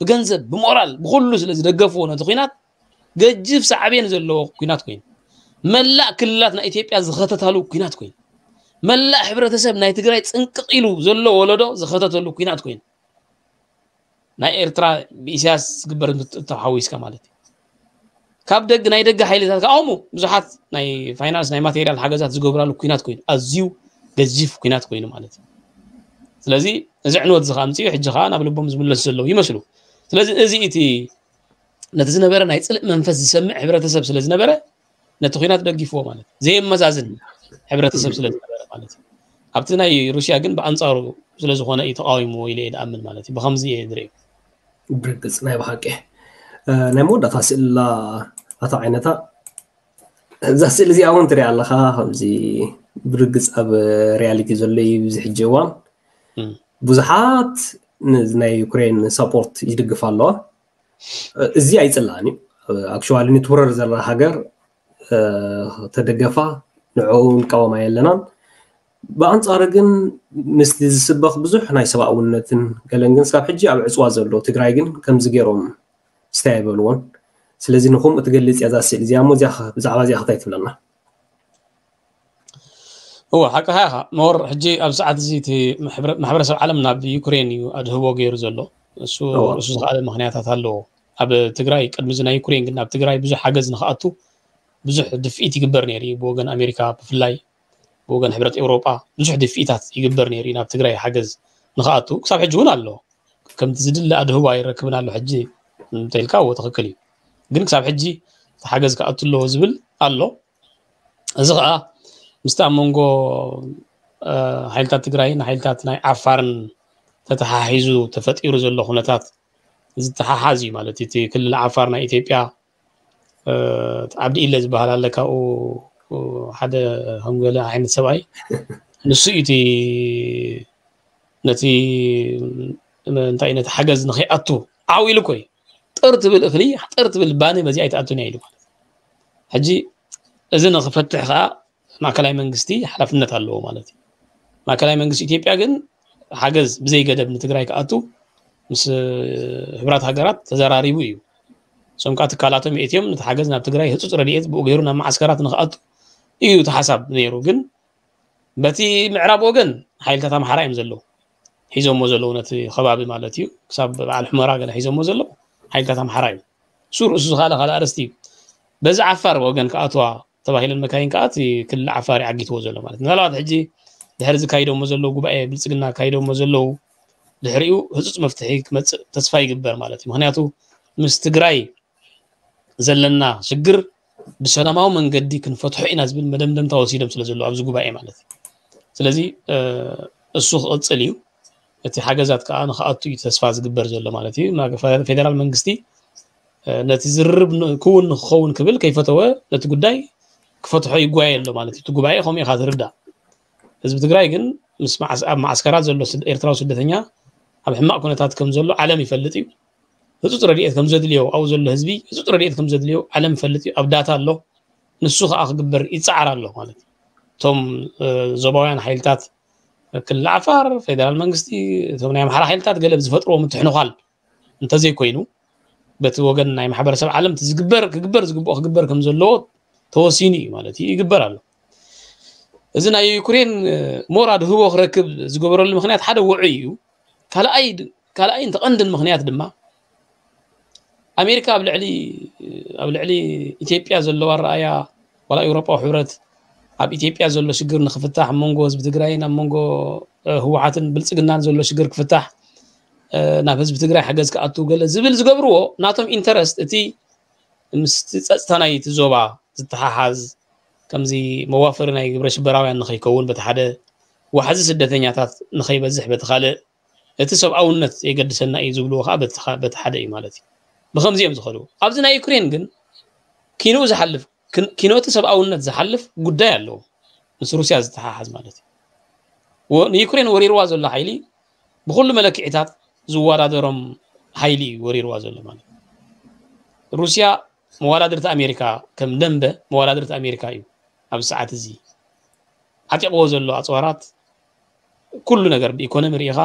Speaker 3: ብገንዘብ ብሞራል ብኩሉ ስለ ዝደገፍዎ ነቲ ኩናት ገጅፍ ሳዕብየን ዘለዎ ኩናት ኮይኑ መላእ ክልላት ናይ ኢትዮጵያ ዝኸተታሉ ኩናት ኮይኑ መላእ ሕብረተሰብ ናይ ትግራይ ፅንቅቕ ኢሉ ዘሎ ወለዶ ዝኸተተሉ ኩናት ኮይኑ ናይ ኤርትራ ብእስያስ ዝግበር ተሓዊስካ ማለት እዩ كاب دغ ناي دغ حيلات كاومو بزحات ناي فاينانس ناي ماتيريال حاجات زغبرا لكينات كوين ازيو دزيف كينات كوين معناتها سلازي ازي عنوت زخامتي حج خان ابل بوم زبل زلو يمسلو سلازي ازي ايتي نتز نبره ناي صلق منفذ يسمع حبره تسب سلاز نبره نتخينات دغيفو معناتها زي مزازن حبره تسب سلاز نبره معناتها ابت ناي روسيا كن بانصارو سلاز خونه يتقاوي مو يلي ادامن بخمزي يدري وبرقص ناي
Speaker 2: بحقه ናይ መወዳእታ ስእላ እታ ዓይነታ እዛ ስእሊ እዚኣ እውን ትሪኣ ኣለካ ከምዚ ብርግፅ ኣብ ሪያሊቲ ዘሎ እዩ ብዚ ሕጂ እዋን ብዙሓት ናይ ዩክሬን ሰፖርት ይድግፍ ኣለዋ እዚ ኣይፅላእን እዩ ኣክሽዋሊ ንትውረር ዘላ ሃገር ተደገፋ ንዕኡ ንቀወማ የለናን ብኣንጻሪ ግን ምስቲ ዝስበክ ብዙሕ ናይ ሰብኣውነትን ገለን ግን ስካብ ሕጂ ኣብ ዕፅዋ ዘሎ ትግራይ ግን ከምዚ ገይሮም ስታ ይበልዎን ስለዚ ንከምኡ ትገልፅ እያ ዛ ስእሊ እዚኣ እሞ ብዛዕባ እዚኣ ክታይ ትብለና
Speaker 3: እዎ ሓቂ ሃይኻ መወር ሕጂ ኣብ ሰዓት እዚ እቲ ማሕበረሰብ ዓለም ናብ ዩክሬን እዩ ኣድህቦ ገይሩ ዘሎ እሱ ዝከኣለ ምክንያታት ኣለዎ ኣብ ትግራይ ቅድሚዚ ናይ ዩክሬን ግን ኣብ ትግራይ ብዙሕ ሓገዝ ንክኣቱ ብዙሕ ድፍኢት ይግበር ነይሩ እዩ ብወገን ኣሜሪካ ብፍላይ ብወገን ሕብረት ኤውሮጳ ብዙሕ ድፍኢታት ይግበር ነይሩ እዩ ናብ ትግራይ ሓገዝ ንክኣቱ ክሳብ ሕጂ እውን ኣሎ ከምቲ ዝድለ ኣድህቦ ይረክብን ኣሎ ሕጂ እንተልካ ወ ትክክል እዩ ግን ክሳብ ሕጂ ተሓገዝ ክኣቱ ኣለዎ ዝብል ኣሎ እዚ ከዓ ምስቲ ኣብ መንጎ ሓይልታት ትግራይን ሓይልታት ናይ ዓፋርን ተተሓሒዙ ተፈጢሩ ዘሎ ኩነታት ዝተሓሓዝ እዩ ማለት እቲ ክልል ዓፋር ናይ ኢትዮጵያ ዓብዲ ኢለ ዝበሃል ኣለ ካብኡ ሓደ ከምገለ ዓይነት ሰብኣይ ንሱ እዩ እቲ ነቲ እንታይ ነቲ ሓገዝ ንኸይኣቱ ዓዊሉ ኮይ حطرت بالاخلي حطرت بالباني بزي ايت الدنيا يلو حجي إذن فتح خا ما كلاي منغستي حلفنت الله مالتي. ما كلاي منغستي ايتيوبيا كن حاجز بزي غدب نتغراي كأتو مس آه، هبرات هاجرات تزراري بو يو سوم كات كالاتو ايتيوم نتحاجز نتغراي حصص رديت بو غيرنا مع عسكرات نخات إيو تحسب نيرو كن بتي معراب وغن حيل تتم حرايم زلو. حيزو مو زلو نتي خبابي مالتي كساب على الحمراء حيزو مو زلو. ሓይልታት ኣምሓራ እዩ ስሩ እሱ ካልእ ካልእ ኣረስቲ እዩ በዚ ዓፋር ወገን ክኣትዋ ተባሂለን መካይን ከዓ እቲ ክልል ዓፋር ይዓጊትዎ ዘሎ ማለት ምናልባት ሕጂ ድሕሪ ዝካይደሞ ዘለዉ ጉባኤ ብልፅግና ካይደሞ ዘለዉ ድሕሪኡ ህፁፅ መፍትሒ ክመፅእ ተስፋ ይግበር ማለት እዩ ምክንያቱ ምስ ትግራይ ዘለና ሽግር ብሰላማዊ መንገዲ ክንፈትሖ ኢና ዝብል መደምደምታ ወሲዶም ስለ ዘለዎ ኣብዚ ጉባኤ ማለት እዩ ስለዚ እሱ ክቕፅል እዩ እቲ ሓገዛት ከዓ ንክኣቱ እዩ ተስፋ ዝግበር ዘሎ ማለት እዩ ፌደራል መንግስቲ ነቲ ዝርርብ ክውን ንክኸውን ክብል ከይፈተወ ነቲ ጉዳይ ክፈትሖ ይጓየ ኣሎ ማለት እዩ እቲ ጉባኤ ከምኡ ኢካ ትርዳእ ህዝቢ ትግራይ ግን ምስ ኣብ ማዓስከራ ዘሎ ኤርትራዊ ስደተኛ ኣብ ሕማቅ ኩነታት ከም ዘሎ ዓለም ይፈልጥ እዩ ህፁፅ ረድኤት ከም ዘድልዮ ኣብኡ ዘሎ ህዝቢ ህፁፅ ረድኤት ከም ዘድልዮ ዓለም ይፈልጥ እዩ ኣብ ዳታ ኣሎ ንሱ ከዓ ክግበር ይፃዕር ኣሎ ማለት እዩ እቶም ዞባውያን ሓይልታት ክልል ዓፋር ፌደራል መንግስቲ እቶም ናይ ኣምሓራ ሓይልታት ገለ ብዝፈጥርዎም ምትሕንኳል እንተዘይኮይኑ በቲ ወገን ናይ ማሕበረሰብ ዓለም ዝግበር ክግበር ዝግብኦ ክግበር ከም ዘለዎ ተወሲኑ እዩ ማለት እዩ ይግበር ኣሎ እዚ ናይ ዩክሬን ሞራድ ህቦ ክረክብ ዝገበረሉ ምክንያት ሓደ ውዑይ እዩ ካልኣይን ተቐንድን ምክንያት ድማ ኣሜሪካ ኣብ ልዕሊ ኣብ ልዕሊ ኢትዮጵያ ዘለዋ ኣረኣያ ዋላ ኤውሮጳዊ ሕብረት ኣብ ኢትዮጵያ ዘሎ ሽግር ንክፍታሕ ኣብ መንጎ ህዝቢ ትግራይን ኣብ መንጎ ህወሓትን ብልፅግናን ዘሎ ሽግር ክፍታሕ ናብ ህዝቢ ትግራይ ሓገዝ ክኣቱ ገለ ዝብል ዝገብርዎ ናቶም ኢንተረስት እቲ ምስቲ ፀጥታ ናይ እቲ ዞባ ዝተሓሓዝ ከምዚ መዋፈሪ ናይ ግብረ ሽበራውያን ንከይከውን በቲ ሓደ ዋሕዚ ስደተኛታት ንከይበዝሕ በቲ ካልእ እቲ ሰብኣውነት የገድሰና እዩ ዝብልዎ ከዓ በቲ ሓደ እዩ ማለት እዩ ብከምዚ እዮም ዝኸልዎ ኣብዚ ናይ ዩክሬን ግን ኪንኡ ዝሓልፍ ኪኖቲ ሰብኣውነት ዝሓልፍ ጉዳይ ኣለዎ ምስ ሩስያ ዝተሓሓዝ ማለት እዩ ንዩክሬን ወሪርዋ ዘሎ ሓይሊ ብኩሉ መለክዒታት ዝወዳደሮም ሓይሊ እዩ ወሪርዋ ዘሎ ማለት እዩ ሩስያ መዋዳድርቲ ኣሜሪካ ከም ደንበ መዋዳድርቲ ኣሜሪካ እዩ ኣብ ሰዓት እዚ ዓጢቕዎ ዘሎ ኣፅዋራት ኩሉ ነገር ብኢኮኖሚ ርኢኻ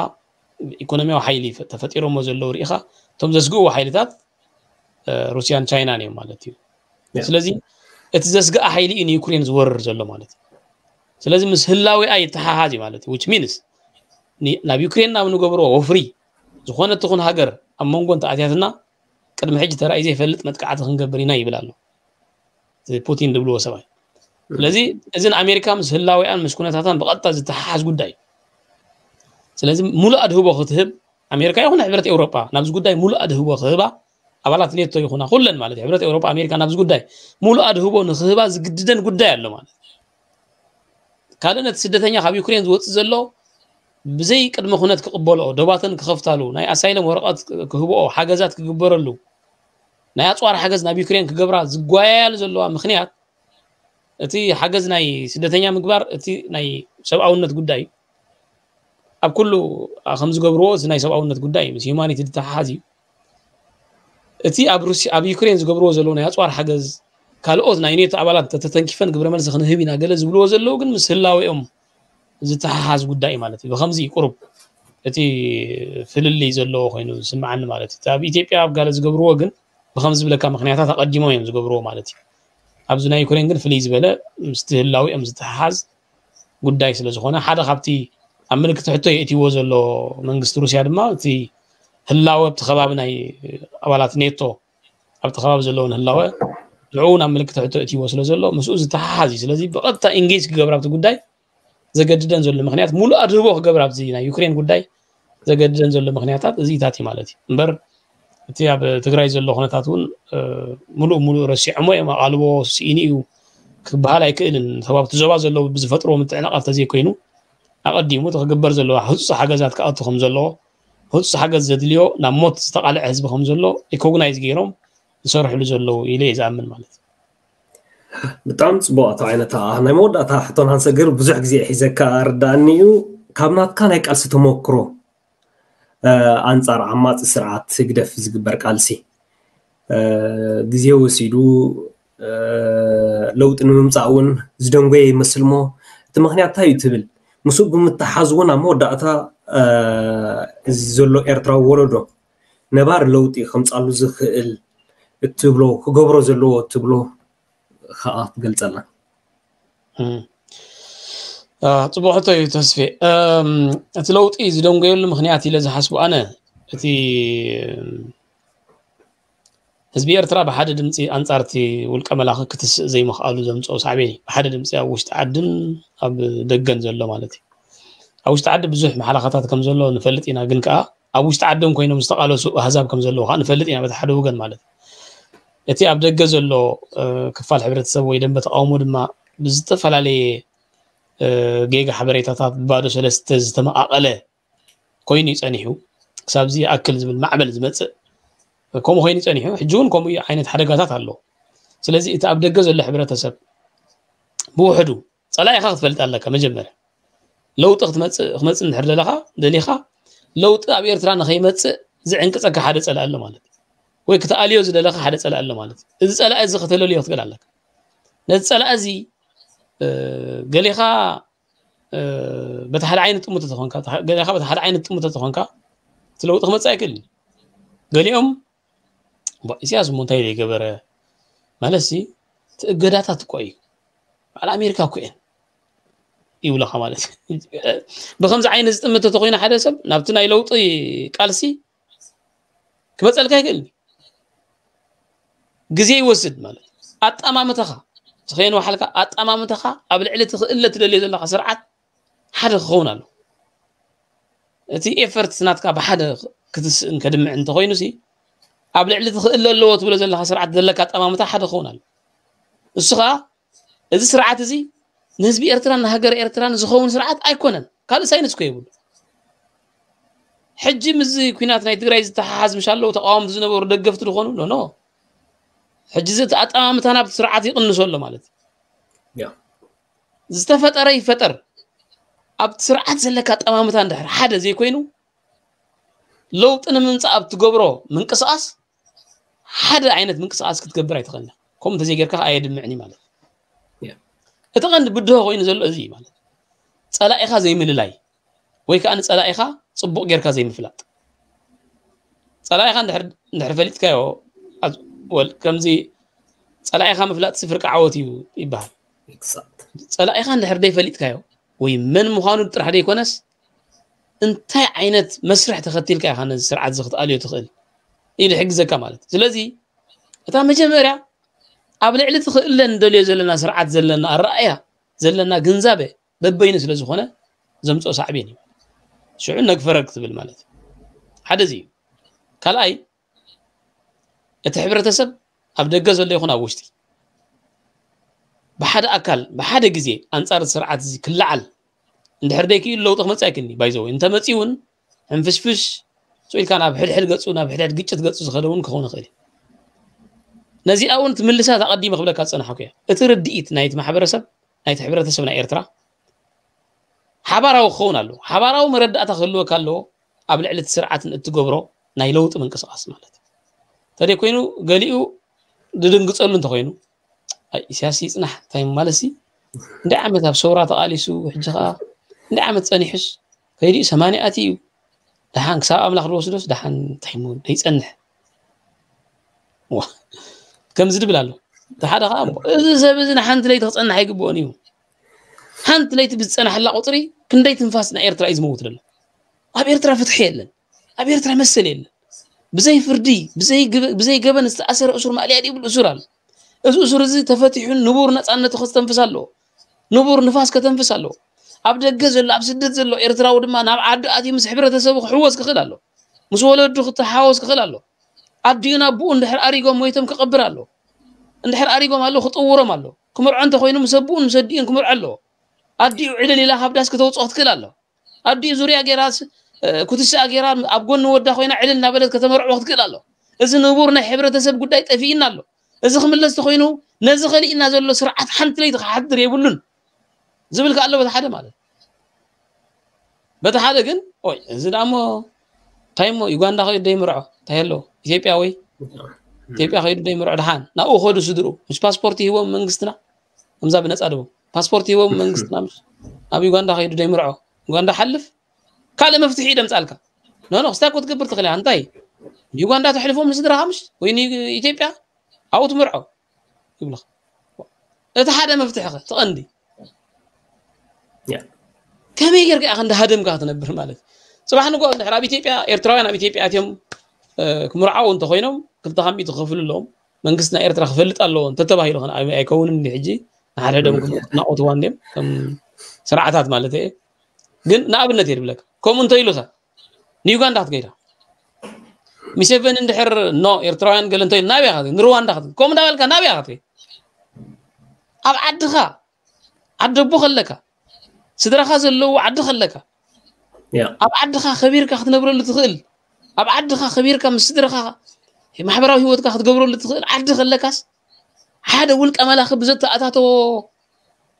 Speaker 3: ብኢኮኖሚያዊ ሓይሊ ተፈጢሮሞ ዘለዉ ርኢኻ እቶም ዘስግእዎ ሓይልታት ሩስያን ቻይናን እዮም ማለት እዩ ስለዚ እቲ ዘስግአ ሓይሊ እዩ ንዩክሬን ዝወርር ዘሎ ማለት እዩ ስለዚ ምስ ህላዊ ኣይተሓሓዝ እዩ ማለት እዩ ዊች ሚንስ ናብ ዩክሬን ናብ ንገብሮ ወፍሪ ዝኾነ እትኹን ሃገር ኣብ መንጎ እንተኣትያትና ቅድሚ ሕጂ ተራእዩ ዘይፈልጥ መጥቃዕቲ ክንገብር ኢና ይብል ኣሎ ፑቲን ዝብልዎ ሰብኣይ ስለዚ እዚ ንኣሜሪካ ምስ ህላዊያን ምስ ኩነታታን ብቐጥታ ዝተሓሓዝ ጉዳይ እዩ ስለዚ ሙሉእ ኣድህቦ ክትህብ ኣሜሪካ ይኹን ሕብረት ኤውሮጳ ናብዚ ጉዳይ ሙሉእ ኣድህቦ ክህባ أبلا تنيت تيجي خونا خلنا ماله ده يعني عبرت أوروبا أمريكا نفس جودة مول أدهو بون سهبا جددا جودة على ما كارن تسدد ثانية خبي كرين زوت زلوا بزي كد ما خونات كقبله دباتن كخفتالو. ناي أسايل مورقات كهبو حاجات كجبرلو ناي أطوار حاجز نبي كرين كجبرة زقايل زلوا مخنيات أتي حاجز ناي سدد ثانية مكبر أتي ناي سبع أونت جودة أب كله خمس جبروز ناي سبع أونت جودة مس humanity تتحازي اتی ابروسی ابیوکراین زگبر وزلونه ات وار حجز کال آز ناینی تا اولان تا تنکیفان گبرمان زخنه هی بی نقل زبر وزلوگن مسلا و ام زت حاز بود دائما لاتی و خمزي قرب اتی فللی زلوه خینو سمعن مالاتی تا ایتیپی اب گال زگبر وگن و خمز بلا کام خنیات ها تقدیمایم زگبر و مالاتی ابزو ناینیوکراین گن فلیز بله مسلا و ام زت حاز بود دایس لزخونه حد خبتی عملکت حتی اتی وزلو منگست روسیه دم هلاوه بتخلاب ናይ ኣባላት ኔቶ ኣብ ተኸባቢ ዘለውን ህላወ ንዕኡ ናብ ምልክት ሕቶ እትይዎ ስለ ዘሎ ምስኡ ዝተሓሓዝ እዩ ስለዚ ብቐጥታ ኤንጌጅ ክገብር ኣብቲ ጉዳይ ዘገድደን ዘሎ ምክንያት ሙሉእ ኣድህቦ ክገብር ኣብቲ ናይ ዩክሬን ጉዳይ ዘገድደን ዘሎ ምክንያታት እዚኢታት እዩ ማለት እዩ እምበር እቲ ኣብ ትግራይ ዘሎ ኩነታት እውን ሙሉእ ሙሉእ ረሲዕሞ እዮም ኣቓልቦ ስኢኒ እዩ ክበሃል ኣይክእልን ተባብቲ ዞባ ዘለዉ ብዝፈጥሮ ምትዕናቕ ተዘይኮይኑ ኣቐዲሙ እቲ ክግበር ዘለዎ ህፁፅ ሓገዛት ክኣቱ ከም ዘለዎ هوس حاجة زدليو نموت استقال حزبهم زلو يكوغنايز جيرهم يسرحوا له زلو إليه زعمن مالت
Speaker 2: ብጣዕሚ ፅቡቃት ዓይነታ ናይ መወዳእታ ሕቶን ሃንሰግር ብዙሕ ግዜ ሒዘካ ርዳእኒ እዩ ካብ ናትካ ናይ ቃልሲ ተመክሮ ኣንጻር ዓማፂ ስርዓት ህግደፍ ዝግበር ቃልሲ ግዜ ወሲዱ ለውጢ ንምምፃእ እውን ዝደንጎየ ይመስል ሞ እቲ ምክንያት እንታይ እዩ ትብል ምስኡ ብምትሓዝ እውን ኣብ መወዳእታ ዘሎ ኤርትራ ወለዶ ነባር ለውጢ ከምፃሉ ዝኽእል እትብሎ ክገብሮ ዘለዎ እትብሎ ከዓ ትገልፀልና
Speaker 3: ፅቡቅ ሕቶ እዩ ተስፊ እቲ ለውጢ ዝደንጎየሉ ምክንያት ኢለ ዝሓስቡ ኣነ እቲ ህዝቢ ኤርትራ ብሓደ ድምፂ ኣንጻር እቲ ውልቀ መላኽ ክትስእ ዘይምኽኣሉ ዘምፅኦ ሳዕቤን እዩ ብሓደ ድምፂ ኣብ ውሽጢ ዓድን ኣብ ደገን ዘሎ ማለት እዩ أو استعد بزح محل خطات كم زلوا نفلت إنا قلنا كأ أو استعدهم كونهم استقالوا هزاب كم زلوا خان نفلت إنا بتحد وجن مالت يتي عبد الجزل لو كفال حبرة تسوي لما تقامر ما بزتفل علي جيجا حبرة تطاط بعد سلسة زتما أقله كوينيس أنيهو سابزي أكل زمل معمل زمت كم هو ينيس أنيهو حجون كم هي عينة حركة تطالو سلسي إتي عبد الجزل لحبرة تسب بوحدو صلاة يخاف فلت الله كمجمل لوطي خمسة خمسة نحرل لها دليها لوط أبير ترى نخي مت زين كذا كحدث الله مالك ويك تأليه زد لها حدث على الله مالك إذا سأل أز ختلو لي أتقال لك نت سأل أزي دليها بتحل عين تموت تتخانك دليها بتحل عين تموت تتخانك تلو تخمسة أكل دليهم بسياس منتهي لي كبره مالسي قدرت تقوي على أمريكا كوين ይብለኻ ማለት ብከምዚ ዓይነት ዝጥምተ ተኮይኑ ሓደ ሰብ ናብቲ ናይ ለውጢ ቃልሲ ክበፀልካ ይክእል ግዜ ይወስድ ማለት ኣጠማምተኻ ዝኸየን ዋሓልካ ኣጠማምተኻ ኣብ ልዕሊ ትኽእለ ትደልዮ ዘለካ ስርዓት ሓደ ክኸውን ኣሎ እቲ ኤፈርት ናትካ ብሓደ ክትስእን ከድምዕ እንተኮይኑ ሲ ኣብ ልዕሊ ትኽእል ኣለዎ ትብሎ ዘለካ ስርዓት ዘለካ ኣጠማምታ ሓደ ክኸውን ኣሎ ንሱ ከዓ እዚ ስርዓት እዚ ንህዝቢ ኤርትራን ንሃገር ኤርትራን ዝኸውን ስርዓት ኣይኮነን ካልእ ሳይነስ ኮ የብሉ ሕጂ ምዚ ኩናት ናይ ትግራይ ዝተሓሓዝ ምሻ ኣለዉ ተቃወምቲ ዝነበሩ ደገፍቲ ዝኾኑ ኖኖ ሕጂ እዚ ኣጠማምታ ናብቲ ስርዓት ይቕንሶ ኣሎ ማለት እዩ ዝተፈጠረ ይፈጠር ኣብቲ ስርዓት ዘለካ ጠማምታ እንድሕር ሓደ ዘይኮይኑ ለውጢ ንምምፃእ ኣብ ትገብሮ ምንቅስቃስ ሓደ ዓይነት ምንቅስቃስ ክትገብር ኣይትኽእልና ከምኡ እንተዘይ ጌርካ ኣየድምዕኒ ማለት እቲ ቀንዲ ብድሆ ኮይኑ ዘሎ እዚ ማለት ፀላኢኻ ዘይምልላይ ወይ ከዓ ንፀላኢኻ ፅቡቅ ጌርካ ዘይምፍላጥ ፀላኢኻ እንድሕር ፈሊጥካዮ ከምዚ ፀላኢኻ ምፍላጥ ስፍርቂ ዓወት እዩ ይበሃል ፀላኢኻ እንድሕር ደይፈሊጥካዮ ወይ መን ምዃኑ ጥራሕ ደይኮነስ እንታይ ዓይነት መስርሕ ተኸቲልካ ኢኻ ነዚ ስርዓት ዝክትኣልዮ ትኽእል እዩ ዝሕግዘካ ማለት ስለዚ እታ መጀመርያ أبل علية خلنا دولي زلنا سرعة زلنا الرأي زلنا جنزبة ببين سلز خنا زمتو صعبيني شو عندك فرق تبل مالت حد زي قال أي تحبر تسب أبدأ جزء اللي خنا وشتي بحد أكل بحد جزي أنصار سرعة زي كل عل إن ده هديك لو تخمت ساكني بيزو أنت متيون هنفش فش سويل كان أبحر حلقة سونا بحر حلقة جت جت سخرون كهون نزي أونت أون تملسها تقديم قبل حكيه أترد إيت نايت محبرسب نايت حبرتسب نايت إرترا حبراو خون له حبراو ومرد أتخلو كله قبل علة سرعة التجبرو نايلوت من قصة مالت تري كوينو قاليو ددنقص قصة أنت كوينو أي سياسي نح تايم مالسي دعمت بصورة تقاليسو حجها دعمت أني صنيحش كيدي سماني أتيو دحان كساب أملاخ الوسدوس دحان تحمون هيتسنح واه كم زد بلالو تحدا خاب زبزنا حنت ليت خصنا حيقبوني حنت ليت بتصنا حلا قطري كنديت نفاسنا ايرترا ايز موت لنا اب ايرترا فتح يلن اب ايرترا مسل يلن بزي فردي بزي بزي جبن استأسر اسر مالي ادي بالاسرال እዚ እሱር እዚ ተፈቲሑ ንቡር ነፃነት ክስተንፍስ ኣለዎ። ንቡር ንፋስ ከተንፍስ ኣለዎ። ኣብ ደገ ዘሎ ኣብ ስደት ዘሎ ኤርትራዊ ድማ ናብ ዓዲ ኣትዩ ምስ ሕብረተሰቡ ክሕወስ ክኽእል ኣሎ። ምስ ወለዱ ክተሓወስ ክኽእል ኣሎ። ኣዲዩን ኣቦኡ እንድሕር ኣሪጎም ሞይቶም ክቐብር ኣሎ እንድሕር ኣሪጎም ኣለዉ ክጥውሮም ኣሎ ክምርዖ እንተኮይኑ ምስ ኣቦኡን ምስ ኣዲኡን ክምርዖ ኣለዎ ኣዲኡ ዕልል ኢላ ሃብዳስ ክተውፅኦ ትክእል ኣሎ ኣዲኡ ዙርያ ጌራ ኩትስኣ ጌራ ኣብ ጎኒ ወዳ ኮይና ዕልል እናበለት ከተመርዕዎ ክትክእል ኣሎ እዚ ንቡር ናይ ሕብረተሰብ ጉዳይ ጠፊእና ኣሎ እዚ ክምለስ ተኮይኑ ነዚ ከሊእና ዘሎ ስርዓት ሓንቲ ለይቲ ክሓድር የብሉን ዝብል ከ ኣሎ በቲ ሓደ ማለት በቲ ሓደ ግን እዚ ዳሞ ታይሞ ዩጋንዳ ከይዱ ደይምርዖ ታየሎ ኢትዮጵያ ወይ ኢትዮጵያ ከይዱ ደይምርዖ ድሓን ናብኡ ከዱ ስድርኡ ምስ ፓስፖርት ሂቦም መንግስትና ከምዛ ብነፃ ድቦ ፓስፖርት ሂቦም መንግስትና ኣብ ዩጋንዳ ከይዱ ደይምርዖ ዩጋንዳ ሓልፍ ካልእ መፍትሒ ደምፃልካ ኖኖ ክስታይ ኮ ትገብር ትኽእል እያ እንታይ ዩጋንዳ ተሕልፎም ንስድራኻ ምሽ ወይ ንኢትዮጵያ ኣብኡ ትምርዖ ይብልኻ እቲ ሓደ መፍትሒ ኸ ትቐንዲ ከመይ ጌርካ ኢኻ እንዳሃደምካ ክትነብር ማለት እዩ صباحنا نقول حراب إثيوبيا إرتراوي أنا إثيوبيا أتيم آه، كمرعى وانت خوينهم كنت هم يتخفل لهم. من قصنا إرترا خفلت اللون تتبهي لهم. أي أيكون من حجي نحن هذا ممكن نقط واندم كم سرعتات مالته جن نعب النتير بلك. كم أنت يلوسا نيوغان دات غيره مسيفن عند حر نو إرتراوي قال أنت نابي هذا نروان دات كم دابل كنابي هذا أب عدها عد بخلك سدرا خاز اللو خلك ኣብ ዓድኻ ከቢርካ ክትነብረሉ ትኽእል ኣብ ዓድኻ ከቢርካ ምስ ስድረኻ ማሕበራዊ ሂወትካ ክትገብረሉ ትኽእል ዓዲ ከለካስ ሓደ ውልቀ መላኺ ብዘተኣታተዎ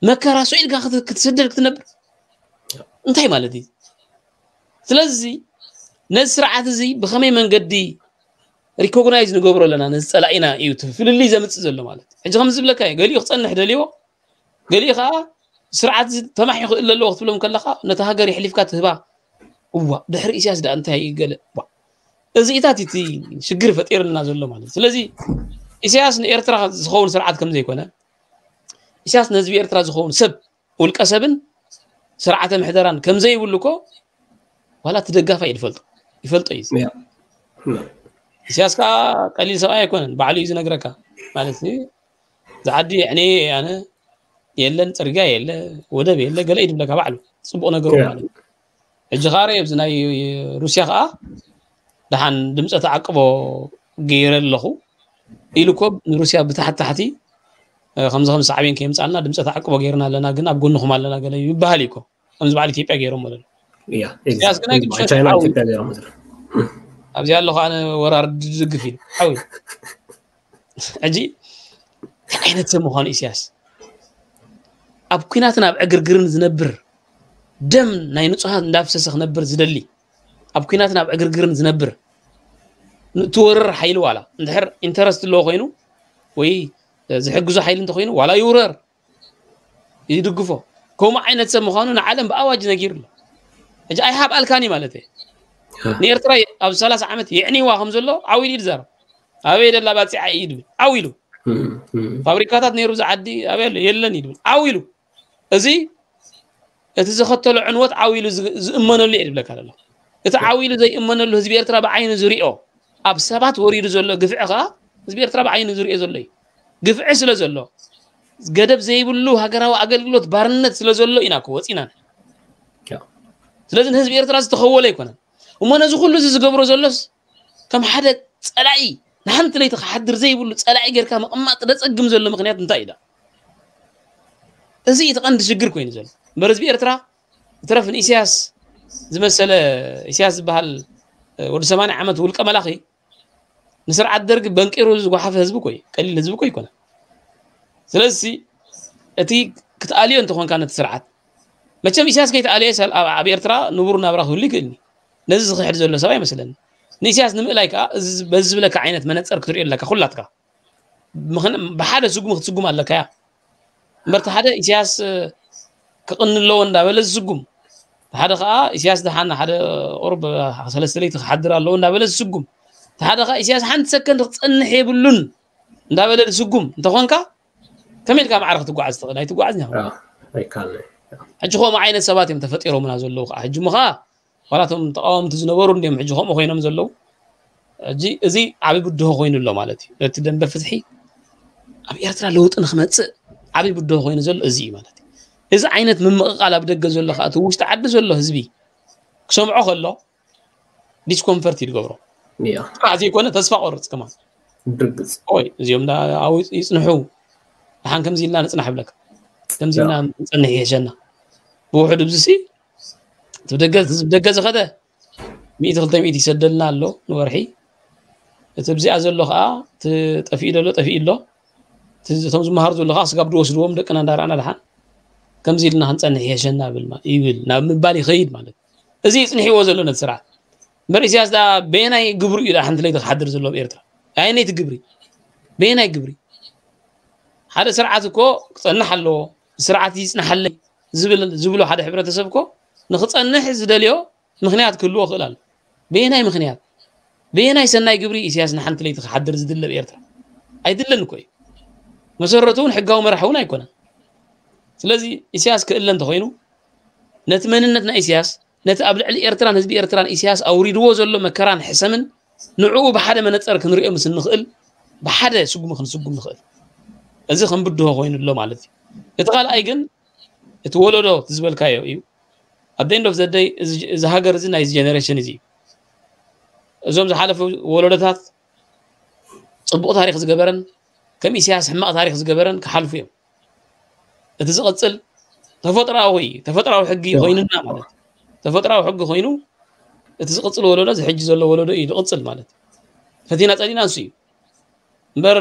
Speaker 3: መከራ ስዒድካ ክትስደድ ክትነብር እንታይ ማለት እዩ ስለዚ ነዚ ስርዓት እዚ ብከመይ መንገዲ ሪኮግናይዝ ንገብሮ ኣለና ነዚ ፀላኢና እዩ ፍልልይ ዘምፅእ ዘሎ ማለት እዩ ሕጂ ከም ዝብለካ እዩ ገሊኡ ክፀንሕ ደልዮ ገሊኡ ከዓ ስርዓት ተማሕ ይኽእል ዘለዎ ክትብሎም ከለካ ነቲ ሃገር ይሕሊፍካ ትህባ እዋ ድሕሪ እስያስ ዳ እንታይ ገለ እዚኢታት እቲ ሽግር ፈጢርልና ዘሎ ማለት ስለዚ እስያስ ንኤርትራ ዝኸውን ስርዓት ከም ዘይኮነ እስያስ ንህዝቢ ኤርትራ ዝኸውን ሰብ ውልቀ ሰብን ስርዓተ ምሕደራን ከም ዘይብሉ ኮ ዋላ እቲ ደጋፋይ ይፈልጦ ይፈልጦ እዩ እስያስ ከዓ ቀሊል ሰብኣይ ኣይኮነን ባዕሉ እዩ ዝነግረካ ማለት ዝዓዲ ዕኔ ኣነ የለን ፅርግያ የለ ወደብ የለ ገለ እዩ ድብለካ ባዕሉ ፅቡቅ ነገሩ ማለት እዩ اجغاري بزناي روسيا خا دحان دمصه تعقبو غير لهو ايلوكو روسيا بتحت تحتي خمسة خمسة عبين كيم سألنا دمسة حق وغيرنا لنا قلنا بقولنا خمال لنا قلنا يبهاليكو أمز بعلي تيبقى غيرهم مدر يا إيه إيه إيه إيه إيه إيه أبزي الله خانة ورا رجزق فين حوي أجي أين تسمو خان إسياس أبو كيناتنا بأقر قرن زنبر ደም ናይ ንጹሃት እንዳፍሰሰ ክነብር ዝደሊ ኣብ ኩናትን ኣብ ዕግርግርን ዝነብር ትወርር ሓይሊ ዋላ እንድሕር ኢንተረስት ኣለዎ ኮይኑ ወይ ዝሕግዞ ሓይሊ እንተኮይኑ ዋላ ይውረር ይድግፎ ከምኡ ዓይነት ሰብ ምዃኑ ንዓለም ብኣዋጅ ነጊሩ ኣሎ ሕጂ ኣይሃብ ኣልካኒ ማለት እየ ንኤርትራ ኣብ 30 ዓመት የዕኒዋ ከም ዘሎ ዓዊሉ እዩ ዝዛረብ ኣበይ ደላ ባፂዓ እዩ ድብል ዓዊሉ ፋብሪካታት ነይሩ ዝዓዲ ኣበይ ኣሎ የለን እዩ ድብል ዓዊሉ እዚ እቲ ዝኸተሎ ዕንወት ዓዊሉ ዝእመነሉ እየ ዝብለካ ዘሎ እቲ ዓዊሉ ዘይእመነሉ ህዝቢ ኤርትራ ብዓይኑ ዝሪኦ ኣብ ሰባት ወሪዱ ዘሎ ግፍዒ ከዓ ህዝቢ ኤርትራ ብዓይኑ ዝሪኦ ዘሎ እዩ ግፍዒ ስለ ዘሎ ገደብ ዘይብሉ ሃገራዊ ኣገልግሎት ባርነት ስለ ዘሎ ኢና ክወፂና ስለዚ ንህዝቢ ኤርትራ ዝተኸወለ ኣይኮነን እሞ ነዚ ኩሉ እዚ ዝገብሮ ዘሎስ ከም ሓደ ፀላኢ ንሓንቲ ለይቲ ክሓድር ዘይብሉ ፀላኢ ጌርካ ምቕማጥ ዘፀግም ዘሎ ምክንያት እንታይ ኢዳ እዚ እቲ ቀንዲ ሽግር ኮይኑ ዘሎ برزبي إرترا ترفن إسياس زي مثلا إسياس بهال ወዲ 80 ዓመት ውልቀ መላኺ ንስርዓት ደርጊ በንቂሩ ዝጓሓፈ ህዝቢ ኮይ ቀሊል ህዝቢ ኮይ ይኮነ ስለዚ እቲ ክትኣልዮ እንተኾንካ ነቲ ስርዓት መቸም ኢሳያስ ከይተኣልየ ኣብ ኤርትራ ንቡር ናብራ ክህሉ ይክእልኒ ነዚ ዝክሕድ ዘሎ ሰብ ኣይመስለኒ ንኢሳያስ ንምእላይ ከዓ በዚ ዝብለካ ዓይነት መነፀር ክትሪኦ ኣለካ ኩላትካ سوق ስጉም ክትስጉም ኣለካ እያ እምበርቲ ሓደ ኢሳያስ كأن لو أن دبل الزقوم هذا خا إيشياس ده حنا هذا أوروبا خلاص ليت حدرا لو أن دبل الزقوم هذا خا إيشياس حن سكن رقص أن حيب اللون دبل الزقوم أنت خانك كم يلقى معرفة تقوى عز تقوى ناي تقوى عز نعم أجهو ما عين السبات يوم تفتيرو من هذا اللوق أجمع خا ولا تم تقام تزنورون يوم أجهو ما خوينا من اللوق جي زي عبي بده خوين اللوم على تي تدنب فتحي أبي أرتلا لوت أنا خمسة عبي بده خوين زل زي مالتي እዚ ዓይነት ምምቕቓል ኣብ ደገ ዘሎ ከዓ እቲ ውሽጢ ዓዲ ዘሎ ህዝቢ ክሰምዖ ከሎ ዲስኮምፈርት እዩ ዝገብሮ ከዓ ዘይኮነ ተስፋ ቆርፅ ከማ ወይ እዚኦም ኣብኡ ይፅንሑ ድሓን ከምዚ ኢልና ንፅናሕ ይብለካ ከምዚ ኢልና ንፅንሕ ይሄሸና ብውሕድ ብዝሲ እቲ ደገ ዝኸደ ሚእቲ ክልተ ሚእቲ ይሰደልና ኣሎ ንወርሒ እቲ ብዚኣ ዘሎ ከዓ ጠፊኡ ዘሎ ጠፊኡ ኣሎ እቶም ዝመሃሩ ዘሎ ከዓ ስጋብ ድወስድዎም ደቅና እንዳርኣና ድሓን كم زيلنا هنصنع جنة بالما يقول نا من بالي خيد مالك أزي صنحي وزلنا السرعة مريس ياس دا بيناي قبري إذا حنت ليك حدر زلوا بإيرترا عيني تقبري بيناي قبري هذا سرعة كو صنح له سرعة يصنح لي زبل زبلو هذا حبرة سبكو تسبكو نخصنح زدليو مخنيات كله خلال بيناي مخنيات بيناي سناي قبري إسياس نحنت ليت حدر زدل أي دلنا كوي مسرتون حقاو مرحونا يكونه سلازي إسياس كإلن تخينو نتمنى نتنا إسياس نتقبل على إيرتران هذبي إيرتران إسياس أوريد وزل مكران حسمن نعو بحدا ما نتأرك نرئي مس النخل بحدا سجوم خن سجوم نخل أزي خن بدوها خوين الله معلتي إتقال أيجن إتولو ده تزبل كايو إيو at the end of the day زهاجر زين هاي generation زي زوم زحلف ولدتها صبوا تاريخ زجبرن كم إسياس حماء تاريخ زجبرن كحلفيهم እቲ ዝቕፅል ተፈጥራዊ ተፈጥራዊ ሕጊ ኮይኑና ማለት ተፈጥራዊ ሕጊ ኮይኑ እቲ ዝቕፅል ወለዶ እዚ ሕጂ ዘሎ ወለዶ እዩ ዝቕፅል ማለት ፈቲና ፀዲና ንሱ እዩ እምበር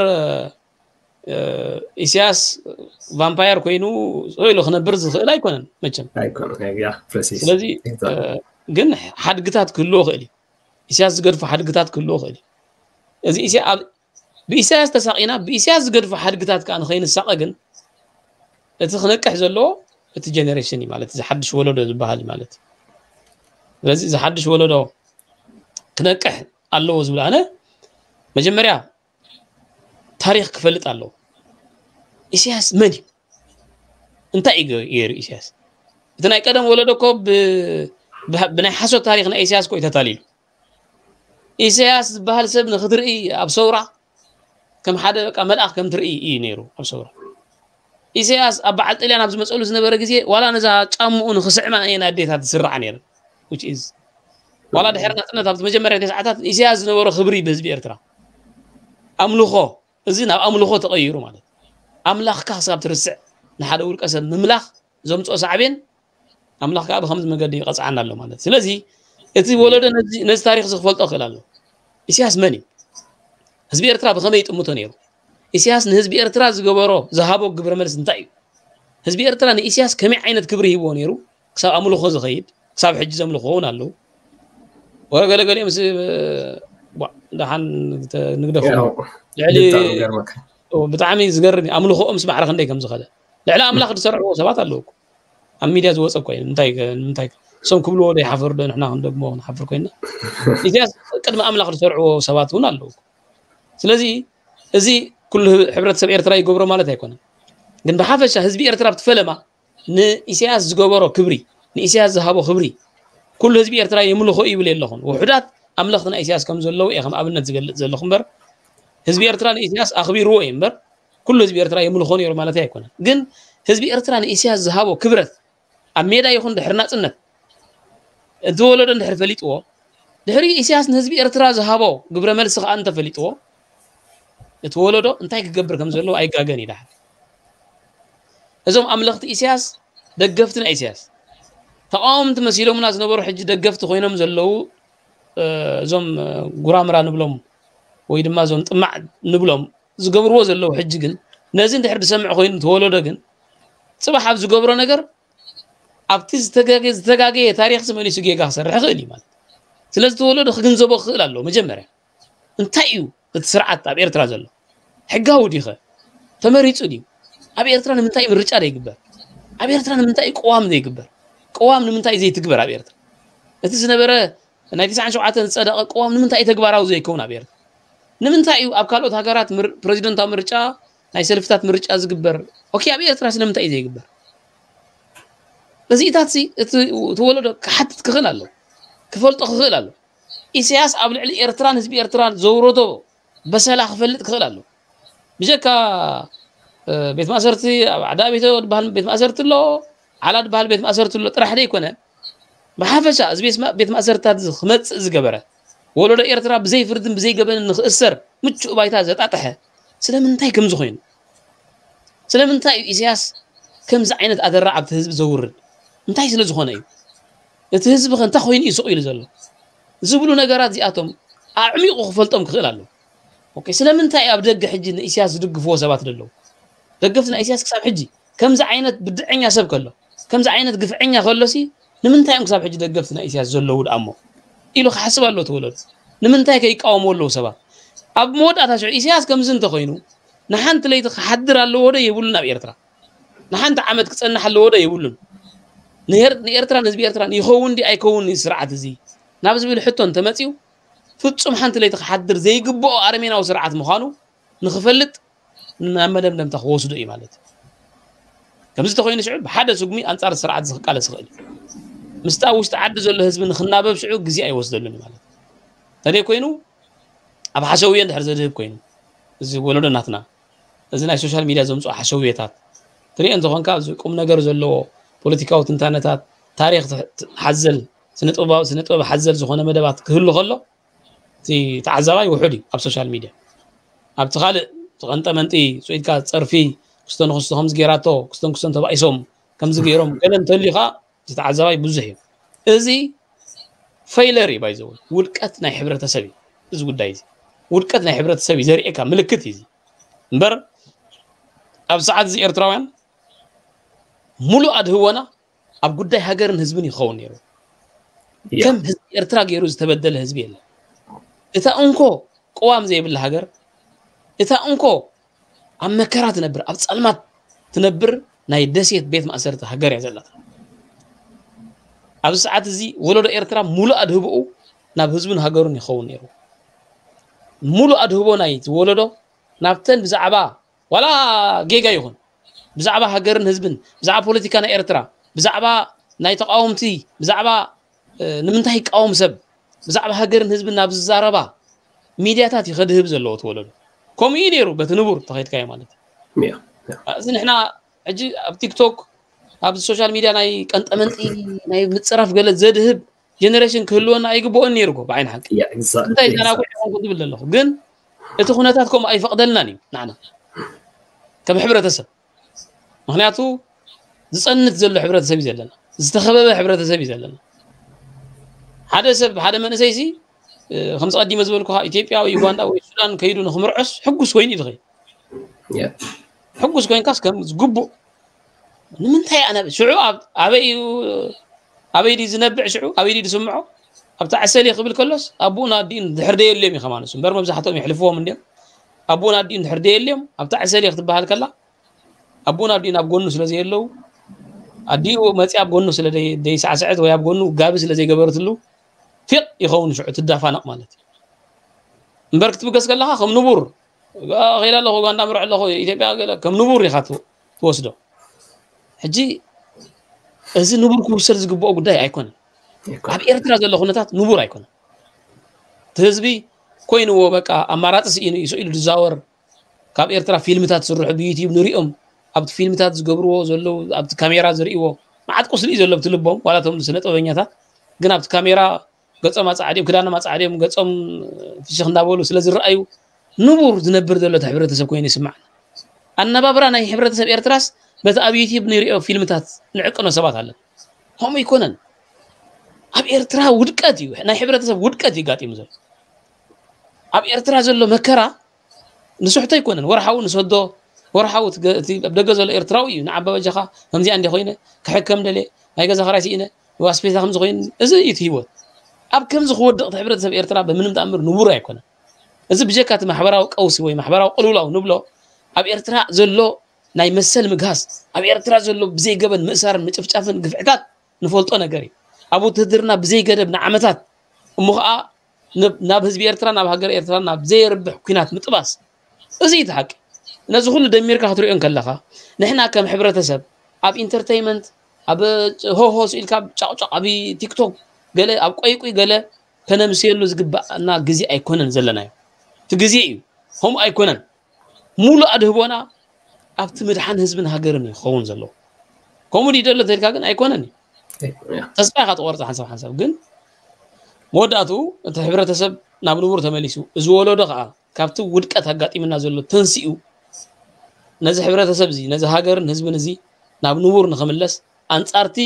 Speaker 3: ኢሳያስ ቫምፓየር ኮይኑ ኢሉ ክነብር ዝኽእል ኣይኮነን መቸም ስለዚ ግን ሓድግታት ክህልዎ ክእል እዩ ኢሳያስ ዝገድፎ ሓድግታት ክህልዎ ክእል እዩ እዚ ብኢሳያስ ተሳቂና ብኢሳያስ ዝገድፎ ሓድግታት ከዓ ንኸይንሳቀ ግን እቲ ክነቅሕ ዘለዎ እቲ ጀነሬሽን እዩ ማለት እዩ ዝሓድሽ ወለዶ ዝበሃል እዩ ማለት እዩ ስለዚ ዝሓድሽ ወለዶ ክነቅሕ ኣለዎ ዝብል ኣነ መጀመርያ ታሪክ ክፈልጥ ኣለዎ ኢሳያስ መን እዩ እንታይ እዩ ገይሩ ኢሳያስ እቲ ናይ ቀደም ወለዶ ኮ ብናይ ሓሶት ታሪክ ናይ ኢሳያስ ኮ እዩ ተታሊሉ ኢሳያስ ዝበሃል ሰብ ንክትርኢ ኣብ ሰውራ ከም ሓደ መልኣኽ ከም ትርኢ እዩ ነይሩ ኣብ ሰውራ إسياس أبعد إلي أنا بزمس أولو زنبرة كزي ولا نزا تأمؤون خسعما أين أديت هذا السرع عنير which is ولا دحرنا أنا تابت مجمع رأي تسعة تات إسياس زنبرة خبري بز بيرترا أملوخو زين أملوخو تغيرو مالا أملاخ كاسب ترسع نحن أقول كاسب نملاخ زمت أصعبين أملاخ كاب خمس مقدي قص عنا لو مالا سلازي إتي ولد نز تاريخ سخفلت أخلاله إسياس مني هزبير ترى بخمي إسياس نهز بي إرترا زغبرو زهابو قبر ملس انتايو هز بي إرترا نهيسياس كمي عينت كبر هيبو نيرو كساب أمو لخوز خيب كساب حجز أمو لخوون ألو وقال قال يمس دحان نقدر خوون يعني بتعامي زغرني أمو لخو أمس بحرق عندي كم لعلا أملاك تسرع وصبات ألوك أم ميديا زوص أكوين انتايك انتايك سوم كبلو ولي حفر دون إحنا هندوك مو نحفر كوين إسياس قد ما أملاك تسرع وصبات هنا ألوك سلازي ኩሉ ሕብረተሰብ ኤርትራ ይገብሮ ማለት ኣይኮነን ግን ብሓፈሻ ህዝቢ ኤርትራ ብትፈለማ ንኢሳያስ ዝገበሮ ክብሪ ንኢሳያስ ዝሃቦ ክብሪ ኩሉ ህዝቢ ኤርትራ የምልኾ ይብል ኣለኹን ውሕዳት ኣምለኽትና ኢሳያስ ከም ዘለዉ እየ ከም ኣብነት ዝገልፅ ዘለኹ እምበር ህዝቢ ኤርትራ ንኢሳያስ ኣኽቢርዎ እዩ እምበር ኩሉ ህዝቢ ኤርትራ የምልኾ ነይሩ ማለት ኣይኮነን ግን ህዝቢ ኤርትራ ንኢሳያስ ዝሃቦ ክብረት ኣብ ሜዳ ይኹን ድሕሪ ናፅነት እትወለዶ እንድሕር ፈሊጥዎ ድሕሪ ኢሳያስ ንህዝቢ ኤርትራ ዝሃቦ ግብረ መልሲ ከዓ እንተፈሊጥዎ يتولدوا انتي كجبر كم زلوا اي قاغني ده ازوم املخت اسياس دقفتن اسياس تقام تمسيلو من از نبر حج دقفت خوينم زلوا ازوم غرامرا نبلوم ويدما زوم طمع نبلوم زغبروا زلوا حج كن نازي انت حرد سمع خوين تولدوا كن صباح حب زغبروا نغر ابتز تغاغي زغاغي تاريخ سمي سغي غاسر رخلي مال سلاز تولدوا خنزبو خلالو مجمره انتيو እቲ ስርዓት ኣብ ኤርትራ ዘሎ ሕጋዊ ድኸ ተመሪፁ ድዩ ኣብ ኤርትራ ንምንታይ ምርጫ ዘይግበር ኣብ ኤርትራ ንምንታይ ቅዋም ዘይግበር ቅዋም ንምንታይ ዘይትግበር ኣብ ኤርትራ እቲ ዝነበረ ናይ 97 ዝፀደቐ ቅዋም ንምንታይ ተግባራዊ ዘይከውን ኣብ ኤርትራ ንምንታይ እዩ ኣብ ካልኦት ሃገራት ፕረዚደንታዊ ምርጫ ናይ ሰልፍታት ምርጫ ዝግበር ኦኬ ኣብ ኤርትራ ስለምንታይ እዩ ዘይግበር በዚኢታት እቲ ተወለዶ ክሓትት ክኽእል ኣለዎ ክፈልጦ ክኽእል ኣለዎ ኢሳያስ ኣብ ልዕሊ ኤርትራን ህዝቢ ኤርትራን ዘውረቶ بس هلا خفلت خلاله له بجاكا بيت ما صرت عدا بيتو بهال بيت ما صرت له على بهال بيت ما صرت له طرح لي كنا ما حفشا از بيت ما بيت ما صرت هذا خمت از قبرة. ولو رأي ترى بزي فردن بزي قبل نخسر مش بايتا زت أطحة. سلام انتي كم زخين سلام انتي إسياس كم زعينة أدرع بتهزب زور انتي سلام زخوني. تهزب خن تخوين يسوي لزلو زبلو نجارات زي أتوم أعمي وخفلتهم خلاله أوكي ስለምንታይ ኣብ ደገ ሕጂ ንእስያስ ዝድግፍዎ ሰባት ዘለዉ ደገፍቲ ናይ እስያስ ክሳብ ሕጂ ከምዚ ዓይነት ብድዕኛ ሰብ ከሎ ከምዚ ዓይነት ግፍዕኛ ከሎሲ ንምንታይ እዮም ክሳብ ሕጂ ደገፍቲ ናይ እስያስ ዘለዉ ድኣ እሞ ኢሉ ክሓስብ ኣሎ ተወለዱ ንምንታይ ከይቃወሙ ኣለዉ ሰባት ኣብ መወዳእታ ሽዑ እስያስ ከምዚ እንተኮይኑ ንሓንቲ ለይቲ ክሓድር ኣለዎ ዶ የብሉን ኣብ ኤርትራ ንሓንቲ ዓመት ክፀንሕ ኣለዎ ዶ የብሉን ንኤርትራ ንህዝቢ ኤርትራ ይኸውን ዲ ኣይከውን ስርዓት እዚ ናብ ዝብል ሕቶ እንተመፅኡ ፍጹም ሓንቲ ለይቲ ክሓድር ዘይግብኦ ኣረሜናዊ ስርዓት ምዃኑ ንክፈልጥ ናብ መደምደምታ ክወስዶ እዩ ማለት እዩ ከምዚ እንተኮይኑ ሽዑ ብሓደ ስጉሚ ኣንፃር ስርዓት ዝክቃለስ ይኽእል እዩ ምስታ ውሽጢ ዓዲ ዘሎ ህዝቢ ንክናበብ ሽዑ ግዜ ኣይወስደሉን ማለት እዩ እንተደይ ኮይኑ ኣብ ሓሸውየ እንድሕር ዘድህብ ኮይኑ እዚ ወለዶ ናትና እዚ ናይ ሶሻል ሚድያ ዘምፅኦ ሓሸውየታት ትሪኦ እንተኾንካ እዚ ቁም ነገር ዘለዎ ፖለቲካዊ ትንታነታት ታሪክ ሓዘል ስነ ጥበብ ሓዘል ዝኾነ መደባት ክህሉ ከሎ እቲ ተዓዛባይ ውሑድ እዩ ኣብ ሶሻል ሚድያ ኣብቲ ካልእ ትቐንጠ መንጢ ፅኢድካ ፀርፊ ክስቶን ክስቶ ከምዚ ገይራቶ ክስቶን ክስቶን ተባኢሶም ከምዚ ገይሮም ገለ እንተልዩ ከዓ እቲ ተዓዛባይ ብዙሕ እዩ እዚ ፈይለር እዩ ባይዘውን ውድቀት ናይ ሕብረተሰብ እዩ እዚ ጉዳይ እዚ ውድቀት ናይ ሕብረተሰብ እዩ ዘርእየካ ምልክት እዩ እምበር ኣብ ሰዓት እዚ ኤርትራውያን ሙሉእ ኣድህወና ኣብ ጉዳይ ሃገርን ህዝብን ይኸውን ነይሩ ከም ህዝቢ ኤርትራ ገይሩ ዝተበደለ ህዝቢ የለን እታ እንኮ ቅዋም ዘይብላ ሃገር እታ እንኮ ኣብ መከራ ትነብር ኣብ ፀልማት ትነብር ናይ ደሴት ቤት ማእሰርቲ ሃገር እያ ዘላታ ኣብዚ ሰዓት እዚ ወለዶ ኤርትራ ሙሉእ ኣድህብኡ ናብ ህዝብን ሃገሩን ይኸውን ነይሩ ሙሉእ ኣድህቦ ናይ ወለዶ ናብተን ብዛዕባ ዋላ ጌጋ ይኹን ብዛዕባ ሃገርን ህዝብን ብዛዕባ ፖለቲካ ናይ ኤርትራ ብዛዕባ ናይ ተቃወምቲ ብዛዕባ ንምንታይ ይቃወም ሰብ ብዛዕባ ሃገርን ህዝብና ብዝዛረባ ሚድያታት እዩ ከድህብ ዘለዎ ትወለዱ ከምኡ እዩ ነይሩ በቲ ንቡር ተኸይድካዮ ማለት እዩ እዚ ንሕና ሕጂ ኣብ ቲክቶክ ኣብ ሶሻል ሚድያ ናይ ቀንጠመንጢ ናይ ምፅራፍ ገለ ዘድህብ ጀነሬሽን ክህልወና ኣይግብኦን ነይሩ ጎ ብዓይኒ ሓቂ እንታይ ተናጉዕ ይኮንኩ ትብል ኣለኹ ግን እቲ ኩነታት ከምኡ ኣይፈቕደልናን እዩ ንዓና ከም ሕብረተሰብ ምክንያቱ ዝፀንት ዘሎ ሕብረተሰብ እዩ ዘለና ዝተኸበበ ሕብረተሰብ እዩ ዘለና هذا سب هذا من سيسي خمس قديم زول كها إثيوبيا أو يوغندا أو السودان كيدو نهمر عس حقوس وين يدغي حقوس وين كاس كم زقبو نمن تاي أنا شعو أب أبي أبي دي زنبع شعو أبي دي سمعو أبتع سالي قبل كلس أبونا الدين دحر اليوم يخمان اسم برمب زحتهم يحلفوه من ديم أبونا الدين دحر اليوم أبتع سالي قبل بها الكلا أبونا الدين أبقونو سلزي اللو أديو ماتي أبقونو سلزي دي سعسعت ويا أبقونو قابس سلزي قبرت اللو ይኸውን ሽዑ ትዳፋነቕ ማለት እዩ እምበር ክትብገስ ከለካ ከም ንቡር ክኢለ ኣለኹ ኡጋንዳ ምርዕ ኣለኹ ኢትዮጵያ ከም ንቡር ኢኻ ትወስዶ ሕጂ እዚ ንቡር ክውሰድ ዝግብኦ ጉዳይ ኣይኮነን ኣብ ኤርትራ ዘሎ ኩነታት ንቡር ኣይኮነን እቲ ህዝቢ ኮይኑዎ በቃ ኣማራፂ ስኢኑ እዩ ኢሉ ዝዛወር ካብ ኤርትራ ፊልምታት ዝስርሑ ብዩቲብ ንሪኦም ኣብቲ ፊልምታት ዝገብርዎ ዘለው ኣብቲ ካሜራ ዝርእይዎ መዓት ቁስሊ እዩ ዘሎ ብቲ ልቦም ዋላቶም ስነ ጥበበኛታት ግን ኣብቲ ካሜራ قصم أصعديم كذا نما أصعديم قصم في شخن دابولو سلزر أيو نبور ذنبر دولة حبرة سب كويني سمعنا أن بابرا نهي حبرة سب إرتراس بس أبي يجي بنير أو فيلم تات نعكنه سبات هلا هم يكونن أبي إرترا ودكاتي نهي حبرة سب ودكاتي قاتي مزر أبي إرترا زلوا مكرا نسحته يكونن ورحوا نسودو ورحوا تي أبدا جزل إرتراوي نعبا بجها نمزي عندي خوينه كحكم دلي هاي جزاخ رأسي إنه واسبيس خمس خوين إذا يتيوه أب كم زخود تعبرت سب إيرترا بمنم تأمر نبورة يكون إذا بيجي كات محبرة وقوسي وين محبرة وقلولة ونبلة أب إيرترا زلوا ناي مسل مجهز أب إيرترا زلوا بزي قبل مسار مشف شافن قفعتات نفولتونا قري أبو تدرنا بزي قرب نعمتات مخا نب نبهز بإيرترا نبهجر إيرترا نبزي رب حكينات متباس أزيد حق نزخون دمير كهتر إن كلها نحنا كم حبرة سب أب إنترتينمنت أب هو هو سيلك أب تشاو تشاو أبي تيك توك ገለ ኣብ ቆይቁይ ገለ ከነምስየሉ ዝግባእና ግዜ ኣይኮነን ዘለናዮ እቲ ግዜ እዩ ከምኡ ኣይኮነን ሙሉእ ኣድህቦና ኣብቲ ምድሓን ህዝብን ሃገርን ይኸውን ዘለዎ ከምኡ ደሎ ተልካ ግን ኣይኮነን እዩ ተስፋ ኢካ ተቆርፃ ሓንሳብ ሓንሳብ ግን መወዳእትኡ እቲ ሕብረተሰብ ናብ ንቡር ተመሊሱ እዚ ወለዶ ከዓ ካብቲ ውድቀት ኣጋጢምና ዘሎ ተንስኡ ነዚ ሕብረተሰብ እዚ ነዚ ሃገርን ህዝብን እዚ ናብ ንቡር ንክምለስ ኣንፃርቲ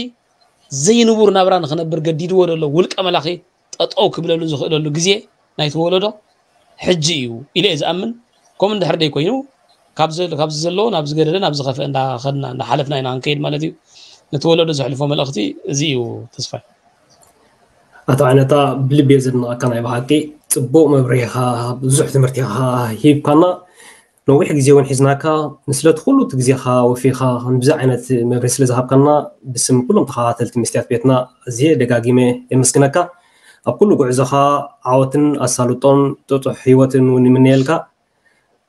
Speaker 3: ዘይንቡር ናብራ ንክነብር ገዲድዎ ደሎ ውልቀ መላኺ ጠጠው ክብለሉ ዝኽእለሉ ግዜ ናይቲ ወለዶ ሕጂ እዩ ኢለ እየ ዝኣምን ከምኡ እንድሕር ደይ ኮይኑ ካብዚ ዘለዎ ናብዚ ገደለ ናብ ዝኸፍአ እንዳኸድና እንዳሓለፍና ኢና ክንከይድ ማለት እዩ ነቲ ወለዶ ዘሕልፎ መልእኽቲ እዚ እዩ ተስፋይ
Speaker 2: ኣቶ ዓይነታ ብልቤ ዘድንቐካ ናይ ብሃቂ ፅቡቅ መብርሂኻ ብዙሕ ትምህርቲ ኢኻ ሂብካና نوح غزي وين حزناكا نسلت كل تغزي خا وفي خا. نبزا أنا مبرس لزهاب كنا بسم كلهم تخاتل تمستيات بيتنا. زي دقاقيمي إيه مسكناكا أقول لك عزخا عوتن أسالوتون توتو حيوتن ونمنيلكا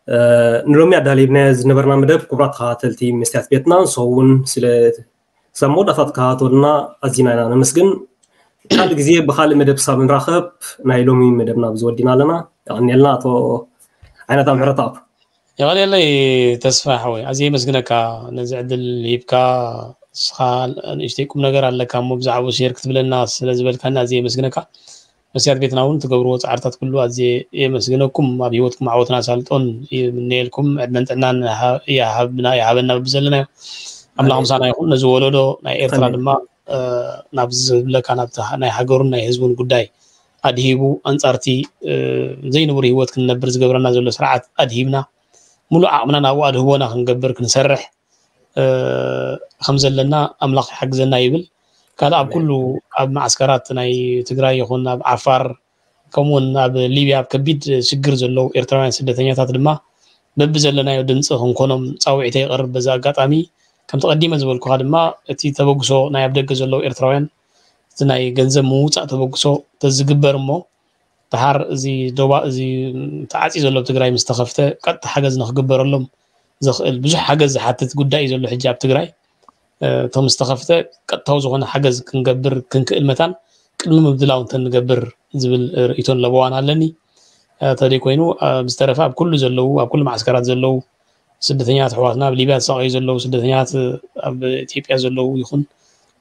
Speaker 2: آه، نرمي على دالي بنز نبرنا مدب كبرات خاتل تمستيات بيتنا. نصون سل سمو دفات كاتولنا أزينا أنا مسكن. قال غزي بخال مدب صابن راخب. نايلومي مدبنا بزودينا لنا. يعني الله تو
Speaker 3: أنا تام يغالي الله ተስፋ ሆይ ኣዝየ መስግነካ ነዚ ዕድል ሂብካ ንስኻ ንእሽተይ ቁም ነገር ኣለካ እሞ ብዛዕባ ሸር ክትብለና ስለ ዝበልካና ኣዝየ መስግነካ መስያት ቤትና እውን ትገብርዎ ፃዕርታት ኩሉ ኣዝየ የመስግነኩም ኣብ ሂወትኩም ዓወትና ሳልጦን የምንየልኩም ዕድመን ጥዕናን ይሃበና ብዘለናዮ ኣምላኽ ምሳና ይኹን ነዚ ወለዶ ናይ ኤርትራ ድማ ናብ ዝብለካ ናይ ሃገሩን ናይ ህዝቡን ጉዳይ ኣድሂቡ ኣንፃርቲ ዘይንብሩ ሂወት ክንነብር ዝገብረና ዘሎ ስርዓት ኣድሂብና ملو عمنا نواد هو نا خنقبر كنسرح خمسة لنا أملاك حق زنا يبل كلا أب كله أب معسكرات ناي تقرأ يخون أب عفار كمون أب ليبيا أب كبيد شجر زلو إرتران سد ثانية تدمى ببزل لنا يدنس هم كونهم سوي إتي غرب بزاقات أمي كم تقدم زبل كهدمى تي تبوكسو ناي أبدك زلو إرتران تناي جنزة موت تبوكسو تزقبر مو ድሓር እዚ ዶባ እዚ ተዓፂ ዘሎ ትግራይ ምስ ተኸፍተ ቀጥታ ሓገዝ ንክግበረሎም ዝኽእል ብዙሕ ሓገዝ ዝሓትት ጉዳይ እዩ ዘሎ ሕጂ ኣብ ትግራይ እቶም ዝተኸፍተ ቀጥታዊ ዝኾነ ሓገዝ ክንገብር ክንክእል መታን ቅድሚ ምብድላው እንተ ንገብር ዝብል ርእቶ ኣለዋን ኣለኒ ተደይ ኮይኑ ብዝተረፈ ኣብ ኩሉ ዘለው ኣብ ኩሉ ማዓስከራት ዘለው ስደተኛት ኣሕዋትና ኣብ ሊብያ ዝሰቀዩ ዘለው ስደተኛት ኣብ ኢትዮጵያ ዘለው ይኹን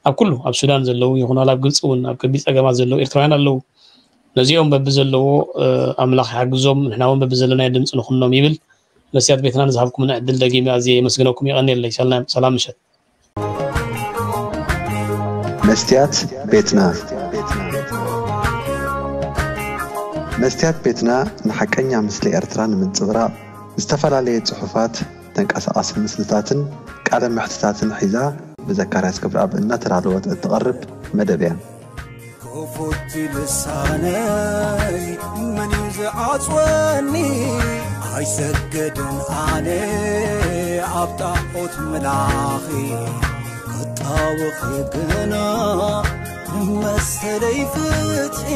Speaker 3: ኣብ ኩሉ ኣብ ሱዳን ዘለው ይኹን ኣብ ግብፂ እውን ኣብ ከቢድ ፀገማት ዘለው ኤርትራውያን ኣለው نزيهم ببزلو أملاخ حجزهم نحن هون ببزلنا يدم سنو خنوم يبل نسيات بيتنا نزهبكم من عدل دقيمة عزيه مسجنوكم يغني الله سلام
Speaker 1: سلام مشت مستيات بيتنا مستيات بيتنا نحكي نعم مثل إرتران من تزرع استفر عليه تحفات تنك أساس المسلطاتن كعدم محتساتن حيزا بذكر هاسكبر أب النتر على الوقت التغرب مدى بيان يعني.
Speaker 4: ክፉቲ ልሳነይ መን እዩ ዝዓፅወኒ ኣይሰገድን ኣነ ኣብ ጣዖት መላኺ ኣጣውኺ ግና መሰለይ ፍትሒ